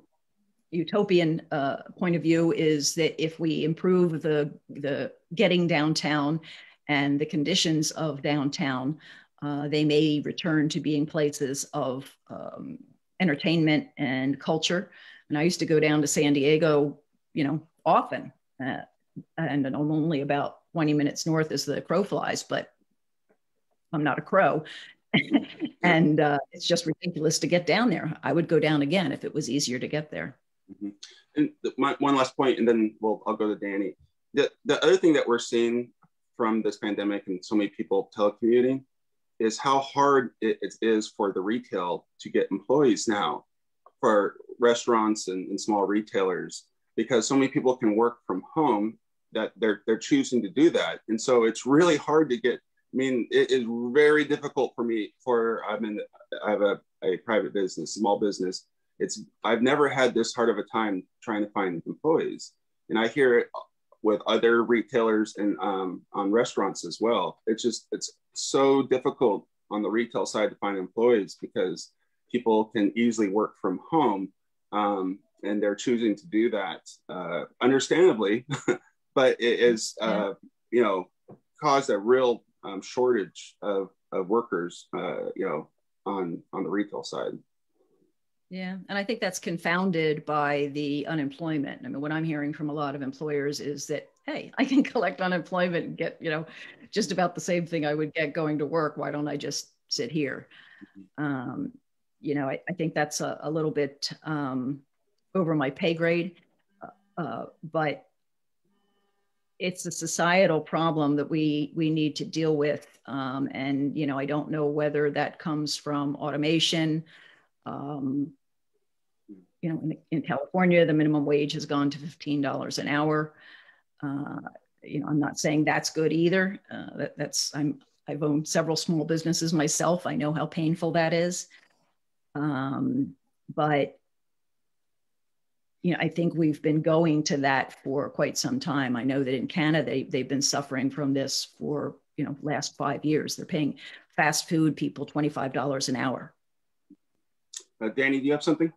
utopian uh, point of view is that if we improve the, the getting downtown and the conditions of downtown, uh, they may return to being places of um, entertainment and culture. And I used to go down to San Diego, you know, often, uh, and I'm only about 20 minutes north as the crow flies, but I'm not a crow. <laughs> and uh, it's just ridiculous to get down there. I would go down again if it was easier to get there. Mm-hmm. And my, one last point, and then we'll, I'll go to Dani. The, the other thing that we're seeing from this pandemic and so many people telecommuting is how hard it, is for the retail to get employees now for restaurants and, and small retailers because so many people can work from home that they're they're choosing to do that and so it's really hard to get I mean, it is very difficult for me for I'm in I have a, a private business, small business. It's I've never had this hard of a time trying to find employees. And I hear it with other retailers and um, on restaurants as well. It's just it's so difficult on the retail side to find employees because people can easily work from home um, and they're choosing to do that uh, understandably <laughs> but it is uh, you know caused a real um, shortage of, of workers uh, you know on on the retail side yeah, and I think that's confounded by the unemployment. I mean, what I'm hearing from a lot of employers is that, hey, I can <laughs> collect unemployment and get, you know, just about the same thing I would get going to work. Why don't I just sit here? Um, you know, I, I, think that's a, a little bit um, over my pay grade, uh, uh, but it's a societal problem that we we need to deal with. Um, and you know, I don't know whether that comes from automation. Um, you know, in, in, California, the minimum wage has gone to $15 an hour. Uh, you know, I'm not saying that's good either. Uh, that, that's, I'm, I've owned several small businesses myself. I know how painful that is. Um, but, you know, I think we've been going to that for quite some time. I know that in Canada, they, they've been suffering from this for, you know, last five years. They're paying fast food people $25 an hour. Uh, Dani, do you have something?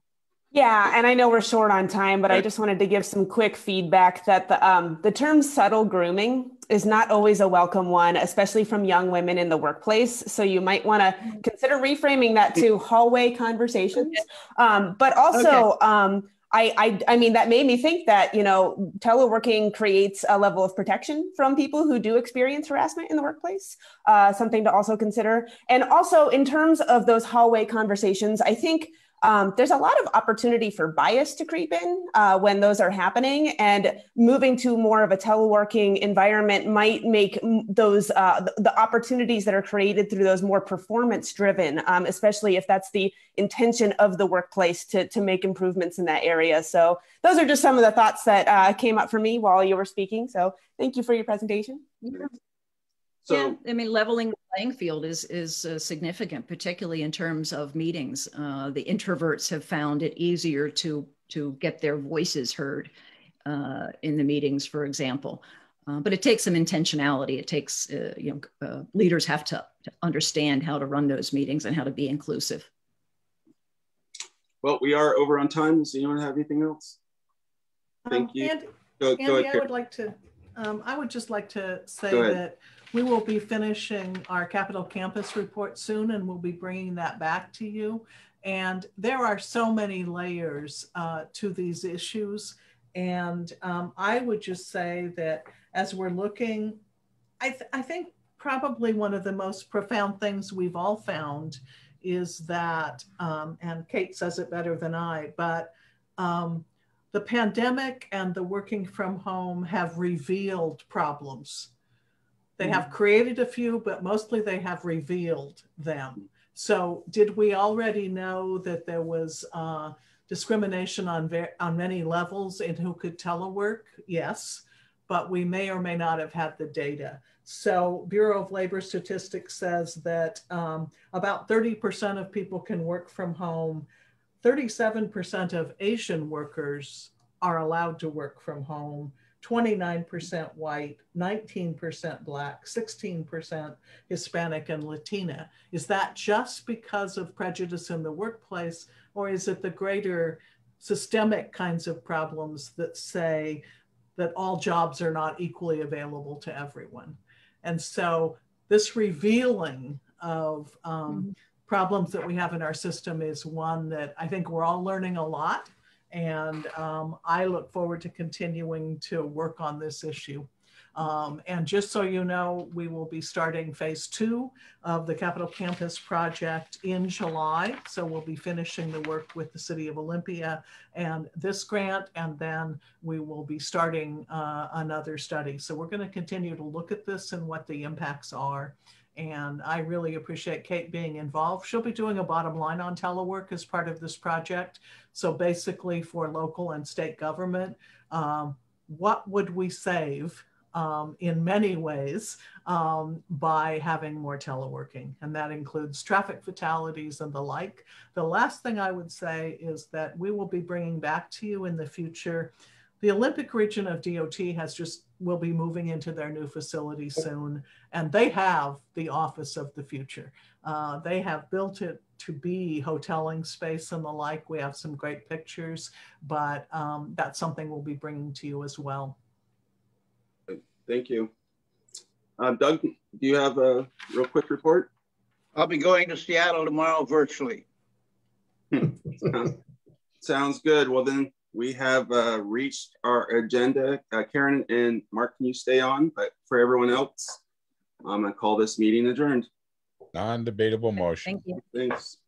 Yeah, and I know we're short on time, but I just wanted to give some quick feedback that the um, the term subtle grooming is not always a welcome one, especially from young women in the workplace. So you might want to consider reframing that to hallway conversations. Um, but also, okay. um, I, I I mean that made me think that you know teleworking creates a level of protection from people who do experience harassment in the workplace. Uh, something to also consider, and also in terms of those hallway conversations, I think um, there's a lot of opportunity for bias to creep in uh, when those are happening and moving to more of a teleworking environment might make those uh, the, opportunities that are created through those more performance driven um, especially if that's the intention of the workplace to, to make improvements in that area. So those are just some of the thoughts that uh, came up for me while you were speaking. So thank you for your presentation. Yeah. So, yeah, I mean, leveling the playing field is is uh, significant, particularly in terms of meetings. Uh, the introverts have found it easier to to get their voices heard uh, in the meetings, for example. Uh, but it takes some intentionality. It takes uh, you know uh, leaders have to, to understand how to run those meetings and how to be inclusive. Well, we are over on time. Does anyone have anything else? Thank um, you. Andy, go, Andy go ahead, I would like to. Um, I would just like to say that we will be finishing our Capitol Campus report soon and we'll be bringing that back to you. And there are so many layers uh, to these issues. And um, I would just say that as we're looking, I, th I think probably one of the most profound things we've all found is that, um, and Kate says it better than I, but um, the pandemic and the working from home have revealed problems they have created a few, but mostly they have revealed them. So, did we already know that there was uh, discrimination on on many levels in who could telework? Yes, but we may or may not have had the data. So, Bureau of Labor Statistics says that um, about 30% of people can work from home. 37% of Asian workers are allowed to work from home 29% white, 19% black, 16% Hispanic and Latina. Is that just because of prejudice in the workplace, or is it the greater systemic kinds of problems that say that all jobs are not equally available to everyone? And so this revealing of um, mm-hmm. problems that we have in our system is one that I think we're all learning a lot and um, I look forward to continuing to work on this issue. Um, and just so you know, we will be starting phase two of the Capitol Campus project in July. So we'll be finishing the work with the City of Olympia and this grant, and then we will be starting uh, another study. So we're going to continue to look at this and what the impacts are. And I really appreciate Kate being involved. She'll be doing a bottom line on telework as part of this project. So basically for local and state government, um, what would we save um, in many ways um, by having more teleworking? And that includes traffic fatalities and the like. The last thing I would say is that we will be bringing back to you in the future The Olympic region of DOT has just will be moving into their new facility soon, and they have the office of the future. Uh, they have built it to be hoteling space and the like. We have some great pictures, but um, that's something we'll be bringing to you as well. Thank you. Uh, Doug, do you have a real quick report? I'll be going to Seattle tomorrow virtually. sounds, <laughs> sounds good. Well, then we have uh, reached our agenda. Uh, Karen and Marc, can you stay on? But for everyone else, I'm going to call this meeting adjourned. Non-debatable motion. Thank you. Thanks.